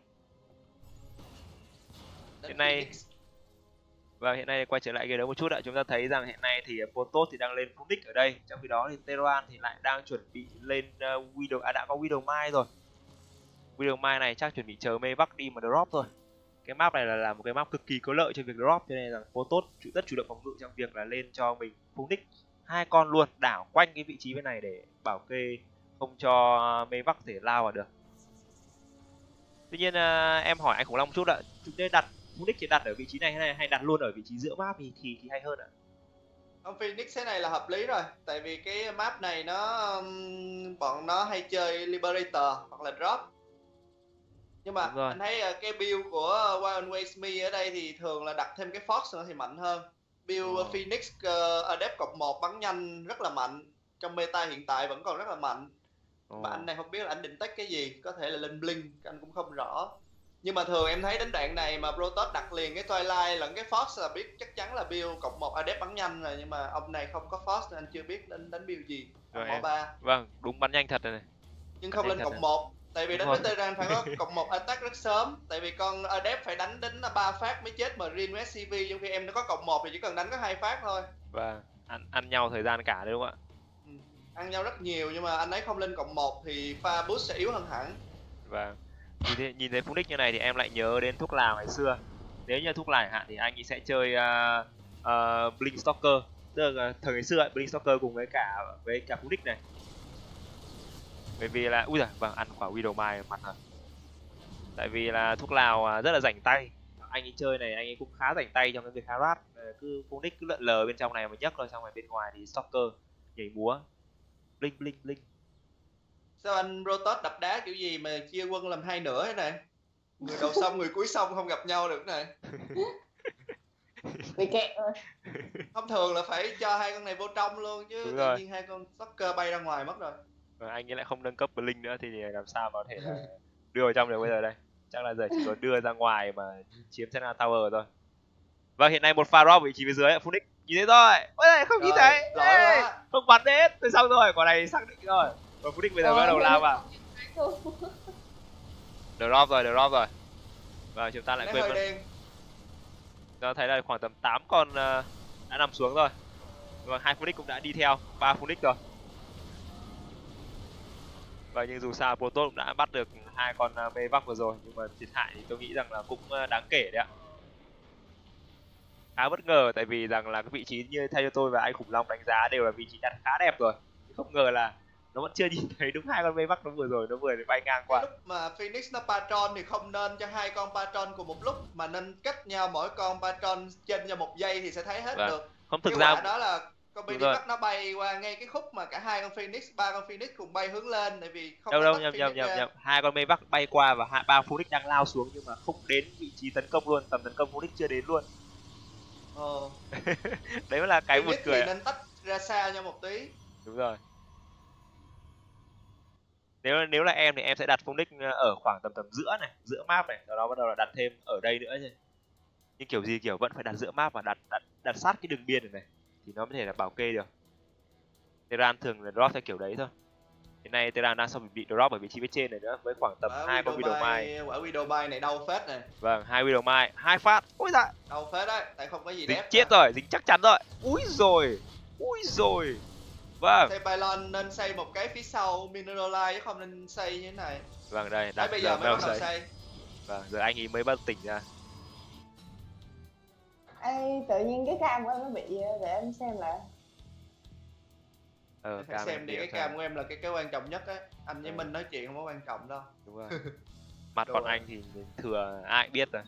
Đến Hiện nay- và hiện nay quay trở lại game đấu một chút ạ. Chúng ta thấy rằng hiện nay thì Protoss thì đang lên Phoenix ở đây. Trong khi đó thì Terran thì lại đang chuẩn bị lên uh, Widow à đã có Widow Mai rồi video Mai này chắc chuẩn bị chờ mê bắc đi mà drop thôi. Cái map này là, là một cái map cực kỳ có lợi cho việc drop cho nên là Protoss rất chủ động phòng ngự trong việc là lên cho mình Phoenix hai con luôn đảo quanh cái vị trí bên này để bảo kê không cho mê bắc thể lao vào được. Tuy nhiên à, em hỏi anh khủng long một chút ạ chúng ta đặt Phoenix chỉ đặt ở vị trí này hay, hay đặt luôn ở vị trí giữa map thì thì, thì hay hơn ạ? Ông Phoenix thế này là hợp lý rồi Tại vì cái map này nó Bọn nó hay chơi Liberator hoặc là Drop. Nhưng mà anh thấy ờ, cái build của Wild Ways Me ở đây thì thường là đặt thêm cái Fox nữa thì mạnh hơn. Build oh. Phoenix uh, Adept cộng 1 bắn nhanh rất là mạnh Trong meta hiện tại vẫn còn rất là mạnh. Oh. Mà anh này không biết là anh định tách cái gì Có thể là lên Blink, anh cũng không rõ. Nhưng mà thường em thấy đến đoạn này mà Protoss đặt liền cái Twilight lẫn cái Fox là biết chắc chắn là build cộng một adept bắn nhanh rồi nhưng mà ông này không có Fox nên anh chưa biết đánh đánh build gì. Rồi em. ba. Vâng đúng bắn nhanh thật rồi này. Nhưng không lên cộng một tại vì đánh với Terran phải có cộng một attack rất sớm. Tại vì con adept phải đánh đến ba phát mới chết mà riêng với SCV trong khi em nó có cộng một thì chỉ cần đánh có hai phát thôi. Vâng. Ăn ăn nhau thời gian cả đấy đúng không ạ? Ừ. ăn nhau rất nhiều nhưng mà anh ấy không lên cộng một thì pha boost sẽ yếu hơn hẳn. Vâng. Nhìn thấy, nhìn thấy Phoenix như này thì em lại nhớ đến thuốc lào ngày xưa. Nếu như thuốc lào hạn thì anh ấy sẽ chơi uh, uh, Blink Stalker. Tức là thời ngày xưa ấy, Blink Stalker cùng với cả với cả Phoenix này bởi vì là ui giời vâng ăn quả Widow Mai mặt rồi. Tại vì là thuốc lào rất là rảnh tay. Anh ấy chơi này anh ấy cũng khá rảnh tay trong cái việc harass. Cứ Phoenix cứ lợn lờ bên trong này mà nhấc rồi xong rồi bên ngoài thì Stalker nhảy múa. Blink blink blink sao anh Protoss đập đá kiểu gì mà chia quân làm hai nửa thế này? Người đầu sông người cuối sông không gặp nhau được này. Bị kẹt rồi thông thường là phải cho hai con này vô trong luôn chứ tự nhiên hai con soccer bay ra ngoài mất rồi và anh ấy lại không nâng cấp blink nữa thì làm sao mà có thể là đưa vào trong được bây giờ đây? Chắc là giờ chỉ có đưa ra ngoài mà chiếm Senna Tower thôi. Và hiện nay một pha drop vị trí phía dưới Phoenix nhìn thấy rồi. Ôi không nhìn thấy. không bắn hết. Tôi xong rồi quả này xác định rồi. Và Phú Định bây giờ bắt đầu lao vào. Drop rồi, drop rồi. Và chúng ta lại quên mất. Chúng thấy là khoảng tầm 8 con uh, đã nằm xuống rồi. Và hai Phoenix cũng đã đi theo, ba Phoenix rồi Và nhưng dù sao Protoss cũng đã bắt được hai con mê vắc vừa rồi Nhưng mà thiệt hại thì tôi nghĩ rằng là cũng uh, đáng kể đấy ạ. Khá bất ngờ tại vì rằng là cái vị trí như theo cho tôi và anh khủng long đánh giá đều là vị trí đặt khá đẹp rồi. Không ngờ là nó vẫn chưa nhìn thấy đúng hai con mây bắc nó vừa rồi nó vừa bay ngang qua. Lúc mà phoenix nó patron thì không nên cho hai con patron cùng một lúc mà nên cách nhau mỗi con patron trên cho một giây thì sẽ thấy hết vâng. được. Không thực ra đó là con baby bắc nó bay qua ngay cái khúc mà cả hai con phoenix ba con phoenix cùng bay hướng lên tại vì không đâu đâu nhầm nhầm nhầm nhầm hai con bắc bay qua và hai ba phoenix đang lao xuống nhưng mà không đến vị trí tấn công luôn tầm tấn công phoenix chưa đến luôn. Ờ. đấy mới là cái một cười thì nên tách ra xa nhau một tí. Đúng rồi. Nếu nếu là em thì em sẽ đặt đích ờ, ở khoảng tầm tầm giữa này giữa map này sau đó bắt đầu là đặt thêm ở đây nữa chứ. Nhưng kiểu gì kiểu vẫn phải đặt giữa map và đặt đặt đặt sát cái đường biên này, này thì nó có thể là bảo kê được Tehran thường là drop theo kiểu đấy thôi hiện nay Tehran đang xong bị drop ở vị trí phía trên này nữa với khoảng tầm hai con video mai quả video mai này đau phết này vâng hai video mai hai phát ui dạ đau phết đấy tại không có gì dính chết rồi dính chắc chắn rồi ui rồi ui rồi Vâng. Xây pylon nên xây một cái phía sau mineralize chứ không nên xây như thế này. Vâng đây, đã bây giờ mới bắt đầu xây. xây. Vâng, giờ anh ấy mới bắt tỉnh ra. Ê, tự nhiên cái cam của em nó bị để em xem lại. Ờ, phải xem đi cái cam của em là cái cái quan trọng nhất á. Anh với ừ. Minh nói chuyện không có quan trọng đâu. Đúng rồi. Mặt còn anh thì thừa ai biết rồi.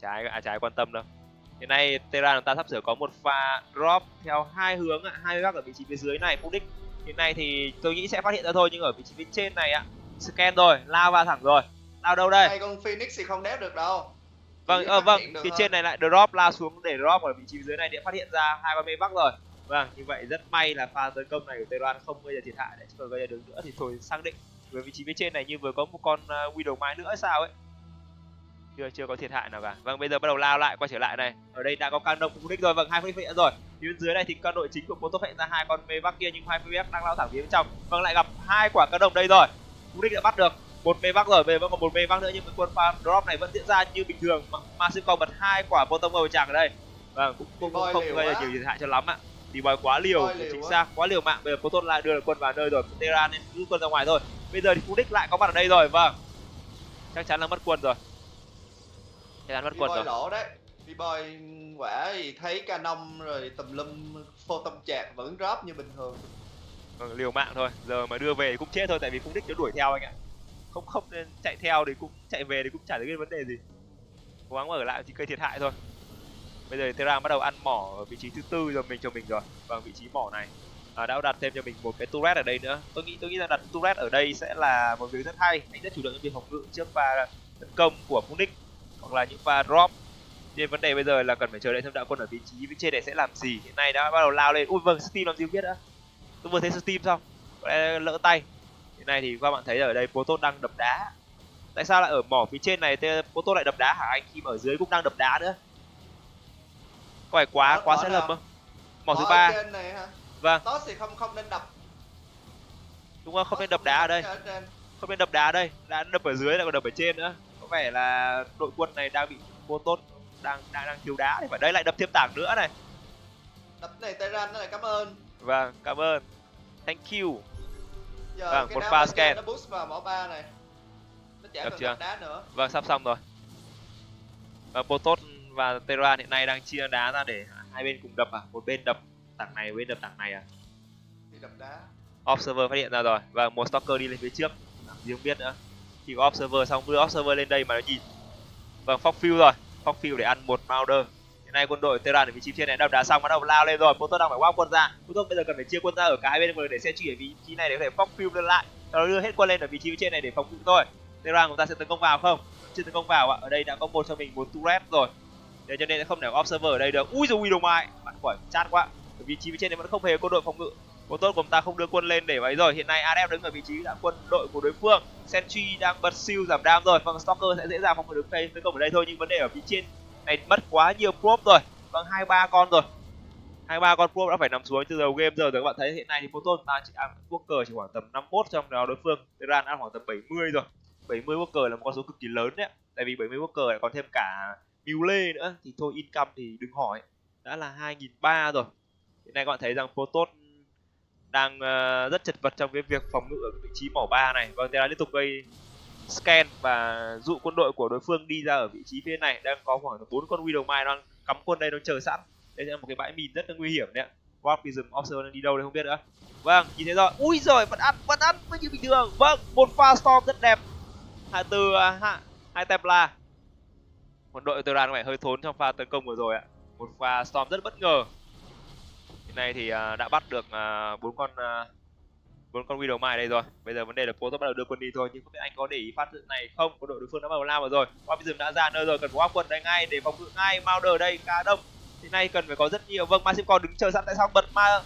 Trái à trái quan tâm đâu hiện nay Terra chúng ta sắp sửa có một pha drop theo hai hướng ạ hai góc ở vị trí phía dưới này Fudic hiện nay thì tôi nghĩ sẽ phát hiện ra thôi nhưng ở vị trí phía trên này ạ scan rồi lao vào thẳng rồi lao đâu đây hai con phoenix thì không đép được đâu vâng ờ vâng phía trên này lại drop lao xuống để drop ở vị trí dưới này để phát hiện ra hai con mê bắc rồi. Vâng như vậy rất may là pha tấn công này của Tehran không gây ra thiệt hại để còn gây ra được nữa thì thôi xác định. Với vị trí phía trên này như vừa có một con uh, Widow Mai nữa sao ấy. Chưa chưa có thiệt hại nào cả. Vâng bây giờ bắt đầu lao lại quay trở lại này. Ở đây đã có can động đích rồi vâng hai phi vệ rồi. Phía dưới này thì con đội chính của Proto hiện ra hai con mê bắc kia nhưng hai phi đang lao thẳng phía bên trong. Vâng lại gặp hai quả can động đây rồi. Đích đã bắt được một mê bắc rồi về vẫn còn một mê bắc nữa nhưng mà quân farm drop này vẫn diễn ra như bình thường. Mà, sư còn bật hai quả bottom màu chàng ở đây. Vâng cũng cũng, Boy không gây ra nhiều thiệt hại cho lắm ạ. Đi boy quá liều Boy chính quá. xác quá liều mạng. Bây giờ Protoss lại đưa được quân vào nơi rồi Terra nên rút quân ra ngoài thôi. Bây giờ thì Phoenix lại có mặt ở đây rồi vâng. Chắc chắn là mất quân rồi. Chắc chắn mất quân rồi. lỗ đấy. B-boy quả thì thấy Canon rồi tùm lum phô tâm vẫn drop như bình thường. Vâng, liều mạng thôi. Giờ mà đưa về cũng chết thôi tại vì Phoenix nó đuổi theo anh ạ không không nên chạy theo thì cũng chạy về thì cũng chả thấy cái vấn đề gì. Cố gắng ở lại thì cây thiệt hại thôi. Bây giờ Terra bắt đầu ăn mỏ ở vị trí thứ tư rồi mình cho mình rồi và vị trí mỏ này. À, đã đặt thêm cho mình một cái turret ở đây nữa. Tôi nghĩ tôi nghĩ rằng đặt turret ở đây sẽ là một việc rất hay. Anh rất chủ động trong việc phòng ngự trước pha tấn công của Munich hoặc là những pha drop. Nên vấn đề bây giờ là cần phải chờ đợi thêm đạo quân ở vị trí bên trên để sẽ làm gì. Hiện nay đã bắt đầu lao lên. Ui vâng steam làm gì không biết đã. Tôi vừa thấy steam xong lỡ tay hiện nay thì các bạn thấy ở đây Protoss đang đập đá. Tại sao lại ở mỏ phía trên này thế Protoss lại đập đá hả anh? Khi mà ở dưới cũng đang đập đá nữa. Có phải quá Mỏ- quá mỏ sai nào? lầm không? Mỏ thứ ba. này vâng. Toss thì không không nên đập. Đúng không? Không nên đập đá ở đây. không nên đập. Đá ở đây. Đã đập ở dưới lại còn đập ở trên nữa. Có vẻ là đội quân này đang bị Protoss đang đang đang thiếu đá thì phải đây lại đập thêm tảng nữa này. Đập này Terran là cảm ơn. Vâng cảm ơn. Thank you giờ Vâng, cái một pha scan. nó boost vào mỏ ba này nó chả Được chưa? đá nữa Vâng, sắp xong rồi. Và Protoss và Terra hiện nay đang chia đá ra để hai bên cùng đập à? Một bên đập tảng này, bên đập tảng này à? thì đập đá Observer phát hiện ra rồi và một stalker đi lên phía trước. Làm gì không biết nữa. Chỉ có Observer xong đưa Observer lên đây mà nó nhìn. Vâng, Foxfield rồi. Foxfield để ăn một Mauder. Hiện nay quân đội Terra ở vị trí trên này đã đá xong, bắt đầu lao lên rồi. Proton đang phải wow quân ra. Proton bây giờ cần phải chia quân ra ở cả hai bên để xe chỉ ở vị trí này để có thể Foxfield lên lại. nó đưa hết quân lên ở vị trí trên này để phòng ngự thôi. Terra chúng ta sẽ tấn công vào không? Chưa tấn công vào ạ. Ở đây đã có một cho mình một turret rồi. Để cho nên sẽ không để observer ở đây được. Ui rồi đồng mai. Bạn khỏi chát quá. Ở vị trí bên trên này vẫn không hề có đội phòng ngự. Một tốt của chúng ta không đưa quân lên để vậy rồi. Hiện nay ADF đứng ở vị trí đã quân đội của đối phương. Sentry đang bật siêu giảm đam rồi. phần Stalker sẽ dễ dàng phòng ngự được tấn công ở đây thôi nhưng vấn đề ở phía trên này mất quá nhiều prop rồi. Vâng hai ba con rồi. hai ba con prop đã phải nằm xuống từ đầu game giờ rồi các bạn thấy hiện nay thì photon ta chỉ ăn Walker chỉ khoảng tầm 51 trong đó đối phương. Tehran ăn khoảng tầm 70 rồi. 70 cờ là một con số cực kỳ lớn đấy tại vì 70 Walker lại còn thêm cả Mule nữa. Thì thôi income thì đừng hỏi. Đã là 2003 rồi. Hiện nay các bạn thấy rằng Protoss đang uh, rất chật vật trong cái việc phòng ngự ở cái vị trí mỏ ba này. Vâng Terra liên tục gây scan và dụ quân đội của đối phương đi ra ở vị trí phía này. Đang có khoảng bốn con Widowmine đang cắm quân đây nó chờ sẵn. Đây là một cái bãi mìn rất là nguy hiểm đấy ạ. Warpism Observer đang đi đâu đây không biết nữa. Vâng nhìn thấy rồi. Ui rồi vẫn ăn vẫn ăn vẫn như bình thường. Vâng một pha storm rất đẹp. Hạ từ à, hạ, hai Templar. Một đội Terran có vẻ hơi thốn trong pha tấn công vừa rồi ạ. Một pha storm rất bất ngờ. Hiện nay thì à, đã bắt được à, bốn con bốn con Widow mai đây rồi. Bây giờ vấn đề là Protoss bắt đầu đưa quân đi thôi, nhưng không biết anh có để ý phát hiện này không? Có đội đối phương đã bắt đầu lao vào rồi. Warpism đã ra nơi rồi, cần có quân đây ngay để phòng ngự ngay. Mauder đây cá đông. Hiện nay cần phải có rất nhiều. Vâng Maxim còn đứng chờ sẵn tại sao? Bật ma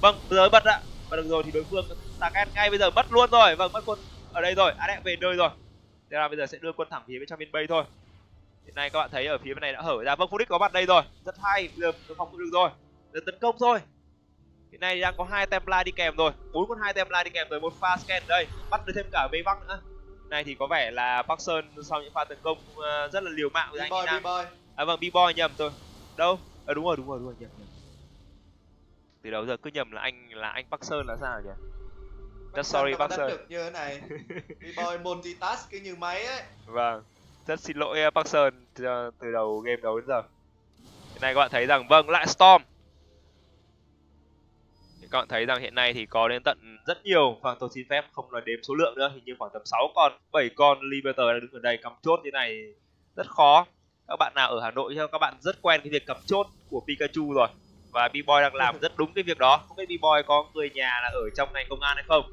vâng giới bật ạ. Bật được rồi thì đối phương target ngay. Bây giờ mất luôn rồi. Vâng mất quân ở đây rồi. Adex về nơi rồi. Thế là bây giờ sẽ đưa quân thẳng phía bên trong bên bay thôi. Hiện nay các bạn thấy ở phía bên này đã hở ra. Vâng Phoenix có mặt đây rồi. Rất hay. Bây giờ được phòng ngự được rồi. Giờ tấn công thôi hiện nay đang có hai Templar đi kèm rồi. Bốn con hai Templar đi kèm rồi một pha scan. Đây bắt được thêm cả Vây Bắc nữa. Này thì có vẻ là Park Sơn sau những pha tấn công ờ, rất là liều mạng với anh B-boy. À vâng B-boy nhầm tôi đâu? À, đúng rồi đúng rồi đúng rồi nhầm nhầm. Từ đầu giờ cứ nhầm là anh là anh Park Sơn là sao nhỉ? Just sorry đánh Sơn được như thế này. B-boy multitask cứ như máy ấy. Vâng, rất xin lỗi eh, Park Sơn từ, từ đầu game đấu đến giờ. Hiện nay các bạn thấy rằng vâng lại Storm. Các bạn thấy rằng hiện nay thì có đến tận rất nhiều vâng tôi xin phép không nói đếm số lượng nữa hình như khoảng tầm 6 con 7 con Liberator đang đứng ở đây cắm chốt như này rất khó. Các bạn nào ở Hà Nội cho các bạn rất quen cái việc cắm chốt của Pikachu rồi và B-Boy đang làm rất đúng cái việc đó. Không biết B-Boy có người nhà là ở trong ngành công an hay không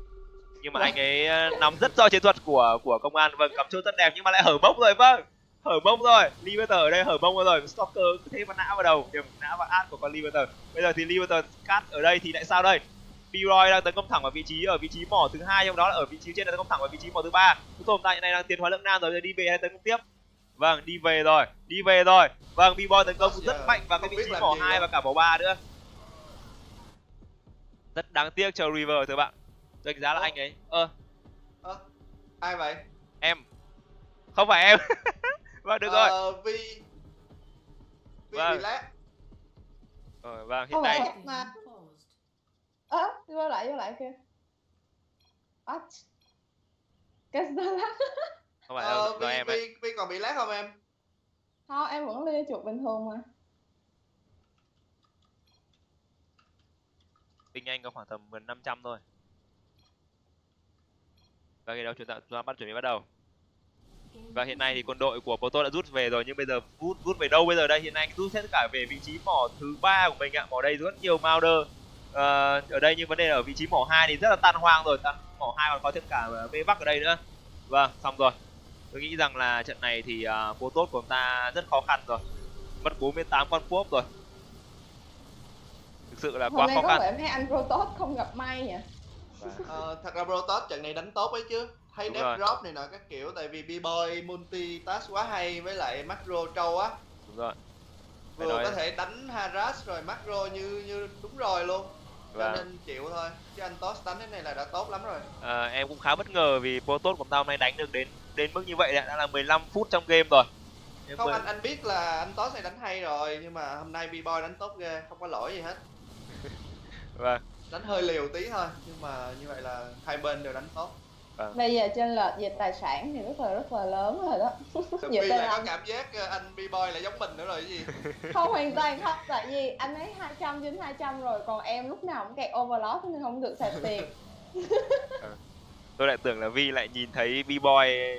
nhưng mà anh ấy ờ, nắm rất rõ chiến thuật của của công an vâng cắm chốt rất đẹp nhưng mà lại hở mông rồi vâng hở mông rồi Liberator ở đây hở mông rồi Stalker cứ thế mà nã vào đầu điểm nã vào ad của con Liberator bây giờ thì Liberator cắt ở đây thì lại sao đây? B-Roy đang tấn công thẳng vào vị trí ở vị trí mỏ thứ hai trong đó là ở vị trí trên là tấn công thẳng vào vị trí mỏ thứ ba. Cuối cùng tại nay đang tiến hóa lượng nam rồi đi về hay tấn công tiếp? Vâng đi về rồi đi về rồi. Vâng B-Boy tấn công rất mạnh vào cái vị trí mỏ hai và cả mỏ ba nữa. Rất đáng tiếc cho River thưa bạn. Đánh giá là anh ấy. Ơ. Ơ, ai vậy? Em. Không phải em vâng được rồi Ờ, Vi Vi Vâng. bị lát Rồi vâng, hiện Không hit mà ơ vô lại vô lại kia What? cái đó lắc không phải ờ, đâu, do vi, em vi, vi còn bị lát không em không em vẫn lên chuột bình thường mà Ping anh có khoảng tầm gần 500 thôi. Và khi đó chúng ta, chúng ta bắt chuẩn bị bắt đầu. Và hiện nay thì quân đội của Proto đã rút về rồi nhưng bây giờ rút rút về đâu bây giờ đây? Hiện nay anh rút hết tất cả về vị trí mỏ thứ ba của mình ạ. Mỏ đây rất nhiều Mauder. Ờ, ở đây nhưng vấn đề là ở vị trí mỏ 2 thì rất là tan hoang rồi. Tan mỏ 2 còn có thêm cả bê bắc ở đây nữa. Vâng, xong rồi. Tôi nghĩ rằng là trận này thì uh, Proto của ta rất khó khăn rồi. Mất 48 con quốc rồi. Thực sự là quá hôm nay khó có khăn. vẻ mấy anh Protoss không gặp may nhỉ ờ, thật ra Protoss trận này đánh tốt ấy chứ thấy Đúng nếp rồi. drop này nọ các kiểu tại vì B-boy multi task quá hay với lại macro trâu á Đúng rồi. Phải vừa nói- có thể đánh harass rồi macro như như đúng rồi luôn cho Vâng. nên chịu thôi chứ anh Toss đánh cái này là đã tốt lắm rồi À, em cũng khá bất ngờ vì Protoss của tao hôm nay đánh được đến đến mức như vậy đã, đã là 15 phút trong game rồi. Không mà- anh anh biết là anh Toss này đánh hay rồi nhưng mà hôm nay B-boy đánh tốt ghê không có lỗi gì hết Vâng, đánh hơi liều tí thôi nhưng mà như vậy là hai bên đều đánh tốt vâng. bây giờ trên lệch về tài sản thì rất là rất là lớn rồi đó. Nhiều tên lại có cảm giác ờ, anh B-boy là giống mình nữa rồi cái gì? Không hoàn toàn không. Tại vì anh ấy 200 trên 200 rồi còn em lúc nào cũng kẹt overload nên không được xài tiền. Tôi lại tưởng là Vi lại nhìn thấy B-boy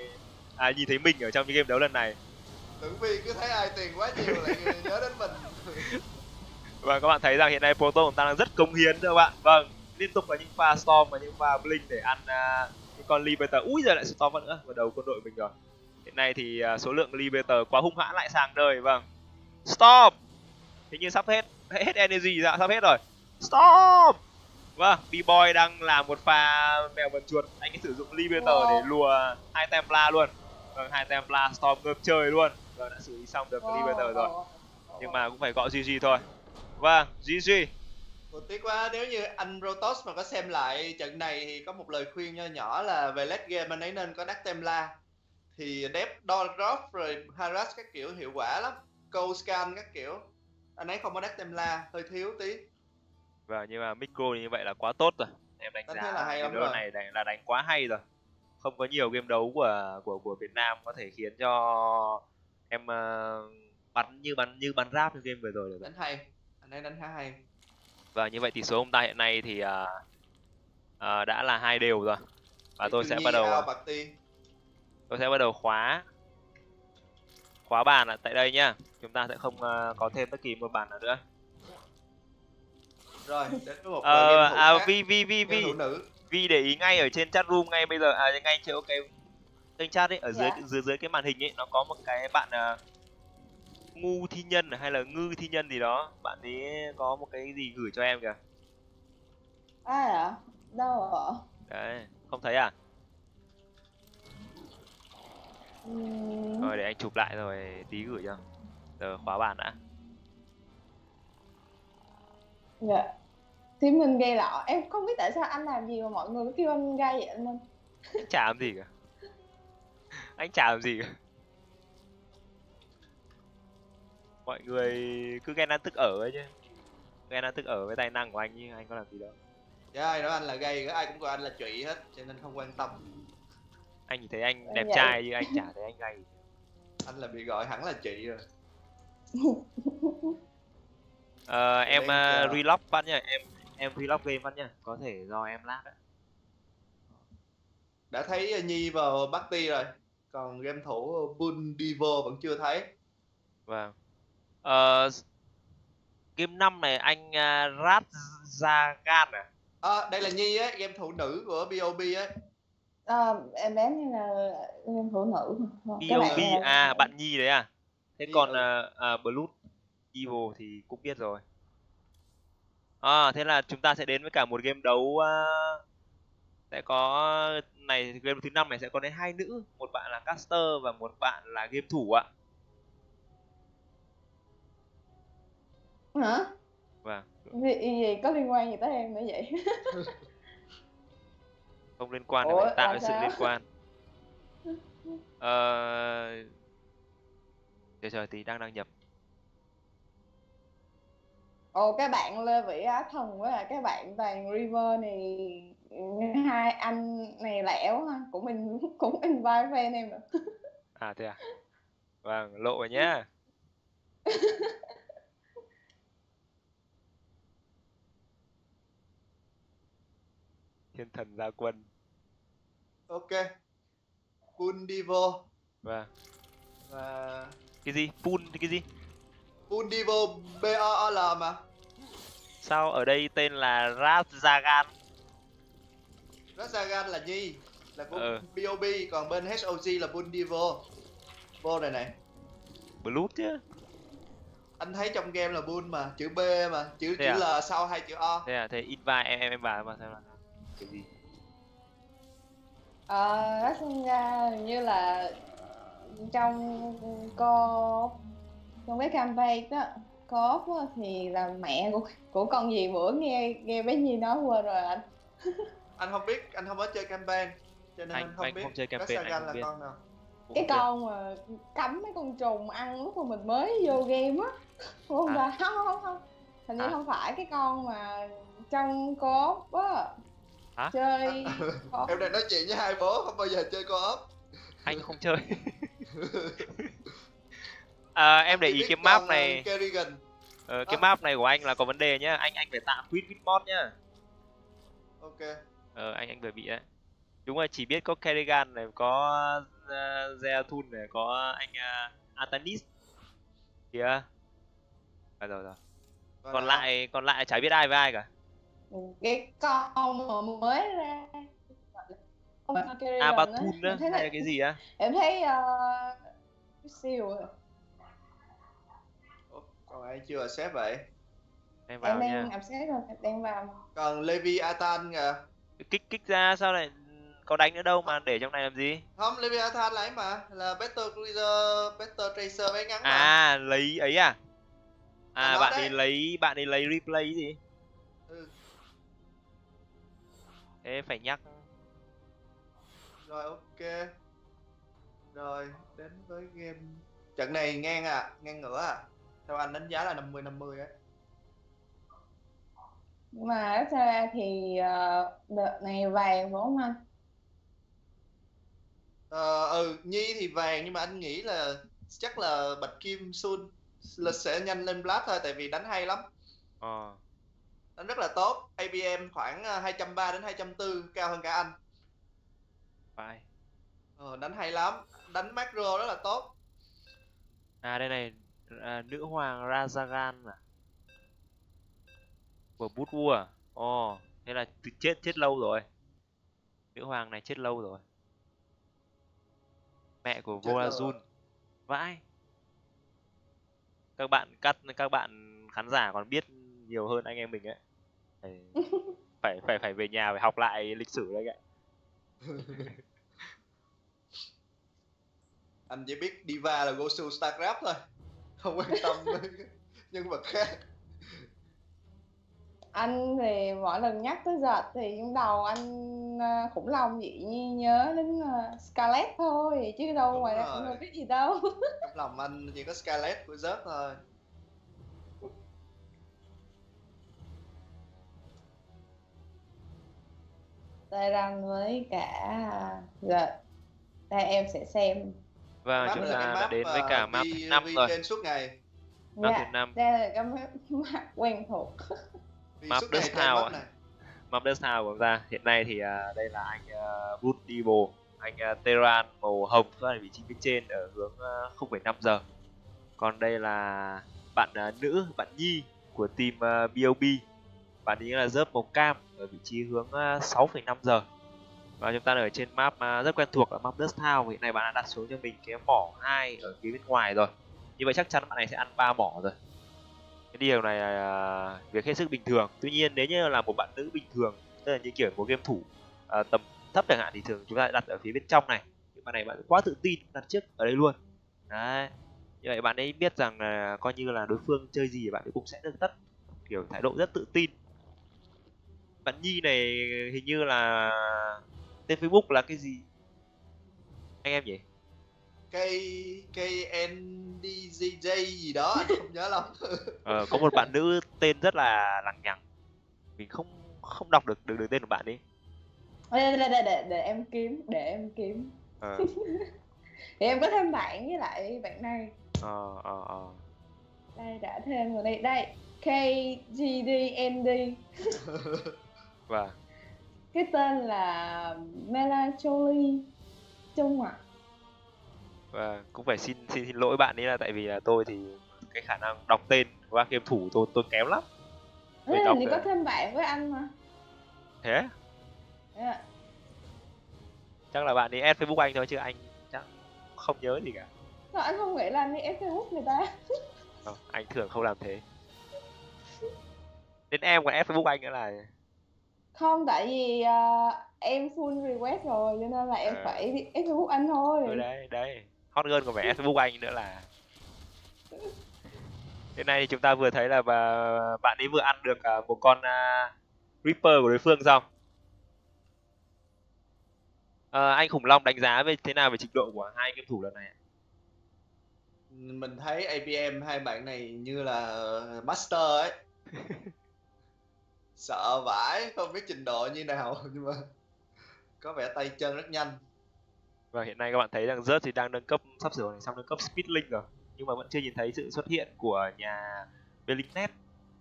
à nhìn thấy mình ở trong những game đấu lần này. tưởng Vi cứ thấy ai tiền quá nhiều lại nhớ đến mình. Và các bạn thấy rằng hiện nay Protoss của ta đang rất cống hiến các bạn. Vâng, liên tục là những pha storm và những pha blink để ăn à, con Liberator. Úi giờ lại storm vẫn nữa vào đầu quân đội mình rồi. Hiện nay thì à, số lượng Liberator quá hung hãn lại sang đời vâng. Storm. Hình như sắp hết hết energy ra sắp hết rồi. Storm. Vâng, B-boy đang làm một pha mèo vần chuột. Anh ấy sử dụng Liberator Wow. để lùa hai Templar luôn. Vâng, hai Templar Storm ngược chơi luôn. Vâng, đã xử lý xong được Liberator rồi. Nhưng mà cũng phải gọi GG thôi. Vâng, GG. Một tiếc quá nếu như anh Rotos mà có xem lại trận này thì có một lời khuyên nho nhỏ là về late game anh ấy nên có Dark Templar thì dép door drop rồi harass các kiểu hiệu quả lắm câu scan các kiểu anh ấy không có Dark Templar hơi thiếu tí Vâng, nhưng mà micro như vậy là quá tốt rồi. Em đánh Đánh giá thế là hay lắm rồi. này đánh, là đánh quá hay rồi. Không có nhiều game đấu của của của Việt Nam có thể khiến cho em ờ, bắn như bắn như bắn ráp như game vừa rồi được. đánh hay anh ấy đánh khá hay Và như vậy tỷ số hôm nay hiện nay thì à, à, đã là hai đều rồi. Và tôi sẽ bắt đầu tôi sẽ bắt đầu khóa khóa bàn ở tại đây nhá. Chúng ta sẽ không à, có thêm bất kỳ một bàn nào nữa. rồi đến với một Ờ, game thủ à. Vi Vi Vi Vi Vi để ý ngay ở trên chat room ngay bây giờ à ngay chỗ cái kênh chat ấy ở dưới Dạ. dưới dưới cái màn hình ấy nó có một cái bạn à, ngu thi nhân hay là ngư thi nhân gì đó bạn ấy có một cái gì gửi cho em kìa. Ai ạ đâu ạ đấy không thấy à? Ừm, rồi để anh chụp lại rồi tí gửi cho. Giờ khóa bàn đã. Dạ. Thì mình gây lọ. Em không biết tại sao anh làm gì mà mọi người cứ kêu anh gây vậy anh Minh. Anh chả làm gì cả. Anh chả làm gì cả mọi người cứ ghen ăn tức ở ấy chứ. Ghen ăn tức ở với tài năng của anh nhưng anh có làm gì đâu. Dạ ai nói anh là gay ai cũng gọi anh là trụy hết cho nên không quan tâm. Anh chỉ thấy anh đẹp vậy. trai nhưng anh chả thấy anh gay. Anh là bị gọi hẳn là chị rồi. Ờ, em uh, chờ. relock phát nha em em relock game phát nha có thể do em lag đấy đã thấy Nhi vào Party rồi còn game thủ Bull Divo vẫn chưa thấy. Vâng ờ, game 5 này anh uh, Razagan à? À, đây là Nhi á game thủ nữ của BOB á. À, em bé như là em phụ nữ. Bạn BOB là- à bạn Nhi đấy à? Thế Nhi, còn uh, uh, Blood Evil thì cũng biết rồi. À thế là chúng ta sẽ đến với cả một game đấu uh, sẽ có này game thứ năm này sẽ có đến hai nữ. Một bạn là caster và một bạn là game thủ ạ hả? Vâng gì, gì có liên quan gì tới em nữa vậy? Không liên quan thì Ủa, tạo là sự liên quan. Ờ chờ chờ tí đang đăng nhập. Ồ cái bạn lê vĩ á thần với lại cái bạn toàn river này hai anh này lẻo ha cũng mình cũng invite fan em nữa à thế à? Vâng lộ rồi nhá thiên thần gia quân. Ok. Pundivo vâng. Và cái gì? Pun cái gì? Pundivo B O L mà. Sao ở đây tên là Rajagan Rajagan là Nhi là của Ờ. BOB còn bên HOG là Pundivo vô này này. Blood chứ. Anh thấy trong game là Bun mà chữ B mà chữ Thế chữ à? L sau hai chữ O thế à? Thế invite em em em vào mà xem là cái gì? Ờ nó sinh ra hình như là trong co trong cái campaign đó có thì là mẹ của của con gì bữa nghe nghe bé nhi nói quên rồi anh. Anh không biết anh không có chơi campaign cho nên Anh- anh, không anh biết không chơi campaign, anh không là biết. con nào. Cái con mà cấm mấy con trùng ăn lúc mà mình mới vô game á. Không À. phải không không không. Hình như À. không phải cái con mà trong có á Hả? chơi có em đang nói chuyện với hai bố không bao giờ chơi co-op. Anh không chơi. À, em để ý cái map con, này. Kerrigan. Ờ, cái Ờ. map này của anh là có vấn đề nhá. Anh anh phải tạm quit bitmod nhá. Ok. Ờ anh anh vừa bị đấy. Đúng rồi chỉ biết có Kerrigan này có uh, Zeathun này có anh uh, Atanis. Kìa. À, rồi rồi. Còn còn lại còn lại chả biết ai với ai cả cái con mà mới ra. Không phải con Kerrigan á. Abathun á Em thấy hay là- cái gì á? em thấy uh, siêu rồi Ủa, còn ai chưa xếp vậy? Em vào em nha. đang làm xét rồi đang vào. Còn Levi Atan kìa. Kích kích ra sao lại có đánh nữa đâu mà để trong này làm gì? Không Levi Atan là ấy mà là Better Cruiser Better Tracer váy ngắn mà. À lấy ấy à? À À, bạn đấy. ấy lấy bạn ấy lấy replay gì thế phải nhắc. Rồi ok. Rồi đến với game. Trận này ngang à ngang ngửa à. Theo anh đánh giá là 50 50 ấy. Nhưng mà ít ra thì ờ, đợt này vàng phải không anh? Ờ ừ nhi thì vàng nhưng mà anh nghĩ là chắc là bạch kim sun là sẽ nhanh lên blast thôi tại vì đánh hay lắm. Ờ đánh rất là tốt. ABM khoảng ờ, 230 đến 240 cao hơn cả anh. Phải. Ờ, đánh hay lắm. Đánh macro rất là tốt. À đây này à, nữ hoàng Rajagan à. Của bút vua à? ồ thế là chết chết lâu rồi. Nữ hoàng này chết lâu rồi. Mẹ của rồi. vãi. Các bạn cắt các bạn khán giả còn biết nhiều hơn anh em mình ấy phải phải phải, phải về nhà phải học lại lịch sử đấy ạ. Anh chỉ biết diva là Gosu Starcraft thôi. Không quan tâm đến nhân vật khác. Anh thì mỗi lần nhắc tới giật thì trong đầu anh ờ, khủng long vậy như nhớ đến ờ, Scarlet thôi chứ đâu Đúng ngoài ra cũng đâu biết gì đâu. Trong lòng anh chỉ có Scarlet của Zert thôi Tây Ranh với cả giật đây em sẽ xem. Và map chúng ta đã đến với mà cả map thứ năm rồi. trên suốt ngày. Map Dạ, thứ năm. đây là cái map map quen thuộc. Map Dust House map à? này. Map Dust House của chúng ta. Hiện nay thì à, đây là anh uh, Wood Devil anh uh, Terran màu hồng là vị trí bên trên ở hướng uh, 0,5 giờ. Còn đây là bạn à, nữ bạn Nhi của team uh, BOB bạn ý là rớp màu cam ở vị trí hướng ờ, 6,5 giờ. Và chúng ta ở trên map ờ, rất quen thuộc là map Dust town. Hiện nay bạn đã đặt xuống cho mình cái mỏ hai ở phía bên ngoài rồi. Như vậy chắc chắn bạn này sẽ ăn ba mỏ rồi. Cái điều này là việc hết sức bình thường. Tuy nhiên nếu như là một bạn nữ bình thường tức là như kiểu một game thủ à, tầm thấp chẳng hạn thì thường chúng ta đặt ở phía bên trong này. Nhưng bạn này bạn quá tự tin đặt trước ở đây luôn. Đấy. Như vậy bạn ấy biết rằng là coi như là đối phương chơi gì bạn ấy cũng sẽ được tất kiểu thái độ rất tự tin bạn nhi này hình như là tên facebook là cái gì? Anh em nhỉ? K KNDJ gì đó anh không nhớ lắm. Ờ, có một bạn nữ tên rất là lằng nhằng. Mình không không đọc được được, được tên của bạn đi. Để, để, để, để, để em kiếm để em kiếm. Ờ. Thì em có thêm bạn với lại bạn này. Ờ ờ ờ. Đây đã thêm rồi đây. Đây KGDND và cái tên là Melancholy Trung ạ và cũng phải xin xin xin lỗi bạn ấy là tại vì là tôi thì cái khả năng đọc tên của các game thủ tôi tôi kém lắm. Mình đọc thì được. có thêm bạn với anh mà thế ạ. chắc là bạn ấy add facebook anh thôi chứ anh chắc không nhớ gì cả Sao anh không nghĩ là anh đi ép Facebook người ta không, anh thường không làm thế đến em còn add facebook anh nữa là Không tại vì à, em full request rồi cho nên là em À. phải ép Facebook anh thôi. Ở đây đây hot girl phải add facebook anh nữa là hiện nay thì chúng ta vừa thấy là bà, bạn ấy vừa ăn được à, một con à, Reaper của đối phương xong. Ờ, anh khủng long đánh giá về thế nào về trình độ của hai game thủ lần này mình thấy APM hai bạn này như là master ấy sợ vãi, không biết trình độ như nào, nhưng mà có vẻ tay chân rất nhanh. Và hiện nay các bạn thấy rằng rớt thì đang nâng cấp, sắp sửa này, xong nâng cấp Speedlink rồi. Nhưng mà vẫn chưa nhìn thấy sự xuất hiện của nhà Belinknet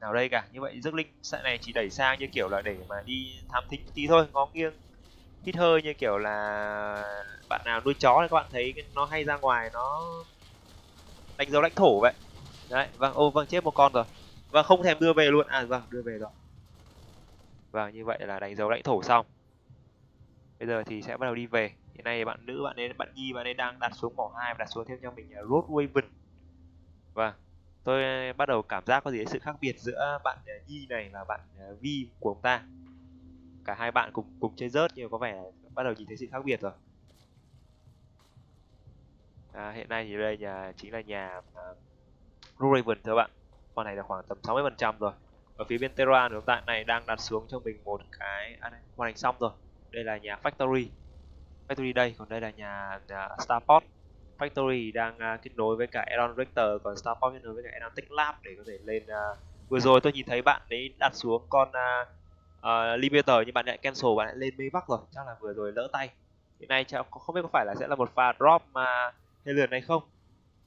nào đây cả. Như vậy rớt link sẽ này chỉ đẩy sang như kiểu là để mà đi thám thính tí thôi, ngó nghiêng hít hơi như kiểu là bạn nào nuôi chó thì các bạn thấy nó hay ra ngoài, nó đánh dấu lãnh thổ vậy. Đấy vâng ô vâng chết một con rồi. Và không thèm đưa về luôn. À vâng đưa về rồi và như vậy là đánh dấu lãnh thổ xong. Bây giờ thì sẽ bắt đầu đi về. Hiện nay bạn nữ bạn ấy bạn nhi bạn ấy đang đặt xuống mỏ hai và đặt xuống thêm cho mình à, road raven. Và tôi bắt đầu cảm giác có gì đấy sự khác biệt giữa bạn à, nhi này và bạn à, vi của ông ta. Cả hai bạn cùng cùng chơi rớt nhưng có vẻ bắt đầu nhìn thấy sự khác biệt rồi. À, hiện nay thì đây nhà chính là nhà uh, Blue Raven thưa bạn. Con này là khoảng tầm 60 phần trăm rồi ở phía bên Terra thì ta này đang đặt xuống cho mình một cái à đây, hoàn thành xong rồi. Đây là nhà Factory. Factory đây còn đây là nhà, nhà Starport. Factory đang uh, kết nối với cả Elon Rector còn Starport kết nối với cả Elon Tech Lab để có thể lên uh, vừa rồi tôi nhìn thấy bạn ấy đặt xuống con à, uh, uh, Liberator nhưng bạn lại cancel bạn lại lên mây bắc rồi. Chắc là vừa rồi lỡ tay. Hiện nay chắc không biết có phải là sẽ là một pha drop mà Helion hay không.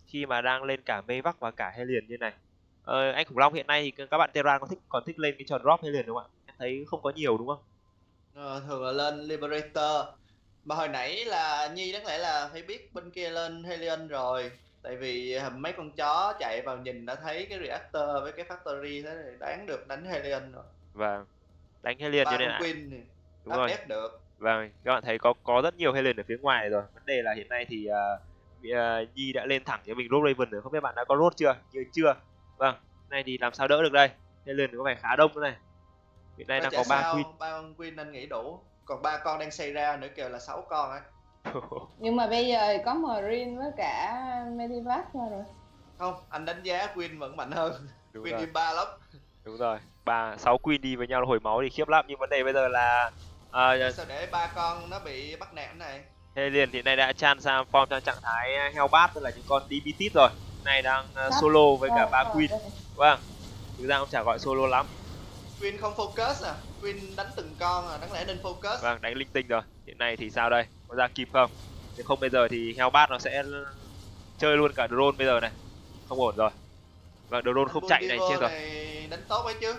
Khi mà đang lên cả mây bắc và cả Helion như này ờ, anh khủng long hiện nay thì các bạn Terran có thích còn thích lên cái trò drop Hellion đúng không ạ? Em thấy không có nhiều đúng không? Ờ, thường là lên Liberator. Mà hồi nãy là Nhi đáng lẽ là phải biết bên kia lên Helion rồi. Tại vì mấy con chó chạy vào nhìn đã thấy cái reactor với cái factory thế thì đoán được đánh Helion rồi. Và đánh Hellion ba cho nên là Queen thì đúng rồi. được. Vâng, các bạn thấy có có rất nhiều Helen ở phía ngoài rồi. Vấn đề là hiện nay thì uh, uh, Nhi đã lên thẳng cho mình Road Raven rồi. Không biết bạn đã có Road chưa? Như chưa? Vâng, nay thì làm sao đỡ được đây? Helen có vẻ khá đông thế này. Hiện nay đang có ba Queen. ba con Queen anh nghĩ đủ còn ba con đang xây ra nữa kìa là sáu con ấy Nhưng mà bây giờ có Marine với cả Medivac thôi rồi không anh đánh giá Queen vẫn mạnh hơn Đúng Queen rồi. đi ba lắm Đúng rồi. Ba sáu Queen đi với nhau là hồi máu thì khiếp lắm nhưng vấn đề bây giờ là uh, sao để ba con nó bị bắt nạt thế này Helen hiện nay đã chan sang form trong trạng thái Hellbat tức là những con DBT rồi. Nay đang uh, Sắp. solo với cả Rồi, ba rồi, Queen. Vâng. Thực ra cũng chả gọi solo lắm. Queen không focus à Queen đánh từng con à đáng lẽ nên focus Vâng, đánh linh tinh rồi. Hiện nay thì sao đây? Có ra kịp không? Nếu không bây giờ thì Hellbat nó sẽ chơi luôn cả drone bây giờ này. Không ổn rồi. Vâng, drone không chạy này chết rồi. này đánh tốt ấy chứ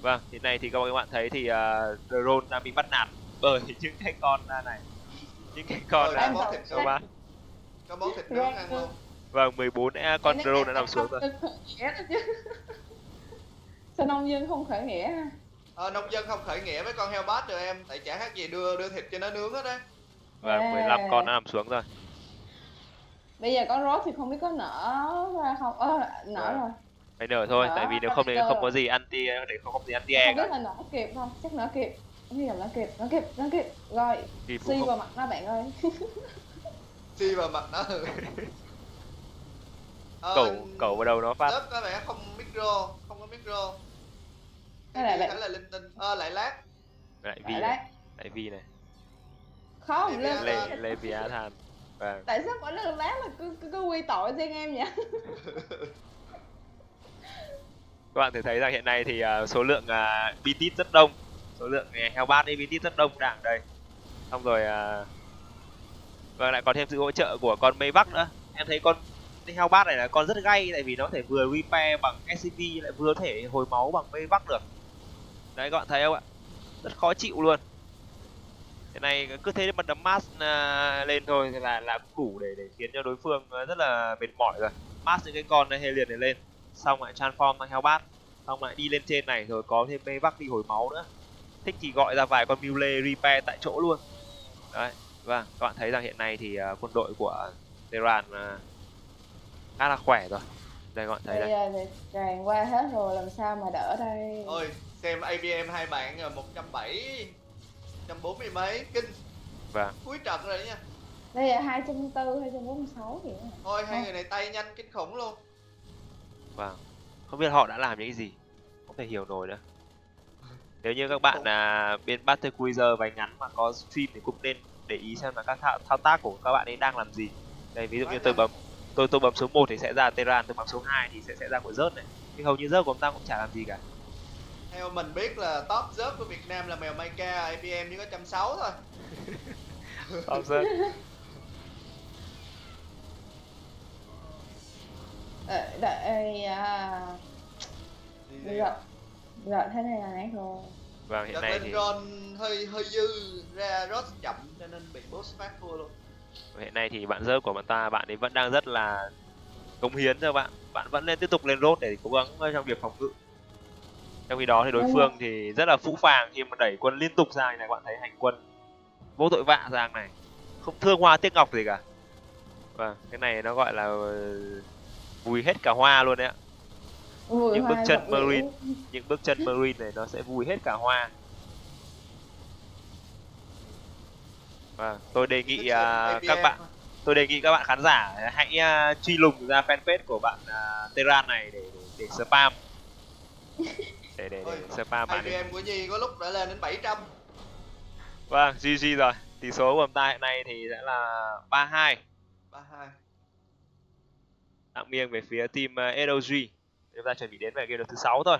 Vâng, hiện nay thì các bạn thấy thì uh, drone đang bị bắt nạt bởi những cái con này. Những cái con đã có món thịt nướng ăn luôn Vâng, 14 con Cái drone đã nằm xuống rồi. Sao nông dân không khởi nghĩa ha? ờ, nông dân không khởi nghĩa với con heo bát rồi em tại chả khác gì đưa đưa thịt cho nó nướng hết á. Vâng, 15 con đã nằm xuống rồi. Bây giờ có rốt thì không biết có nở ra không? Ơ, nở rồi. Phải nở thôi, Đó, tại vì nếu không thì bây giờ- không có gì anti để không có gì anti e Không biết là nở kịp không? Chắc nở kịp. Hy vọng nở kịp, nở kịp, nở kịp. Rồi, suy không vào mặt nó bạn ơi. Xi vào mặt nó ờ, cẩu cẩu vào đầu nó phát. Tớp có vẻ không micro không có micro. Cái này khá là linh tinh. Ờ lại lát Lại vi Lại này, lại vi này. Không Lê lên Lê Lê than. Vâng. tại sao mỗi lần lát là cứ cứ, cứ quy tội riêng em vậy? Các bạn thể thấy rằng hiện nay thì uh, số lượng uh, BTIT rất đông. Số lượng uh, Hellbat đi BTIT rất đông đang ở đây. Xong rồi uh, và lại còn thêm sự hỗ trợ của con mây bắc nữa. Em thấy con Hellbat này là con rất gay tại vì nó có thể vừa repair bằng SCP lại vừa có thể hồi máu bằng mây bắc được. Đấy các bạn thấy không ạ? Rất khó chịu luôn. Cái này cứ thế mà đấm mass à, lên thôi là là đủ để để khiến cho đối phương rất là mệt mỏi rồi. Mass những cái con này hay liền này lên. Xong lại transform sang hellbat xong lại đi lên trên này rồi có thêm mê bắc đi hồi máu nữa. Thích thì gọi ra vài con mule repair tại chỗ luôn. Đấy vâng các bạn thấy rằng hiện nay thì à, quân đội của Tehran uh, khá là khỏe rồi. Đây các bạn thấy đây. thì tràn qua hết rồi làm sao mà đỡ đây? Ôi xem ABM hai bạn rồi một trăm bảy trăm bốn mươi mấy kinh. Vâng. Cuối trận rồi nha. Đây là hai trăm tư hai trăm bốn mươi sáu vậy thôi hai người này tay nhanh kinh khủng luôn. Vâng. Không biết họ đã làm những cái gì. Không thể hiểu nổi nữa. Nếu như các bạn là bên Battle Cruiser váy ngắn mà có stream thì cũng nên để ý xem là các thao, thao tác của các bạn ấy đang làm gì. Đây ví dụ như tôi bấm tôi tôi bấm số 1 thì sẽ ra Terran tôi bấm số 2 thì sẽ sẽ ra của rớt này. Nhưng hầu như rớt của ông ta cũng chả làm gì cả. Theo mình biết là top rớt của Việt Nam là mèo Maika APM chỉ có trăm sáu thôi. Top rớt ờ, đợi à... rồi. Rồi thế này là nét rồi. Vâng hiện Đợt nay thì Ron hơi hơi dư ra rót chậm cho nên bị boss phát thua luôn hiện nay thì bạn rớt của bạn ta bạn ấy vẫn đang rất là cống hiến cho bạn. Bạn vẫn nên tiếp tục lên rốt để cố gắng trong việc phòng ngự. Trong khi đó thì đối phương thì rất là phũ phàng khi mà đẩy quân liên tục ra này bạn thấy hành quân vô tội vạ sang này. Không thương hoa tiếc ngọc gì cả. Vâng cái này nó gọi là vùi hết cả hoa luôn đấy ạ. Những bước chân marine những bước chân marine này nó sẽ vùi hết cả hoa vâng tôi đề nghị uh, các bạn tôi đề nghị các bạn khán giả hãy uh, truy lùng ra fanpage của bạn uh, Terran này để để, để spam để để, để spam bạn ấy. Của Nhi có lúc đã lên đến 700 Vâng, GG rồi. Tỷ số của chúng ta hiện nay thì sẽ là 3-2. 32 Tặng nghiêng về phía team LG. Chúng ta chuẩn bị đến về game thứ 6 thôi.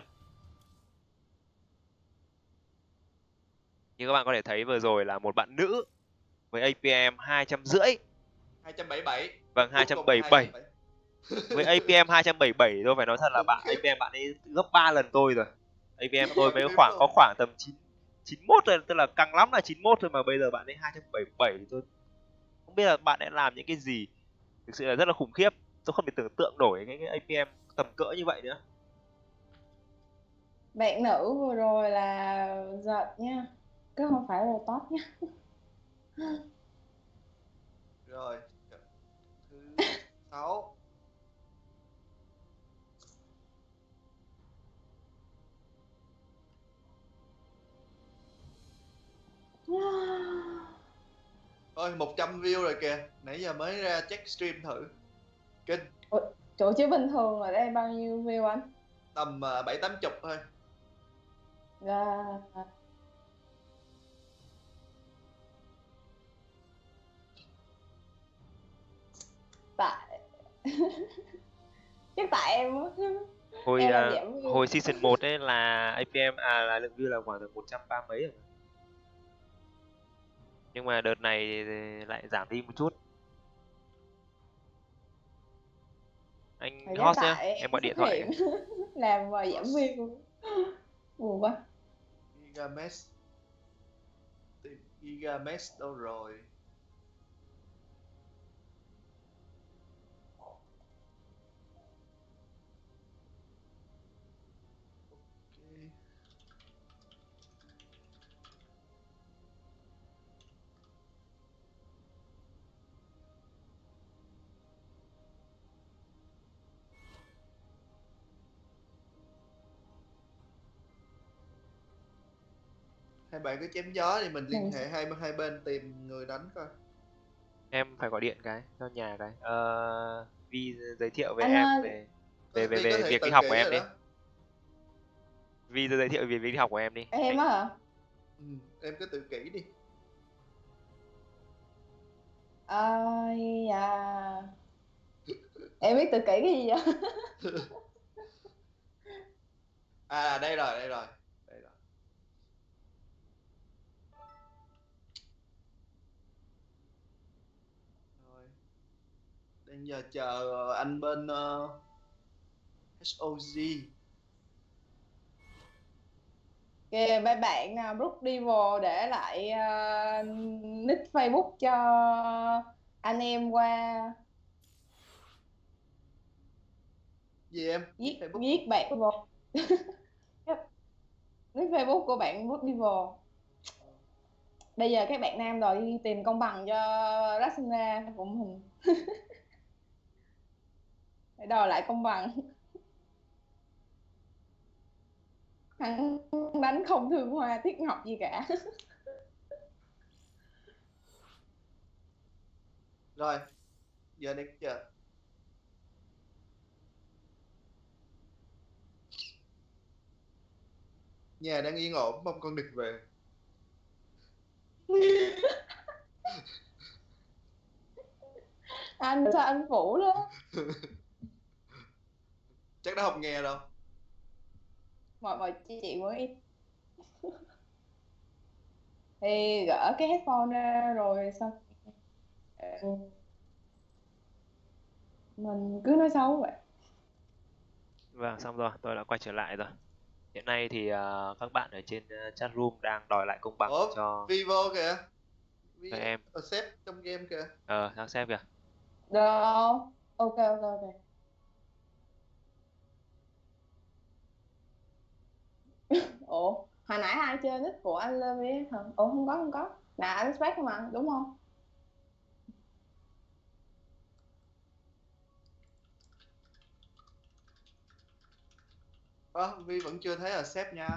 Như các bạn có thể thấy vừa rồi là một bạn nữ với APM 250. 277 Vâng, 277. Với APM 277 tôi phải nói thật là bạn APM bạn ấy gấp 3 lần tôi rồi. APM tôi mới khoảng có khoảng tầm 9 91 rồi, tức là căng lắm là 91 thôi mà bây giờ bạn ấy 277 thì tôi không biết là bạn ấy làm những cái gì. Thực sự là rất là khủng khiếp. Tôi không thể tưởng tượng nổi cái, cái APM tầm cỡ như vậy nữa. bạn nữ vừa rồi là giật nha chứ không phải là top nha rồi thứ sáu. Ôi 100 view rồi kìa. Nãy giờ mới ra check stream thử. Kinh. Ủa, chỗ chứ bình thường ở đây bao nhiêu view anh? Tầm uh, 7 8 chục thôi. Là chắc tại em á Hồi Em uh, view. hồi season 1 ấy là APM à là lượng view là khoảng được 130 mấy rồi. Nhưng mà đợt này lại giảm đi một chút. Anh Phải host nhá, em gọi điện thoại. làm mà giảm view buồn quá Gigamesh Tìm Gigamesh đâu rồi hai bạn cứ chém gió thì mình liên Ừ. hệ hai hai bên tìm người đánh coi Em phải gọi điện cái cho nhà cái. Ờ Vi giới thiệu về Anh em ơi. về về về, về việc đi học của em đi. Vi giới thiệu về việc đi học của em đi. em á hả Ừ, em cứ tự kỷ đi Ơi à Em biết tự kỷ cái gì vậy? à đây rồi đây rồi đang giờ chờ anh bên uh, SOG Kìa mấy bạn nào Brook Devil để lại uh, nick Facebook cho anh em qua. Gì em? Giết Facebook. giết bạn vô nick Facebook của bạn Brook Devil bây giờ các bạn nam đòi đi tìm công bằng cho Rasina cũng hình phải đòi lại công bằng. Hắn đánh không thương hoa thiết ngọc gì cả. Rồi giờ đi chờ nhà đang yên ổn mong con đực về. Anh sao anh phủ đó chắc nó không nghe đâu. Mọi mọi chị chị mới ít. Thì gỡ cái headphone ra rồi xong. Ờ, mình cứ nói xấu vậy. Vâng, xong rồi, tôi đã quay trở lại rồi. Hiện nay thì uh, các bạn ở trên uh, chat room đang đòi lại công bằng Ủa, cho Vivo kìa. Cho em. Ở xếp trong game kìa. Ờ, đang xem kìa. không ok ok ok ủa hồi nãy ai chơi nick của anh Levi hả ủa không có không có là anh Spec mà đúng không Ơ, Vi vẫn chưa thấy ở xếp nha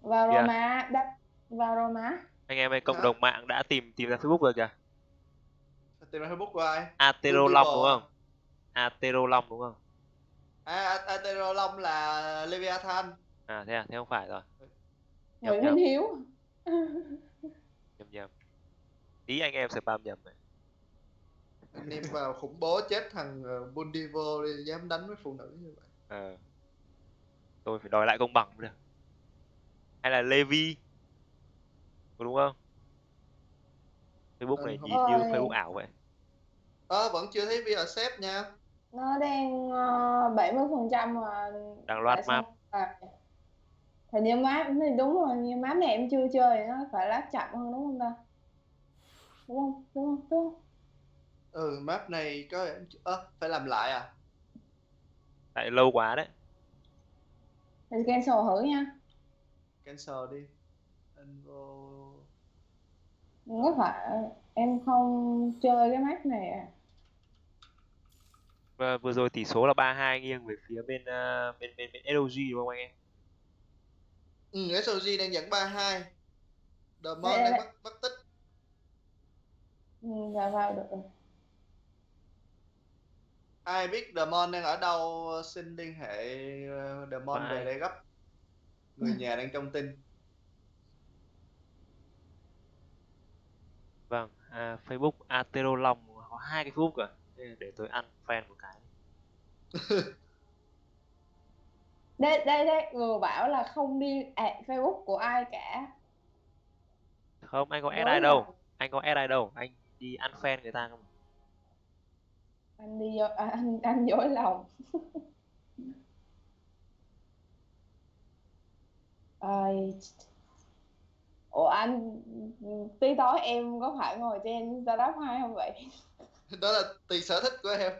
vào Dạ. Roma đắt vào Roma Anh em ơi, cộng Hả? đồng mạng đã tìm tìm ra Facebook rồi kìa. Tìm ra Facebook của ai? Atero Long à? đúng không? Atero Long đúng không? À, Atero Long là Leviathan À thế à, thế không phải rồi. Nhầm Nguyễn Minh Hiếu nhầm nhầm. Tí anh em spam nhầm này. Anh em vào khủng bố chết thằng uh, Bundivo đi dám đánh với phụ nữ như vậy Ờ. Tôi phải đòi lại công bằng được. Hay là Levi? Có đúng không? Facebook Ờ, này không. nhìn như. Facebook ảo vậy. Ờ, vẫn chưa thấy Vi ở xếp nha nó đang bảy mươi phần trăm mà Đang loát map. à, hình như map thì đúng rồi nhưng map này em chưa chơi nó phải lát chậm hơn đúng không ta? Đúng không? Đúng không? Đúng không? Ừ, map này có em Ơ, phải làm lại à? Tại lâu quá đấy. thì cancel thử nha. Cancel đi. Anh vô... nhưng có phải em không chơi cái map này à? Và vừa rồi tỷ số là 3-2 nghiêng về phía bên uh, bên bên bên LG đúng không anh em? Ừ, SOG đang dẫn 3-2 Demon Đây, đang đây. mất, mất tích. Ừ, dạ vào được rồi. Ai biết Demon đang ở đâu xin liên hệ ờ, Demon Có về đây gấp. Người nhà đang trong tin. Vâng, à, Facebook Atero Long có hai cái Facebook cả. Để, để tôi ăn fan một cái. đây đây đây vừa bảo là không đi à, Facebook của ai cả Không, anh có add ai đâu. Anh có add ai đâu. Anh đi ăn fan người ta không? anh đi vô à, anh anh dối lòng Ai... Ủa anh tí tối em có phải ngồi trên Startup 2 không vậy? Đó là tùy sở thích của em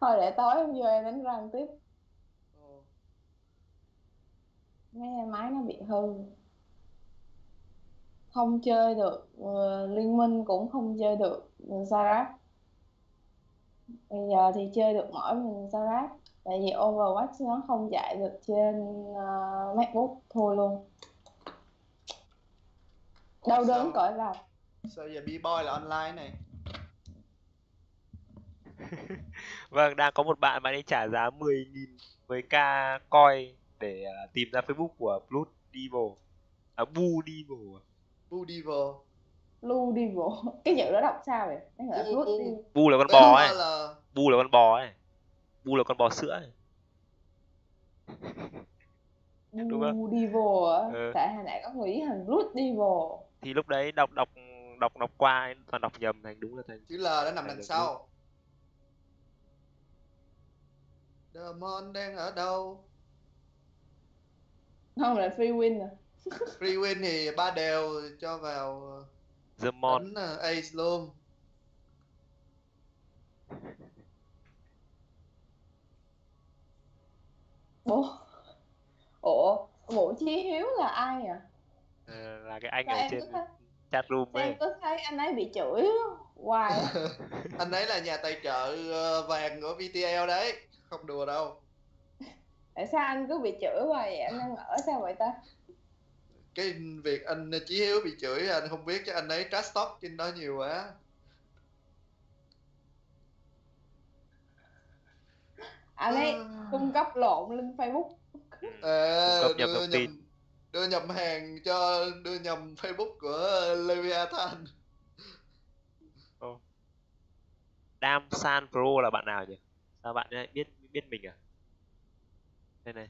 Thôi để tối em vô em đánh răng tiếp Ồ. Mấy em máy nó bị hư. Không chơi được ờ, Liên minh cũng không chơi được Startup Bây giờ thì chơi được mỗi mình Startup Tại vì Overwatch nó không chạy được trên ờ, MacBook Thôi luôn. Đau đớn cõi lòng Sao giờ B-Boy là online này? Vâng, đang có một bạn mà đi trả giá 10.000 với k coin để à, tìm ra Facebook của Blood Devil. À, Boo Devil. à? Budivo Blue Devil cái chữ đó đọc sao vậy gọi là bu- Devil bu là con bò ấy phải là bu là con bò ấy bu là con bò sữa ấy. đúng không? Blue Devil á Ừ. tại hồi nãy có nghĩ thành Blood Devil thì lúc đấy đọc đọc đọc đọc qua toàn đọc nhầm thành đúng là thành chữ L nó nằm đằng sau Demon đang ở đâu không là Free Win à Free win thì ba đều cho vào ờ, the mon. đánh ờ, ace luôn. Bố ủa? Bộ chí hiếu là ai à? Ờ, là cái anh Sao ở trên thấy- chat room Sao ấy. em có thấy anh ấy bị chửi? Hoài. Anh ấy là nhà tài trợ ờ, vàng của VTL đấy. Không đùa đâu tại sao anh cứ bị chửi hoài vậy? Anh đang ở sao vậy ta? Cái việc anh Chí Hiếu bị chửi anh không biết chứ anh ấy trash talk trên đó nhiều quá. Anh ấy À. cung cấp lộn lên Facebook. À, đưa nhầm đưa nhầm hàng cho đưa nhầm Facebook của Leviathan. Dam San Pro là bạn nào nhỉ? Sao bạn biết biết mình à đây này.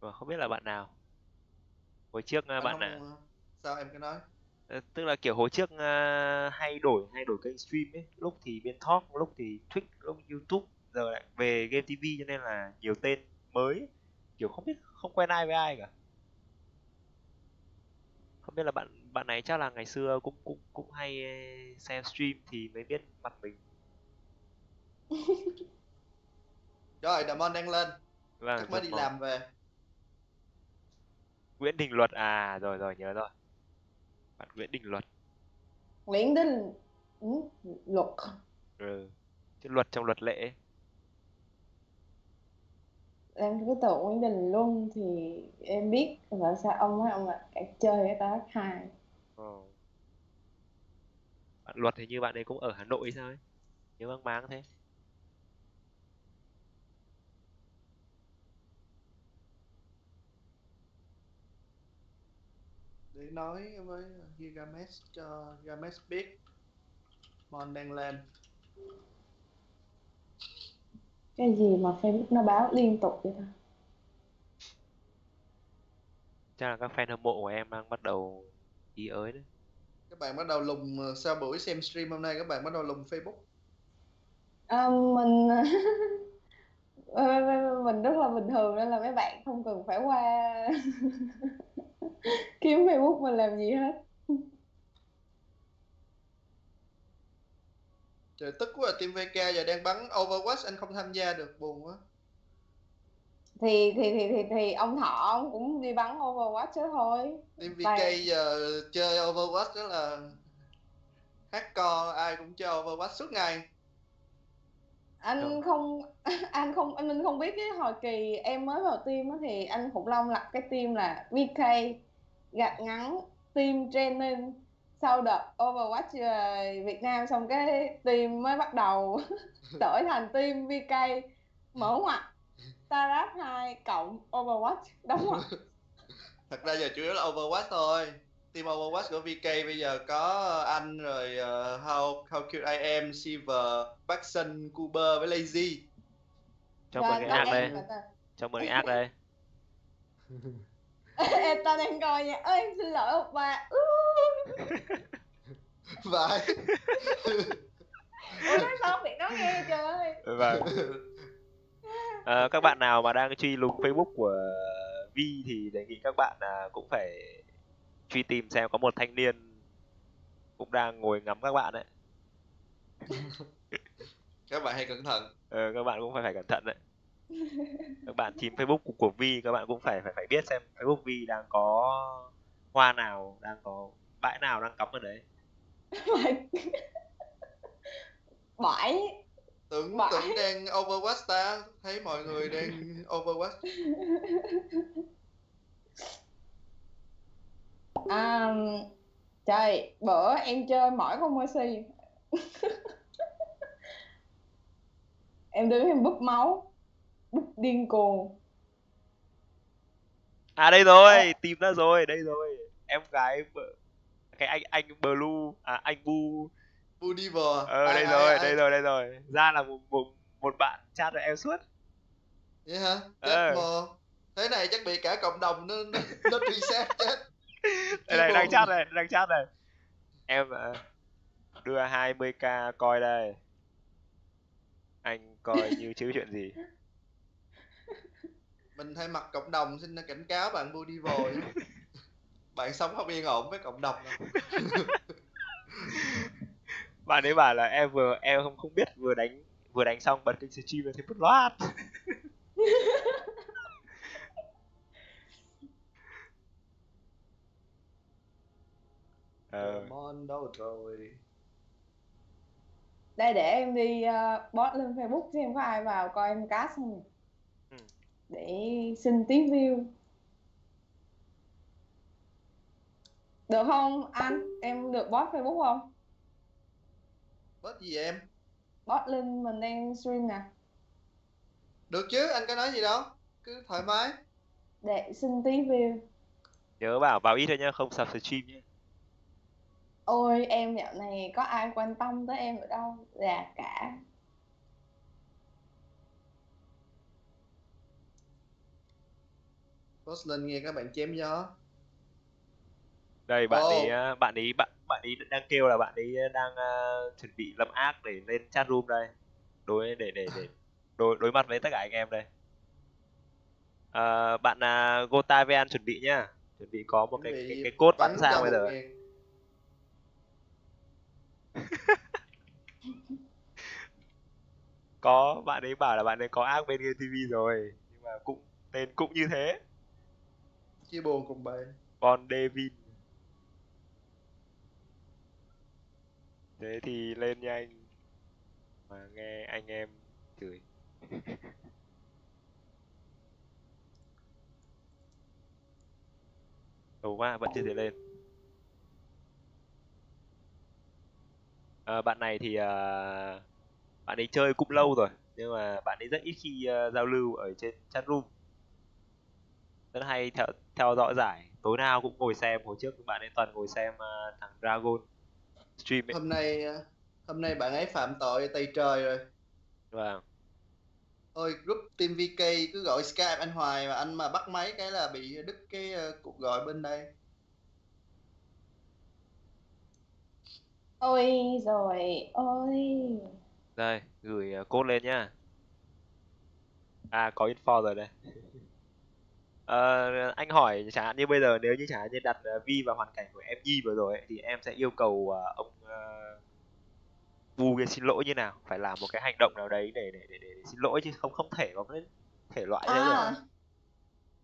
Ờ, không biết là bạn nào. Hồi trước Anh bạn không- nào sao em cứ nói? Ờ, tức là kiểu hồi trước ờ, hay đổi hay đổi kênh stream ấy. Lúc thì bên talk lúc thì twitch lúc youtube. Giờ lại về game tv cho nên là nhiều tên mới. Kiểu không biết không quen ai với ai cả. Không biết là bạn bạn này chắc là ngày xưa cũng cũng cũng hay eh, xem stream thì mới biết mặt mình rồi Demon đang lên. Vâng chắc mới đi vâng. làm về. Nguyễn Đình Luật à rồi rồi nhớ rồi. Bạn Nguyễn Đình Luật. Nguyễn Đình ừ, luật. Ừ. chứ luật trong luật lệ em cứ tưởng Nguyễn Đình Luân thì em biết là sao ông ấy ông là chơi cái tá hai. Ờ. bạn Luật thì như bạn ấy cũng ở Hà Nội hay sao ấy? Nhớ mang máng thế để nói với Gigamesh cho Gigamesh biết Mon đang lên cái gì mà Facebook nó báo liên tục vậy ta? Chắc là các fan hâm mộ của em đang bắt đầu ý ới đấy. Các bạn bắt đầu lùng ờ, sau buổi xem stream hôm nay các bạn bắt đầu lùng Facebook. À, mình mình rất là bình thường nên là mấy bạn không cần phải qua kiếm Facebook mình làm gì hết. Trời tức quá team VK giờ đang bắn Overwatch anh không tham gia được buồn quá. Thì thì thì thì thì ông thọ ông cũng đi bắn Overwatch chứ thôi. Team VK Tại- giờ chơi Overwatch đó là hardcore ai cũng chơi Overwatch suốt ngày. Anh không anh không anh Minh không biết cái hồi kỳ em mới vào team thì anh Khủng Long lập cái team là VK gạch ngắn team training sau đợt Overwatch về Việt Nam xong cái team mới bắt đầu đổi thành team VK mở ngoặt Starcraft 2 cộng Overwatch đóng ngoặt thật ra giờ chủ yếu là Overwatch thôi. Team Overwatch của VK bây giờ có anh rồi uh, How How Cute I Am, Silver, Baxon, Cooper với Lazy. Cho mừng cái ác đây. cho mừng cái ác đây Ê, tao đang coi nha. Ơi em xin lỗi ông bà. Vãi. Ủa nói sao việc đó nghe trời? Vâng. Ờ, các bạn nào mà đang truy lùng Facebook của Vi thì đề nghị các bạn à, cũng phải truy tìm xem có một thanh niên cũng đang ngồi ngắm các bạn đấy các bạn hãy cẩn thận. Ờ, các bạn cũng phải phải cẩn thận đấy các bạn tìm Facebook của, của Vi các bạn cũng phải phải phải biết xem Facebook Vi đang có hoa nào đang có bãi nào đang cắm ở đấy. Bãi. Tưởng Vãi. tưởng đang Overwatch ta. Thấy mọi người đang Overwatch. À, trời bữa em chơi mỏi con Mercy. Em đứng em búp máu điên cuồng à đây rồi tìm ra rồi đây rồi. Em gái cái anh anh blue à anh bu. Budiver ờ đây rồi đây rồi đây rồi. Ra là một một, một bạn chat với em suốt. Vậy hả? Chết ờ. thế này chắc bị cả cộng đồng nó nó, nó truy sát chết. Đây này đang chat này đang chat này. Em ờ, đưa 20k coi đây. Anh coi như chứ chuyện gì mình thay mặt cộng đồng xin cảnh cáo bạn Budiver bạn sống không yên ổn với cộng đồng bạn ấy bảo là em vừa em không không biết vừa đánh vừa đánh xong bật kênh stream thì bứt loát. Ờ. Mon đâu rồi? Đây để em đi uh, post lên facebook xem có ai vào coi em cast không. Để xin tiếng view. Được không anh? Em được post facebook không? Post gì em? Post lên mình đang stream nè. Được chứ anh có nói gì đâu. Cứ thoải mái. Để xin tí view. Nhớ bảo vào ít thôi nhá không sub stream nhé ôi em dạo này có ai quan tâm tới em ở đâu? Là cả post lên nghe các bạn chém gió. Đây bạn oh. ấy bạn ấy bạn bạn ấy đang kêu là bạn ấy đang uh, chuẩn bị lâm ác để lên chat room đây. Đối để để để đối đối mặt với tất cả anh em đây. Uh, bạn uh, Gotavian chuẩn bị nhá. Chuẩn bị có một cái cái, cái cốt bắn sang bây giờ. có bạn ấy bảo là bạn ấy có ác bên game tv rồi. Nhưng mà cũng tên cũng như thế chia buồn cùng bạn. Còn David. Thế thì lên nha anh. Mà nghe anh em chửi đầu quá vẫn chưa thể lên. À, bạn này thì à, bạn ấy chơi cũng lâu rồi nhưng mà bạn ấy rất ít khi uh, giao lưu ở trên chat room. Rất hay theo theo dõi giải. Tối nào cũng ngồi xem hồi trước bạn ấy toàn ngồi xem uh, thằng Dragon stream ấy. hôm nay hôm nay bạn ấy phạm tội tay trời rồi. Vâng. Ôi group team VK cứ gọi Skype anh hoài mà anh mà bắt máy cái là bị đứt cái uh, cuộc gọi bên đây. Ôi rồi ôi đây gửi uh, code lên nhá. À có info rồi đây uh, anh hỏi chẳng hạn như bây giờ nếu như chẳng hạn như đặt uh, Vi vào hoàn cảnh của em Nhi vừa rồi ấy, thì em sẽ yêu cầu uh, ông uh, Vu kia xin lỗi như nào phải làm một cái hành động nào đấy để để để, để xin lỗi chứ không không thể có cái thể loại đấy à. được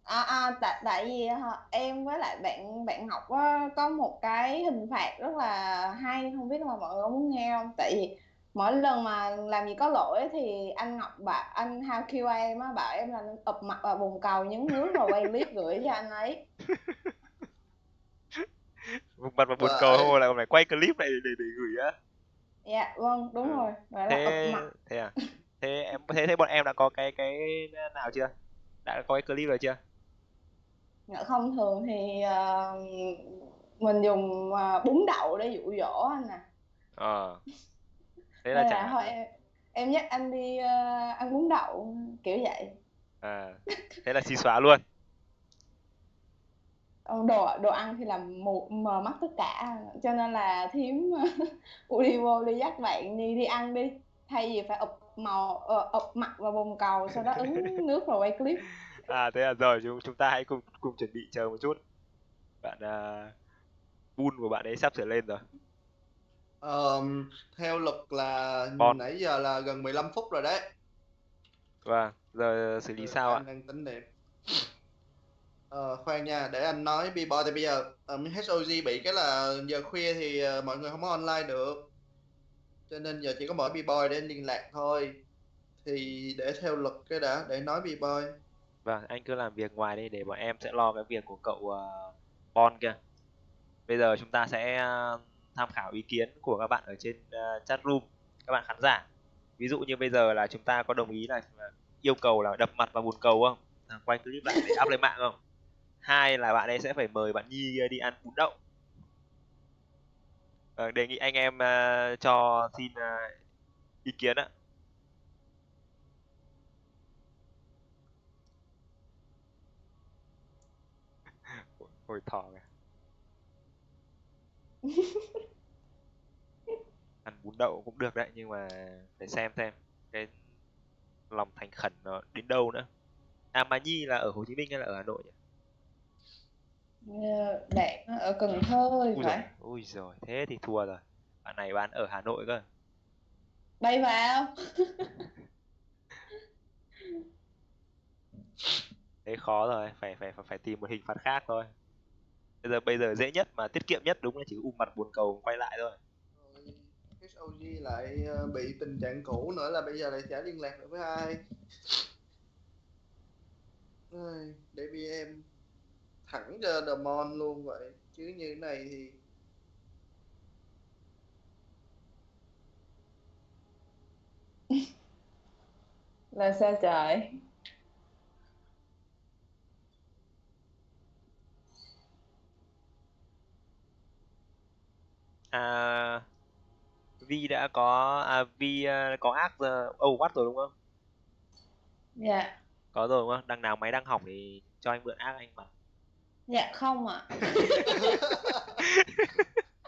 à à tại tại vì em với lại bạn bạn học có một cái hình phạt rất là hay không biết là mọi người có muốn nghe không tại vì mỗi lần mà làm gì có lỗi thì anh Ngọc bảo anh Hao kêu em á bảo em là ụp mặt vào bồn cầu nhấn nước rồi quay clip gửi cho anh ấy. Vùng mặt vào bồn cầu không là phải quay clip này để để, để gửi á. Dạ vâng đúng ừ. rồi Gọi thế là mặt. thế à? Thế em thế thế bọn em đã có cái cái nào chưa? Đã có cái clip rồi chưa? Dạ không thường thì uh, mình dùng uh, bún đậu để dụ dỗ anh à. Ờ thế là, là thôi em, em nhắc anh đi uh, ăn bún đậu kiểu vậy. À thế là xì xóa luôn. Đồ đồ ăn thì làm mù mờ mắt tất cả cho nên là thím đi vô đi dắt bạn đi đi ăn đi. Thay vì phải ụp màu uh, ụp mặt vào bồn cầu sau đó ứng nước vào quay clip. À thế là rồi chúng chúng ta hãy cùng cùng chuẩn bị chờ một chút. Bạn uh, bun của bạn ấy sắp sửa lên rồi um, theo luật là Còn. nãy giờ là gần 15 phút rồi đấy. Vâng giờ xử lý sao ạ? đang tính đẹp Ờ, khoan nha, để anh nói B-boy thì bây giờ. Um, HOG bị cái là giờ khuya thì uh, mọi người không có online được. Cho nên giờ chỉ có mỗi B-boy để liên lạc thôi. Thì để theo luật cái đã để nói B-boy vâng anh cứ làm việc ngoài đi để bọn em sẽ lo cái việc của cậu uh, Bon kia. Bây giờ chúng ta sẽ uh, tham khảo ý kiến của các bạn ở trên uh, chat room các bạn khán giả. Ví dụ như bây giờ là chúng ta có đồng ý là yêu cầu là đập mặt vào bồn cầu không? Quay clip lại để up lên mạng không? Hai là bạn ấy sẽ phải mời bạn nhi đi ăn bún đậu. À, đề nghị anh em uh, cho xin uh, ý kiến ạ. Hồi thỏ kìa. đậu cũng được đấy nhưng mà phải xem xem cái lòng thành khẩn nó đến đâu nữa. À mà nhi là ở hồ chí minh hay là ở hà nội nhỉ? Ờ, bạn ở cần thơ thì ui phải. rồi ui rồi thế thì thua rồi. Bạn này bạn ở hà nội cơ. Bay vào. Thế khó rồi phải phải phải, phải tìm một hình phạt khác thôi. Bây giờ bây giờ dễ nhất mà tiết kiệm nhất đúng là chỉ ôm mặt buồn cầu quay lại thôi SOG lại ờ, bị tình trạng cũ nữa là bây giờ lại chả liên lạc được với ai. Để bị em thẳng cho Demon luôn vậy. Chứ như thế này thì là sao trời? À Vi đã có à Vi à, có ác giờ Overwatch rồi đúng không? Dạ. Có rồi đúng không? Đằng nào máy đang hỏng thì cho anh mượn ác anh bật dạ không ạ.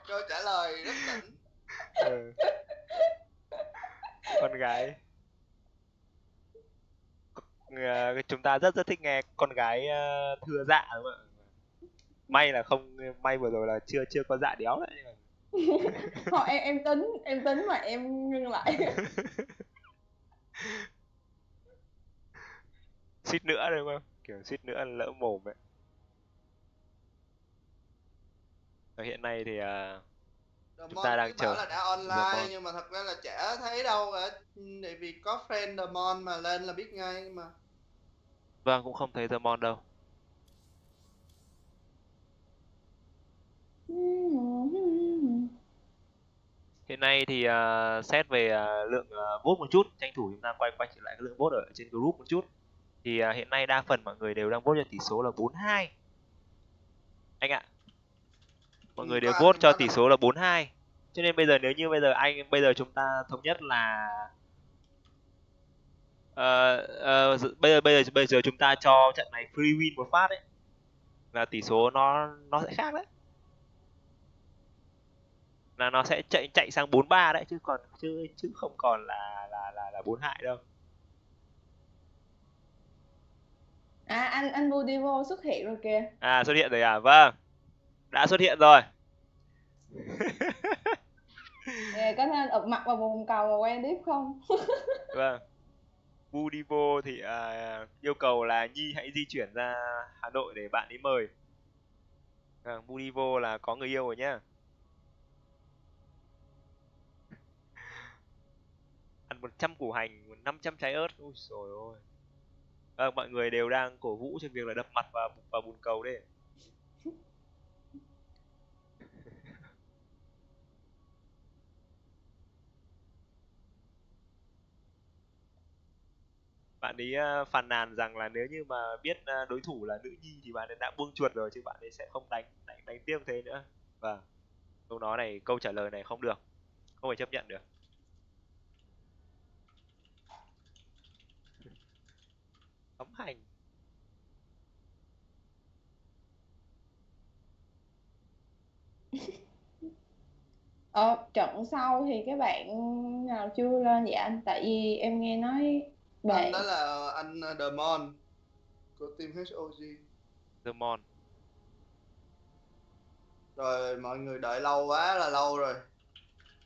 Câu trả lời rất tỉnh. Ừ. con gái. Ờ, chúng ta rất rất thích nghe con gái ờ, thưa dạ đúng không ạ? May là không may vừa rồi là chưa chưa có dạ đéo đấy. nhưng mà thôi em em tính em tính mà em ngưng lại. Suýt nữa đúng không? Kiểu suýt nữa lỡ mồm ấy. Và hiện nay thì à, Demon ta đang bảo chờ là đã online nhưng mà thật ra là chả thấy đâu. Cả tại vì có friend Demon mà lên là biết ngay mà. Vâng cũng không thấy Demon đâu hiện nay thì uh, xét về uh, lượng uh, vote một chút tranh thủ chúng ta quay quay trở lại cái lượng vote ở trên group một chút. Thì uh, hiện nay đa phần mọi người đều đang vote cho tỷ số là 42 anh ạ. Mọi người đều vote cho tỷ số là 42 cho nên bây giờ nếu như bây giờ anh bây giờ chúng ta thống nhất là uh, uh, bây giờ bây giờ bây giờ chúng ta cho trận này free win một phát đấy là tỷ số nó nó sẽ khác đấy là nó sẽ chạy chạy sang 43 đấy chứ còn chứ chứ không còn là là là là 42 đâu. À anh anh Budivo xuất hiện rồi kìa. À xuất hiện rồi à? Vâng. Đã xuất hiện rồi. Có nên ụp mặt vào vùng cầu và quen tiếp không? Vâng. Budivo thì à, yêu cầu là Nhi hãy di chuyển ra Hà Nội để bạn ấy mời. Vâng Budivo là có người yêu rồi nhá ăn 100 củ hành 500 trái ớt. Ui rồi ôi vâng mọi người đều đang cổ vũ cho việc là đập mặt vào vào bùn cầu đấy. Bạn ấy à, phàn nàn rằng là nếu như mà biết à, đối thủ là nữ nhi thì bạn ấy đã buông chuột rồi chứ bạn ấy sẽ không đánh đánh đánh tiếp thế nữa. Vâng câu nói này câu trả lời này không được không thể chấp nhận được cấm hành. Ờ trận sau thì các bạn nào chưa lên vậy anh? Tại vì em nghe nói anh bạn đó là anh Demon của team HOG Demon rồi mọi người đợi lâu quá là lâu rồi.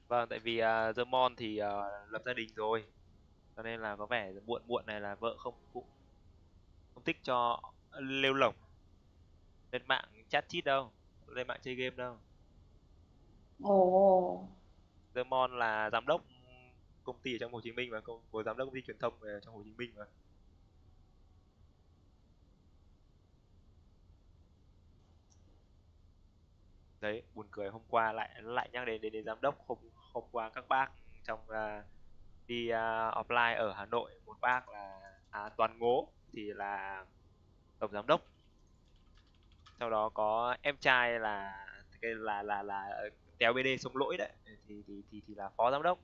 Vâng tại vì uh, Demon thì à, lập gia đình rồi. Cho nên là có vẻ muộn muộn này là vợ không cũng thích cho lêu lỏng lên mạng chat chít đâu lên mạng chơi game đâu. Ồ. Demon là giám đốc công ty ở trong Hồ Chí Minh và công của giám đốc công ty truyền thông ở trong Hồ Chí Minh mà. Đấy buồn cười hôm qua lại lại nhắc đến đến, đến giám đốc hôm hôm qua các bác trong uh, đi uh, offline ở Hà Nội. Một bác là à, Toàn Ngố thì là tổng giám đốc. Sau đó có em trai là cái là là là téo bd sống lỗi đấy thì thì thì thì là phó giám đốc.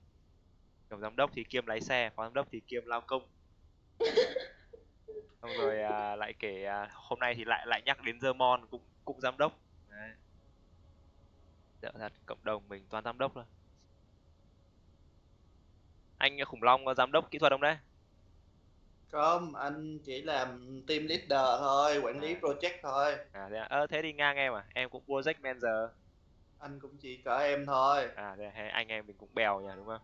Tổng giám đốc thì kiêm lái xe phó giám đốc thì kiêm lao công. Xong rồi à, lại kể à, hôm nay thì lại lại nhắc đến Zermon cũng cũng giám đốc. Đấy. Sợ thật cộng đồng mình toàn giám đốc thôi. Anh khủng long có giám đốc kỹ thuật không đấy? Không anh chỉ làm team leader thôi quản lý À. project thôi. À thế, à? Ơ, thế thì ngang em à? Em cũng project manager. Anh cũng chỉ cỡ em thôi. À thế hay anh em mình cũng bèo nhỉ đúng không?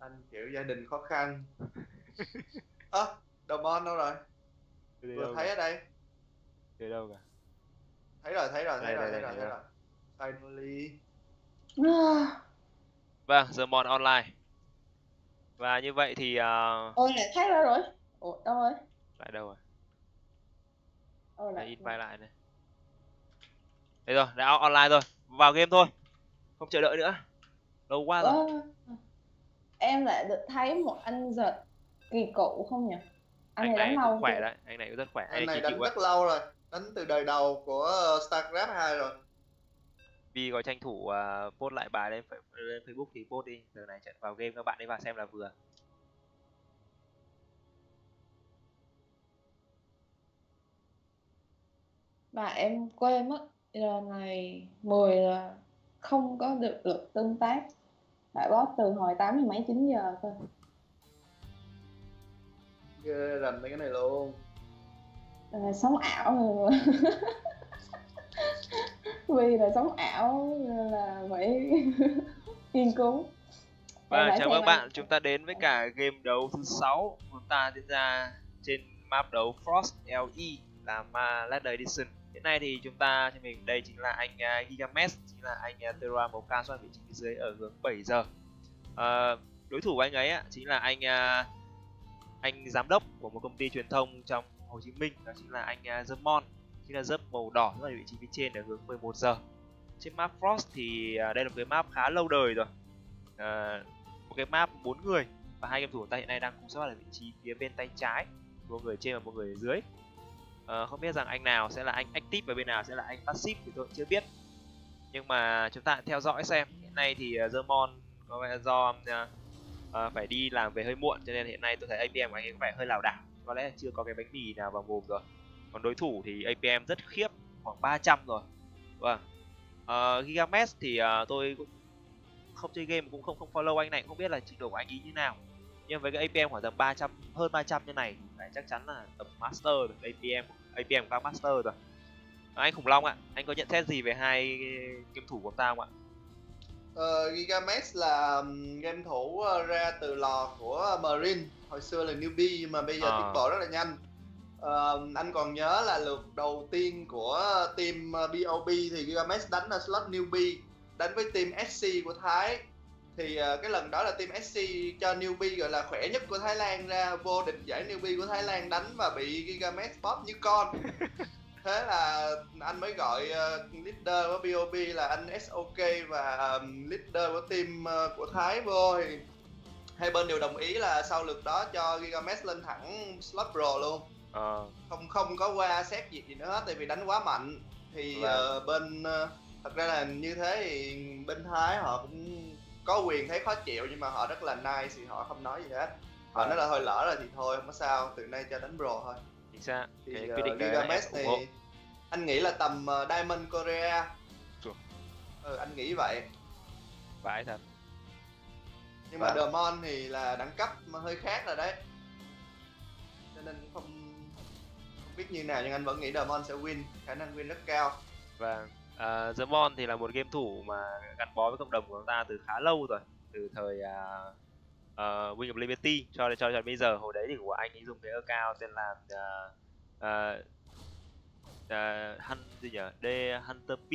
Anh kiểu gia đình khó khăn. Ơ à, Domon đâu rồi? Thế vừa thấy cả? ở đây. Thế đâu cả thấy rồi thấy rồi thấy Đây, rồi đây, thấy đây, rồi thấy rồi. Finally. Vâng Zermon online và như vậy thì à, ôi lại thấy ra rồi. Ủa đâu rồi? Lại đâu rồi? Ôi lại in file lại này. Đây rồi, đã online rồi. Vào game thôi. Không chờ đợi nữa. Lâu quá rồi. Ơ, em lại được thấy một anh giật kỳ cụ không nhỉ? Anh, Anh này này đánh lâu khỏe đấy. Anh này cũng rất khỏe. Anh này chỉ đánh rất lâu rồi. Đánh từ đời đầu của Starcraft 2 rồi Vì có tranh thủ uh, post lại bài lên, lên Facebook thì post đi. Giờ này trận vào game các bạn ấy vào xem là vừa. Và em quên mất giờ này 10 là không có được lượt tương tác. Tại boss từ hồi 8 giờ mấy 9 giờ cơ. Ghê rành mấy cái này luôn. Này sống ảo rồi vì là sống ảo là phải nghiên cứu. Và chào các bạn, chúng ta đến với cả game đấu thứ 6 Chúng ta diễn ra trên map đấu Frost LE là ma Ladder Edition. Hiện nay thì chúng ta trên mình đây chính là anh uh, Gigamesh Chính là anh uh, Terra màu cam xuất vị trí phía dưới ở hướng 7 giờ. Ờ, Đối thủ của anh ấy ạ, chính là anh uh, anh giám đốc của một công ty truyền thông trong Hồ Chí Minh Đó chính là anh uh, Zermon Chính là dấp màu đỏ rất là vị trí phía trên ở hướng 11 giờ. Trên map Frost thì à, đây là một cái map khá lâu đời rồi. À, một cái map bốn người và hai game thủ của ta hiện nay đang cùng sót ở vị trí phía bên tay trái một người trên và một người ở dưới. À, không biết rằng anh nào sẽ là anh active và bên nào sẽ là anh passive thì tôi cũng chưa biết. Nhưng mà chúng ta theo dõi xem. Hiện nay thì à, Zermon có vẻ do uh, phải đi làm về hơi muộn cho nên hiện nay tôi thấy APM của anh ấy có vẻ hơi lảo đảo. Có lẽ là chưa có cái bánh mì nào vào mồm rồi còn đối thủ thì APM rất khiếp khoảng 300 rồi. Vâng. Uh, Gigamesh thì uh, tôi cũng không chơi game cũng không không follow anh này cũng không biết là trình độ của anh ý như nào. Nhưng với cái APM khoảng tầm 300 hơn 300 như này thì phải chắc chắn là tầm master rồi APM APM các master rồi. À, anh khủng long ạ anh có nhận xét gì về hai game thủ của ta không ạ? Ờ, Gigamesh là game thủ ra từ lò của Marine hồi xưa là newbie nhưng mà bây giờ Ờ. tiến bộ rất là nhanh Ờ, anh còn nhớ là lượt đầu tiên của team ờ, BOB thì Gigamesh đánh ở slot newbie đánh với team SC của Thái. Thì ờ, cái lần đó là team SC cho newbie gọi là khỏe nhất của Thái Lan ra vô địch giải newbie của Thái Lan đánh và bị Gigamesh bóp như con. Thế là anh mới gọi ờ, leader của BOB là anh SOK và ờm, leader của team ờ, của Thái vô. Thì hai bên đều đồng ý là sau lượt đó cho Gigamesh lên thẳng slot pro luôn ờ. Không không có qua xét duyệt gì nữa hết tại vì đánh quá mạnh. Thì Vâng. ờ, bên ờ, thật ra là như thế thì bên Thái họ cũng có quyền thấy khó chịu nhưng mà họ rất là nice thì họ không nói gì hết. Họ Vâng. nói là thôi lỡ rồi thì thôi không có sao từ nay cho đánh pro thôi. Chính xác. Thì cái uh, quyết định Gigamesh ủng thì anh nghĩ là tầm ờ, Diamond Korea. Ừ, anh nghĩ vậy. Vãi thật. Nhưng mà Vâng. Demon thì là đẳng cấp mà hơi khác rồi đấy. Cho nên không biết như nào nhưng anh vẫn nghĩ Demon sẽ win khả năng win rất cao. Và uh, Zermon thì là một game thủ mà gắn bó với cộng đồng của chúng ta từ khá lâu rồi từ thời uh, uh, Wing of Liberty cho đến cho đến bây giờ. Hồi đấy thì của anh ấy dùng cái account tên là uh, uh, uh, Hun gì nhỉ? D Hunter P.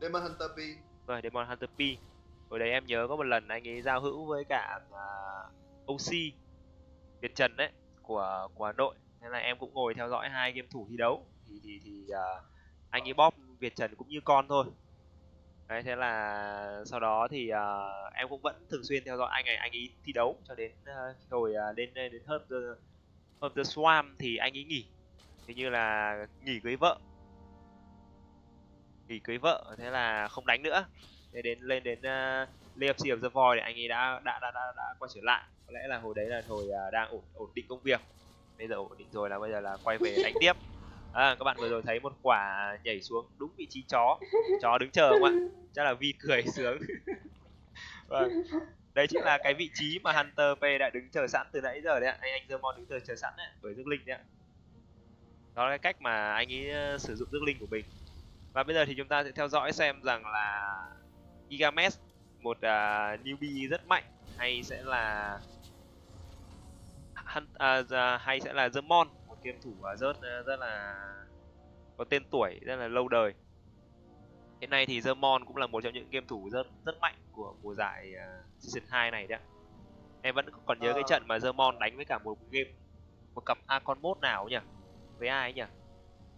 Demon Hunter P. Rồi Demon Hunter P. Hồi đấy em nhớ có một lần anh ấy giao hữu với cả uh, OC Việt Trần đấy của của Hà Nội nên là em cũng ngồi theo dõi hai game thủ thi đấu. Thì thì thì uh, anh ấy bóp Việt Trần cũng như con thôi. Đấy thế là sau đó thì uh, em cũng vẫn thường xuyên theo dõi anh ấy anh ấy thi đấu cho đến uh, hồi uh, đến đến Herb the, Herb the Swamp thì anh ấy nghỉ. Hình như là nghỉ cưới vợ. Nghỉ cưới vợ thế là không đánh nữa. Thế đến lên đến uh, Legacy of the Void thì anh ấy đã đã đã đã, đã quay trở lại. Có lẽ là hồi đấy là hồi uh, đang ổn ổn định công việc bây giờ ổn định rồi là bây giờ là quay về đánh tiếp. À, các bạn vừa rồi thấy một quả nhảy xuống đúng vị trí chó. Chó đứng chờ không ạ? Chắc là vi cười sướng. Vâng. Đây chính là cái vị trí mà Hunter P đã đứng chờ sẵn từ nãy giờ đấy ạ. Anh anh Zermon đứng chờ chờ sẵn đấy với dương linh đấy ạ. Đó là cái cách mà anh ấy ờ, sử dụng dương linh của mình. Và bây giờ thì chúng ta sẽ theo dõi xem rằng là igames một uh, newbie rất mạnh hay sẽ là Hunt, uh, hay sẽ là Zermon một game thủ uh, rất uh, rất là có tên tuổi rất là lâu đời. Hiện nay thì Zermon cũng là một trong những game thủ rất rất mạnh của mùa giải uh, season 2 này đấy em vẫn còn nhớ ờ. cái trận mà Zermon đánh với cả một game một cặp Acon mode nào nhỉ? Với ai ấy nhỉ?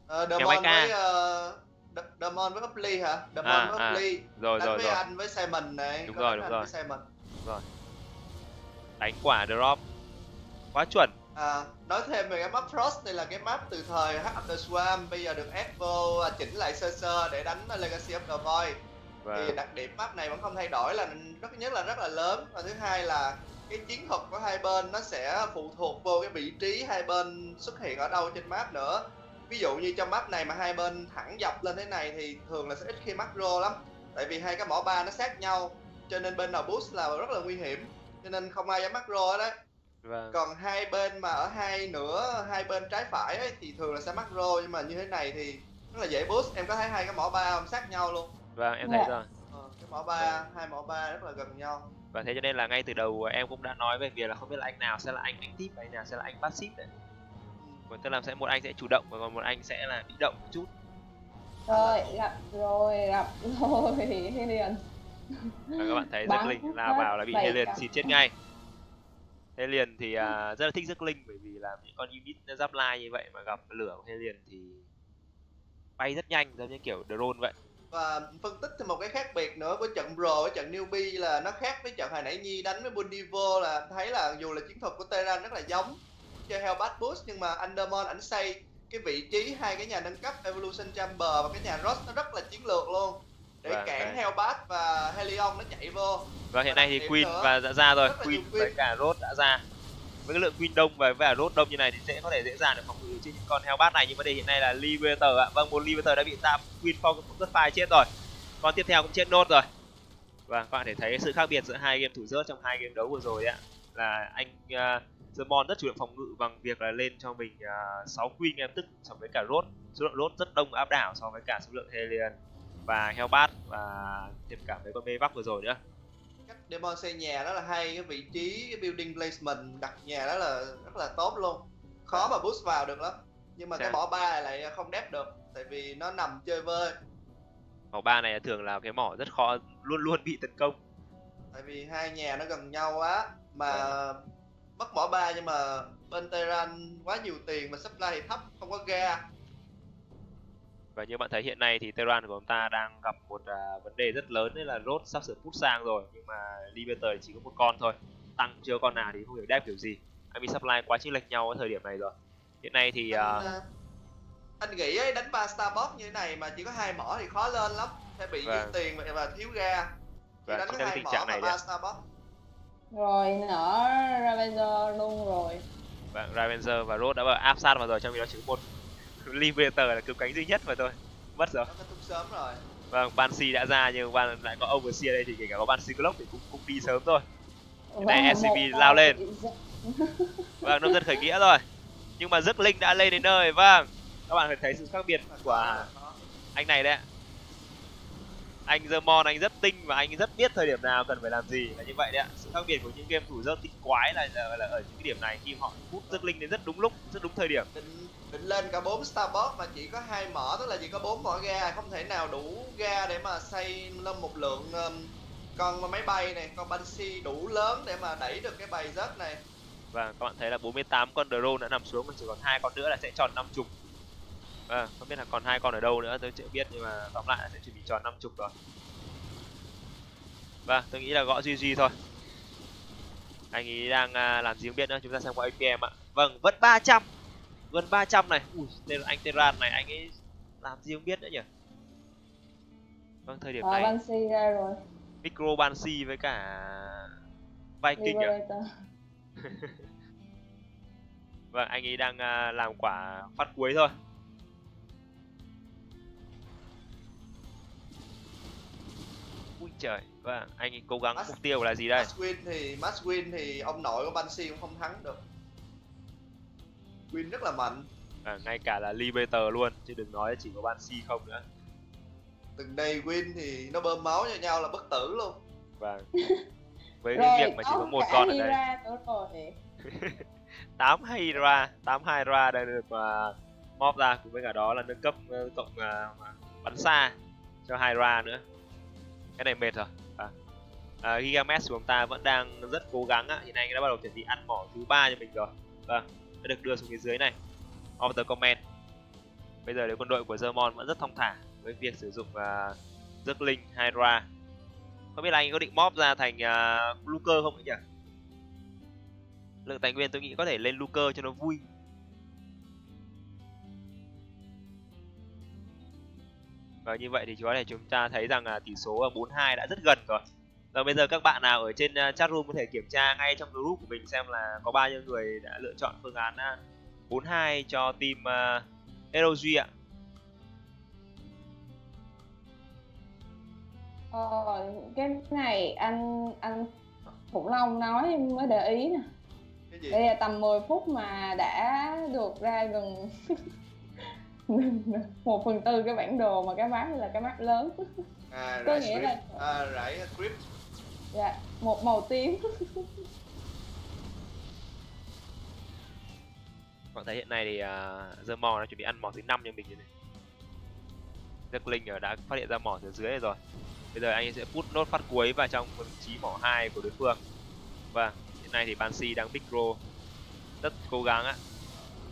Ờ, Demon với uh, Demon với Upley hả? Demon à, với Upley à. rồi đánh rồi với rồi. anh với Simon này đúng Có rồi đúng rồi. Simon. đúng rồi. Đánh quả drop quá chuẩn. À, nói thêm về cái map Frost này là cái map từ thời Heart of the Swarm bây giờ được Evo chỉnh lại sơ sơ để đánh Legacy of the Void và... thì đặc điểm map này vẫn không thay đổi là rất nhất là rất là lớn và thứ hai là cái chiến thuật của hai bên nó sẽ phụ thuộc vô cái vị trí hai bên xuất hiện ở đâu trên map nữa. Ví dụ như trong map này mà hai bên thẳng dọc lên thế này thì thường là sẽ ít khi macro lắm tại vì hai cái mỏ ba nó sát nhau cho nên bên nào boost là rất là nguy hiểm cho nên không ai dám macro ở đấy vâng. còn hai bên mà ở hai nửa hai bên trái phải ấy, thì thường là sẽ macro nhưng mà như thế này thì rất là dễ boost. Em có thấy hai cái mỏ ba không sát nhau luôn? Vâng em thấy dạ. rồi. Ờ, cái mỏ ba vâng. hai mỏ ba rất là gần nhau. Và thế cho nên là ngay từ đầu em cũng đã nói về việc là không biết là anh nào sẽ là anh anh tip anh nào sẽ là anh passive đấy. Ừ. tức là sẽ một anh sẽ chủ động và còn một anh sẽ là bị động một chút. Rồi gặp rồi gặp rồi Helion. Và các bạn thấy rất linh lao vào là bị Helion xịt chết ngay Helion thì uh, rất là thích rước linh bởi vì là những con unit giáp lai như vậy mà gặp lửa của Helion thì bay rất nhanh giống như kiểu drone vậy. Và phân tích thêm một cái khác biệt nữa của trận pro với trận newbie là nó khác với trận hồi nãy nhi đánh với bundivo là thấy là dù là chiến thuật của Terran rất là giống chơi heo bad boost nhưng mà Undermon ảnh xây cái vị trí hai cái nhà nâng cấp evolution chamber và cái nhà ross nó rất là chiến lược luôn để và, cản heo bad và helion nó chạy vô. Và hiện nay thì queen và đã ra rồi. queen với cả ross đã ra. Với cái lượng queen đông và với cả ross đông như này thì sẽ có thể dễ dàng được phòng ngự trên những con heo bát này. Nhưng vấn đề hiện nay là liberator ạ. Vâng một liberator đã bị tạm queen phong rất phai chết rồi. Con tiếp theo cũng chết nốt rồi. Và các bạn thể thấy sự khác biệt giữa hai game thủ rớt trong hai game đấu vừa rồi ạ. Là anh uh, Zermon rất chủ động phòng ngự bằng việc là lên cho mình uh, 6 queen em tức so với cả rốt số lượng rốt rất đông áp đảo so với cả số lượng Helion và Hellbat và thêm cả mấy con mê vắc vừa rồi nữa. Cách Demon xây nhà đó là hay cái vị trí cái building placement đặt nhà đó là rất là tốt luôn. Khó mà boost vào được lắm nhưng mà Chà. cái mỏ ba lại không đép được tại vì nó nằm chơi vơi. Mỏ ba này thường là cái mỏ rất khó luôn luôn bị tấn công. Tại vì hai nhà nó gần nhau quá mà à. mất mỏ ba nhưng mà bên Tehran quá nhiều tiền mà supply thì thấp không có ga và như bạn thấy hiện nay thì Tehran của chúng ta đang gặp một uh, vấn đề rất lớn đấy là rốt sắp sửa put sang rồi nhưng mà Liberator chỉ có một con thôi. Tăng chưa con nào thì không hiểu đẹp kiểu gì. Ami Supply quá chênh lệch nhau ở thời điểm này rồi. Hiện nay thì uh... anh, uh, anh nghĩ ấy, đánh ba Starbox như thế này mà chỉ có hai mỏ thì khó lên lắm. Sẽ bị vâng. tiền và thiếu ga. Vâng, đánh cái tình trạng này ba Starbox. Rồi nở Ravenger luôn rồi. Vâng Ravenger và Rốt đã áp sát vào rồi trong khi đó chỉ có một Liberator là cứu cánh duy nhất mà thôi. Mất rồi. Sớm rồi. Vâng Banshee đã ra nhưng ban lại có Overseer đây thì kể cả có Banshee Clock thì cũng cũng đi sớm thôi. Cái này SCP lao lên. vâng nông dân khởi nghĩa rồi. Nhưng mà rước linh đã lên đến nơi vâng. Các bạn phải thấy sự khác biệt của anh này đấy. Anh Zermon anh rất tinh và anh rất biết thời điểm nào cần phải làm gì là như vậy đấy ạ. Sự khác biệt của những game thủ dơ tinh quái là, là, là ở những cái điểm này khi họ hút rước linh đến rất đúng lúc rất đúng thời điểm định, lên cả bốn Starbucks mà chỉ có hai mỏ tức là chỉ có bốn mỏ ga. Không thể nào đủ ga để mà xây lên một lượng um, con máy bay này con Banshee đủ lớn để mà đẩy được cái bài rớt này. Và các bạn thấy là 48 con drone đã nằm xuống mình chỉ còn hai con nữa là sẽ tròn năm chục. À, không biết là còn hai con ở đâu nữa tôi chưa biết nhưng mà tóm lại là sẽ chuẩn bị tròn năm chục rồi. Và tôi nghĩ là gõ GG thôi. Anh ấy đang à, làm gì không biết nữa chúng ta xem qua APM ạ. Vâng vẫn 300 gần 300 này. Ui tên anh Teran này anh ấy làm gì không biết nữa nhỉ? Vâng thời điểm Ờ, này. Banshee ra rồi. Micro Banshee với cả Viking à? Vâng anh ấy đang à, làm quả phát cuối thôi. Ui trời vâng anh ấy cố gắng Mas- mục tiêu là gì đây? Match win thì match win thì ông nội của Banshee cũng không thắng được win rất là mạnh. À, ngay cả là Liberator luôn chứ đừng nói chỉ có Banshee không nữa. Từng đây win thì nó bơm máu cho nhau là bất tử luôn. Vâng. Với rồi cái việc mà chỉ có một con ở đây. Hira nữa rồi 8 Hydra 8 Hydra đã được uh, mob ra cùng với cả đó là nâng cấp ờ, cộng uh, bắn xa cho Hydra nữa. Cái này mệt rồi. À. À, Gigamesh của chúng ta vẫn đang rất cố gắng á. hiện nay đã bắt đầu chuẩn bị ăn mỏ thứ ba cho mình rồi. Vâng sẽ được đưa xuống phía dưới này. Of the comment bây giờ thì quân đội của Zermon vẫn rất thong thả với việc sử dụng uh, linh Hydra. Không biết là anh có định móp ra thành uh, Luker không ấy nhỉ? Lượng tài nguyên tôi nghĩ có thể lên Luker cho nó vui. Và như vậy thì có thể chúng ta thấy rằng là tỷ số ở 4-2 đã rất gần rồi và bây giờ các bạn nào ở trên uh, chat room có thể kiểm tra ngay trong group của mình xem là có bao nhiêu người đã lựa chọn phương án uh, 4-2 cho team uh, Eroji ạ. Ờ, cái này anh anh Khủng Long nói em mới để ý nè. Cái gì? Đây là tầm 10 phút mà đã được ra gần một phần tư cái bản đồ mà cái map là cái map lớn. À có nghĩa script. là- à, rải script dạ một màu tím Bạn thấy hiện nay thì uh, The Mò nó chuẩn bị ăn mỏ thứ năm cho mình rồi này. Giấc Linh đã phát hiện ra mỏ từ dưới này rồi. Bây giờ anh sẽ put nốt phát cuối vào trong vị trí mỏ 2 của đối phương. Vâng, hiện nay thì Banshee đang micro rất cố gắng á.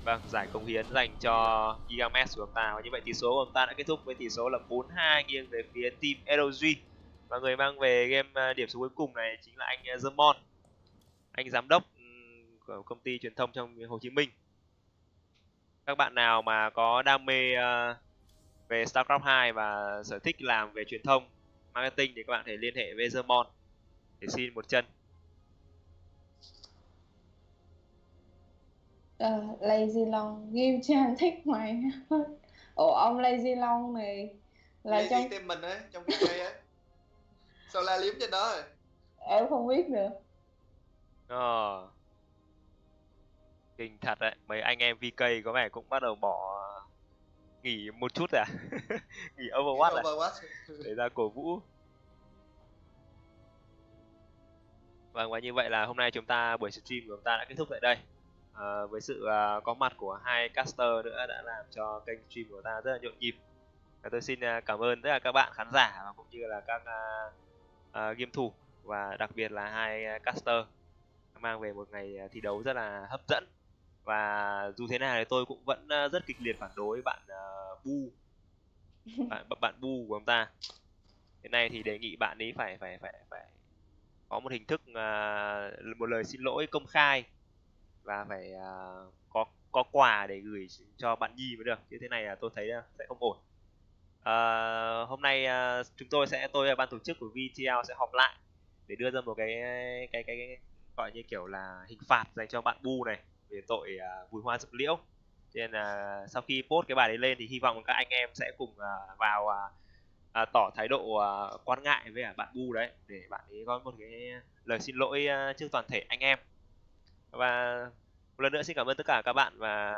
Vâng, giải công hiến dành cho Gigamesh của chúng ta và như vậy tỷ số của chúng ta đã kết thúc với tỷ số là 4-2 nghiêng về phía team LG và người mang về game uh, điểm số cuối cùng này chính là anh uh, Zermon anh giám đốc ừm, của công ty truyền thông trong Hồ Chí Minh. Các bạn nào mà có đam mê uh, về StarCraft 2 và sở thích làm về truyền thông marketing thì các bạn thể liên hệ với Zermon để xin một chân. Ờ, Lazy Long Ghiêu Chan thích mày Ủa ông Lazy Long này là Lazy trong team mình ấy trong cái ấy sao la liếm trên đó rồi em không biết nữa Ờ. Kinh thật đấy, mấy anh em VK có vẻ cũng bắt đầu bỏ nghỉ một chút rồi à? nghỉ Overwatch à? Overwatch để ra cổ vũ. Vâng và như vậy là hôm nay chúng ta buổi stream của chúng ta đã kết thúc tại đây. À, với sự à, có mặt của hai caster nữa đã làm cho kênh stream của ta rất là nhộn nhịp. Và tôi xin à, cảm ơn tất cả các bạn khán giả và cũng như là các à, à, game thủ và đặc biệt là hai à, caster mang về một ngày à, thi đấu rất là hấp dẫn. Và dù thế nào thì tôi cũng vẫn rất kịch liệt phản đối bạn à, bu bạn bạn bu của ông ta. Hiện nay thì đề nghị bạn ấy phải phải phải phải có một hình thức à, một lời xin lỗi công khai và phải à, có có quà để gửi cho bạn nhi mới được. Chứ thế này là tôi thấy là sẽ không ổn uh, hôm nay uh, chúng tôi sẽ tôi là ban tổ chức của VTL sẽ họp lại để đưa ra một cái cái cái, cái gọi như kiểu là hình phạt dành cho bạn bu này về tội à, vùi hoa dược liễu. Cho nên là sau khi post cái bài đấy lên thì hy vọng các anh em sẽ cùng uh, vào uh, à, tỏ thái độ uh, quan ngại với cả bạn bu đấy để bạn ấy có một cái lời xin lỗi uh, trước toàn thể anh em. Và một lần nữa xin cảm ơn tất cả các bạn và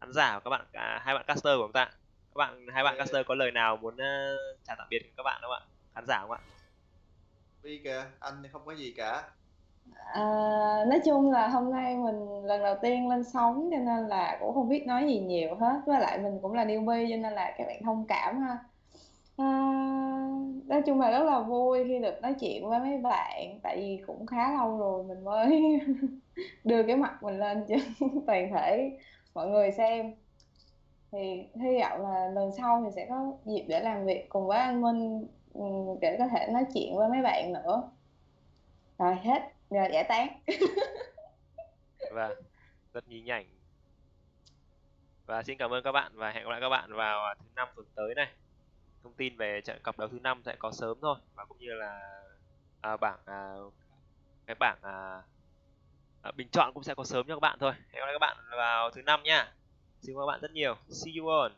khán giả và các bạn cả hai bạn caster của chúng ta các bạn hai bạn caster có lời nào muốn uh, chào tạm biệt các bạn không ạ? Khán giả không ạ? Vi kìa anh thì không có gì cả. À, nói chung là hôm nay mình lần đầu tiên lên sóng cho nên là cũng không biết nói gì nhiều hết. Với lại mình cũng là newbie cho nên là các bạn thông cảm ha. À, nói chung là rất là vui khi được nói chuyện với mấy bạn tại vì cũng khá lâu rồi mình mới đưa cái mặt mình lên cho toàn thể mọi người xem thì hy vọng là lần sau thì sẽ có dịp để làm việc cùng với anh Minh ừ, để có thể nói chuyện với mấy bạn nữa. Rồi hết. Rồi giải tán. Và vâng, rất nhí nhảnh. Và xin cảm ơn các bạn và hẹn gặp lại các bạn vào à, thứ năm tuần tới này. Thông tin về trận cặp đấu thứ năm sẽ có sớm thôi và cũng như là à, bảng à, cái bảng à, à, bình chọn cũng sẽ có sớm cho các bạn thôi. Hẹn gặp lại các bạn vào thứ năm nha xin cảm ơn các bạn rất nhiều. See you on.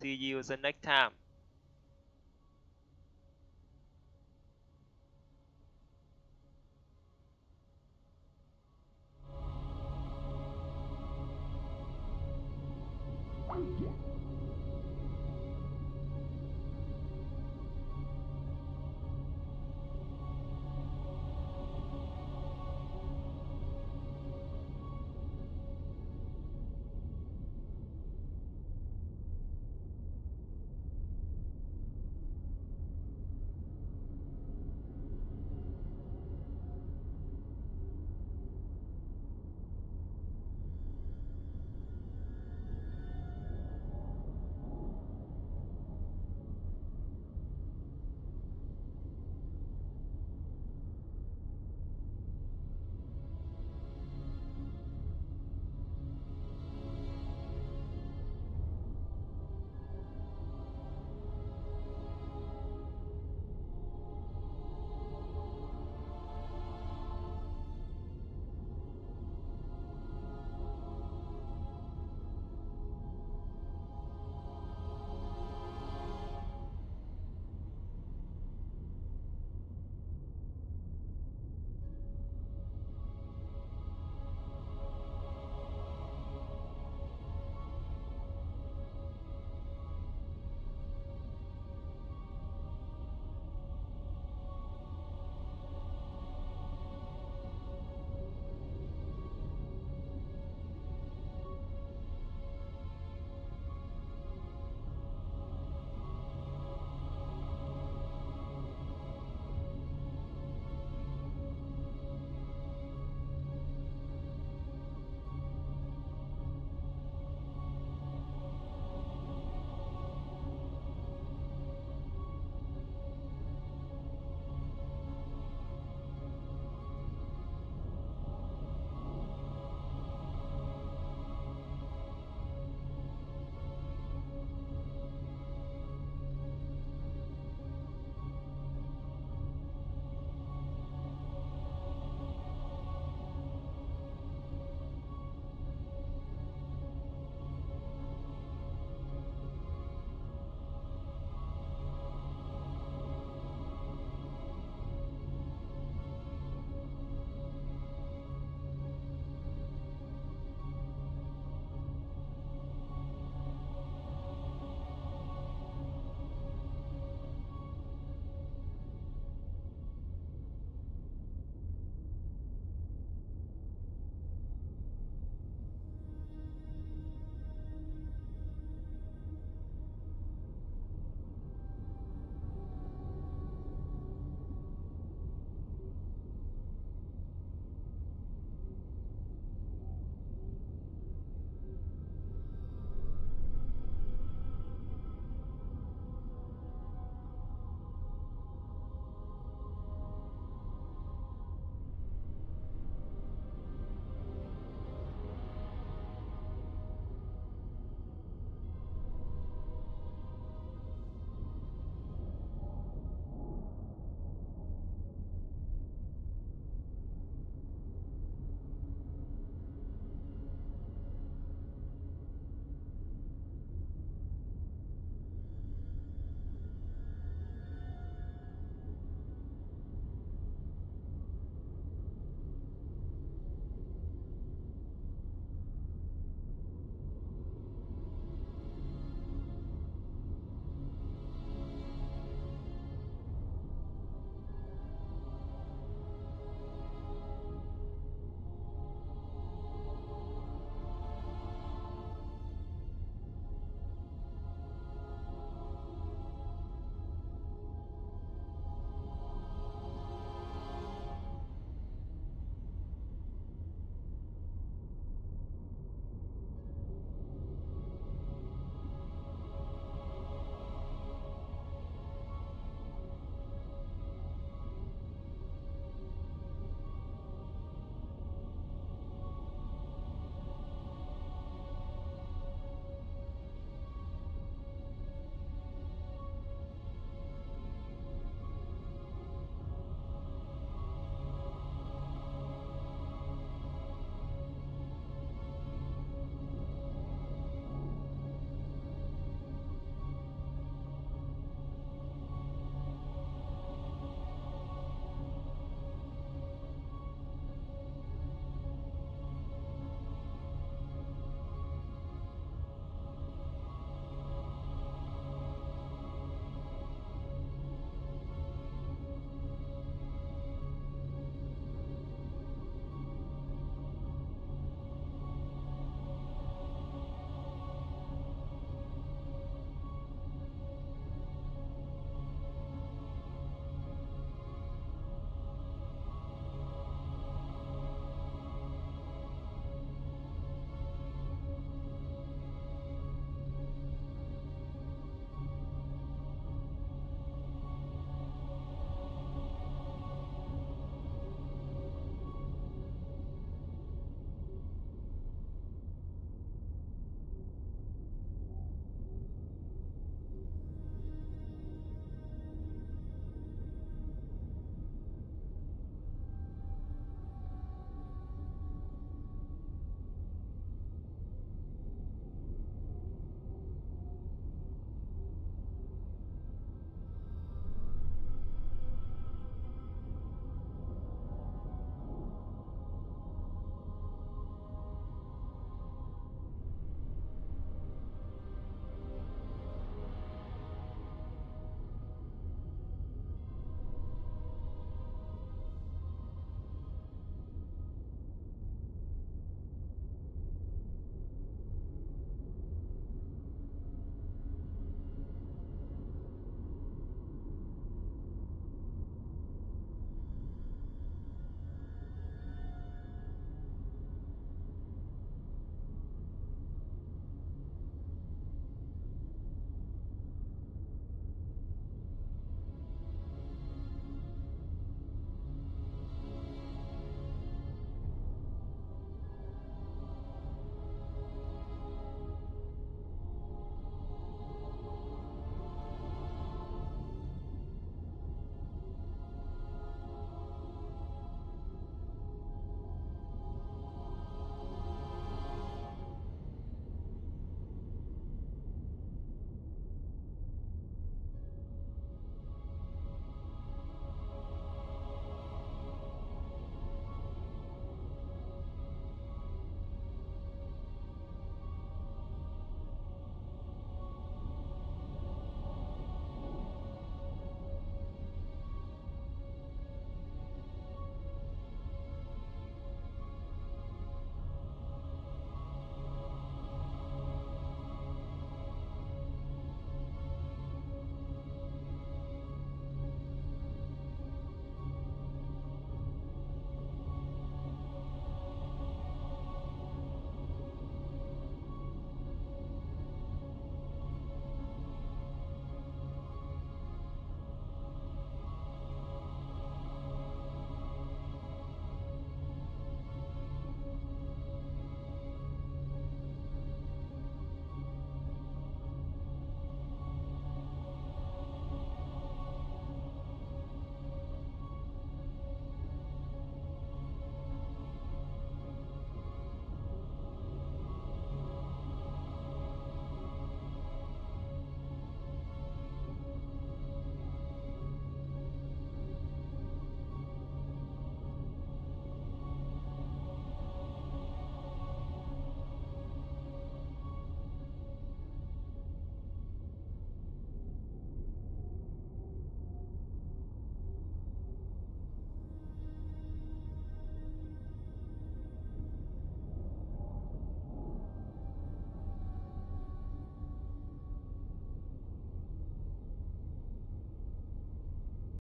See you the next time.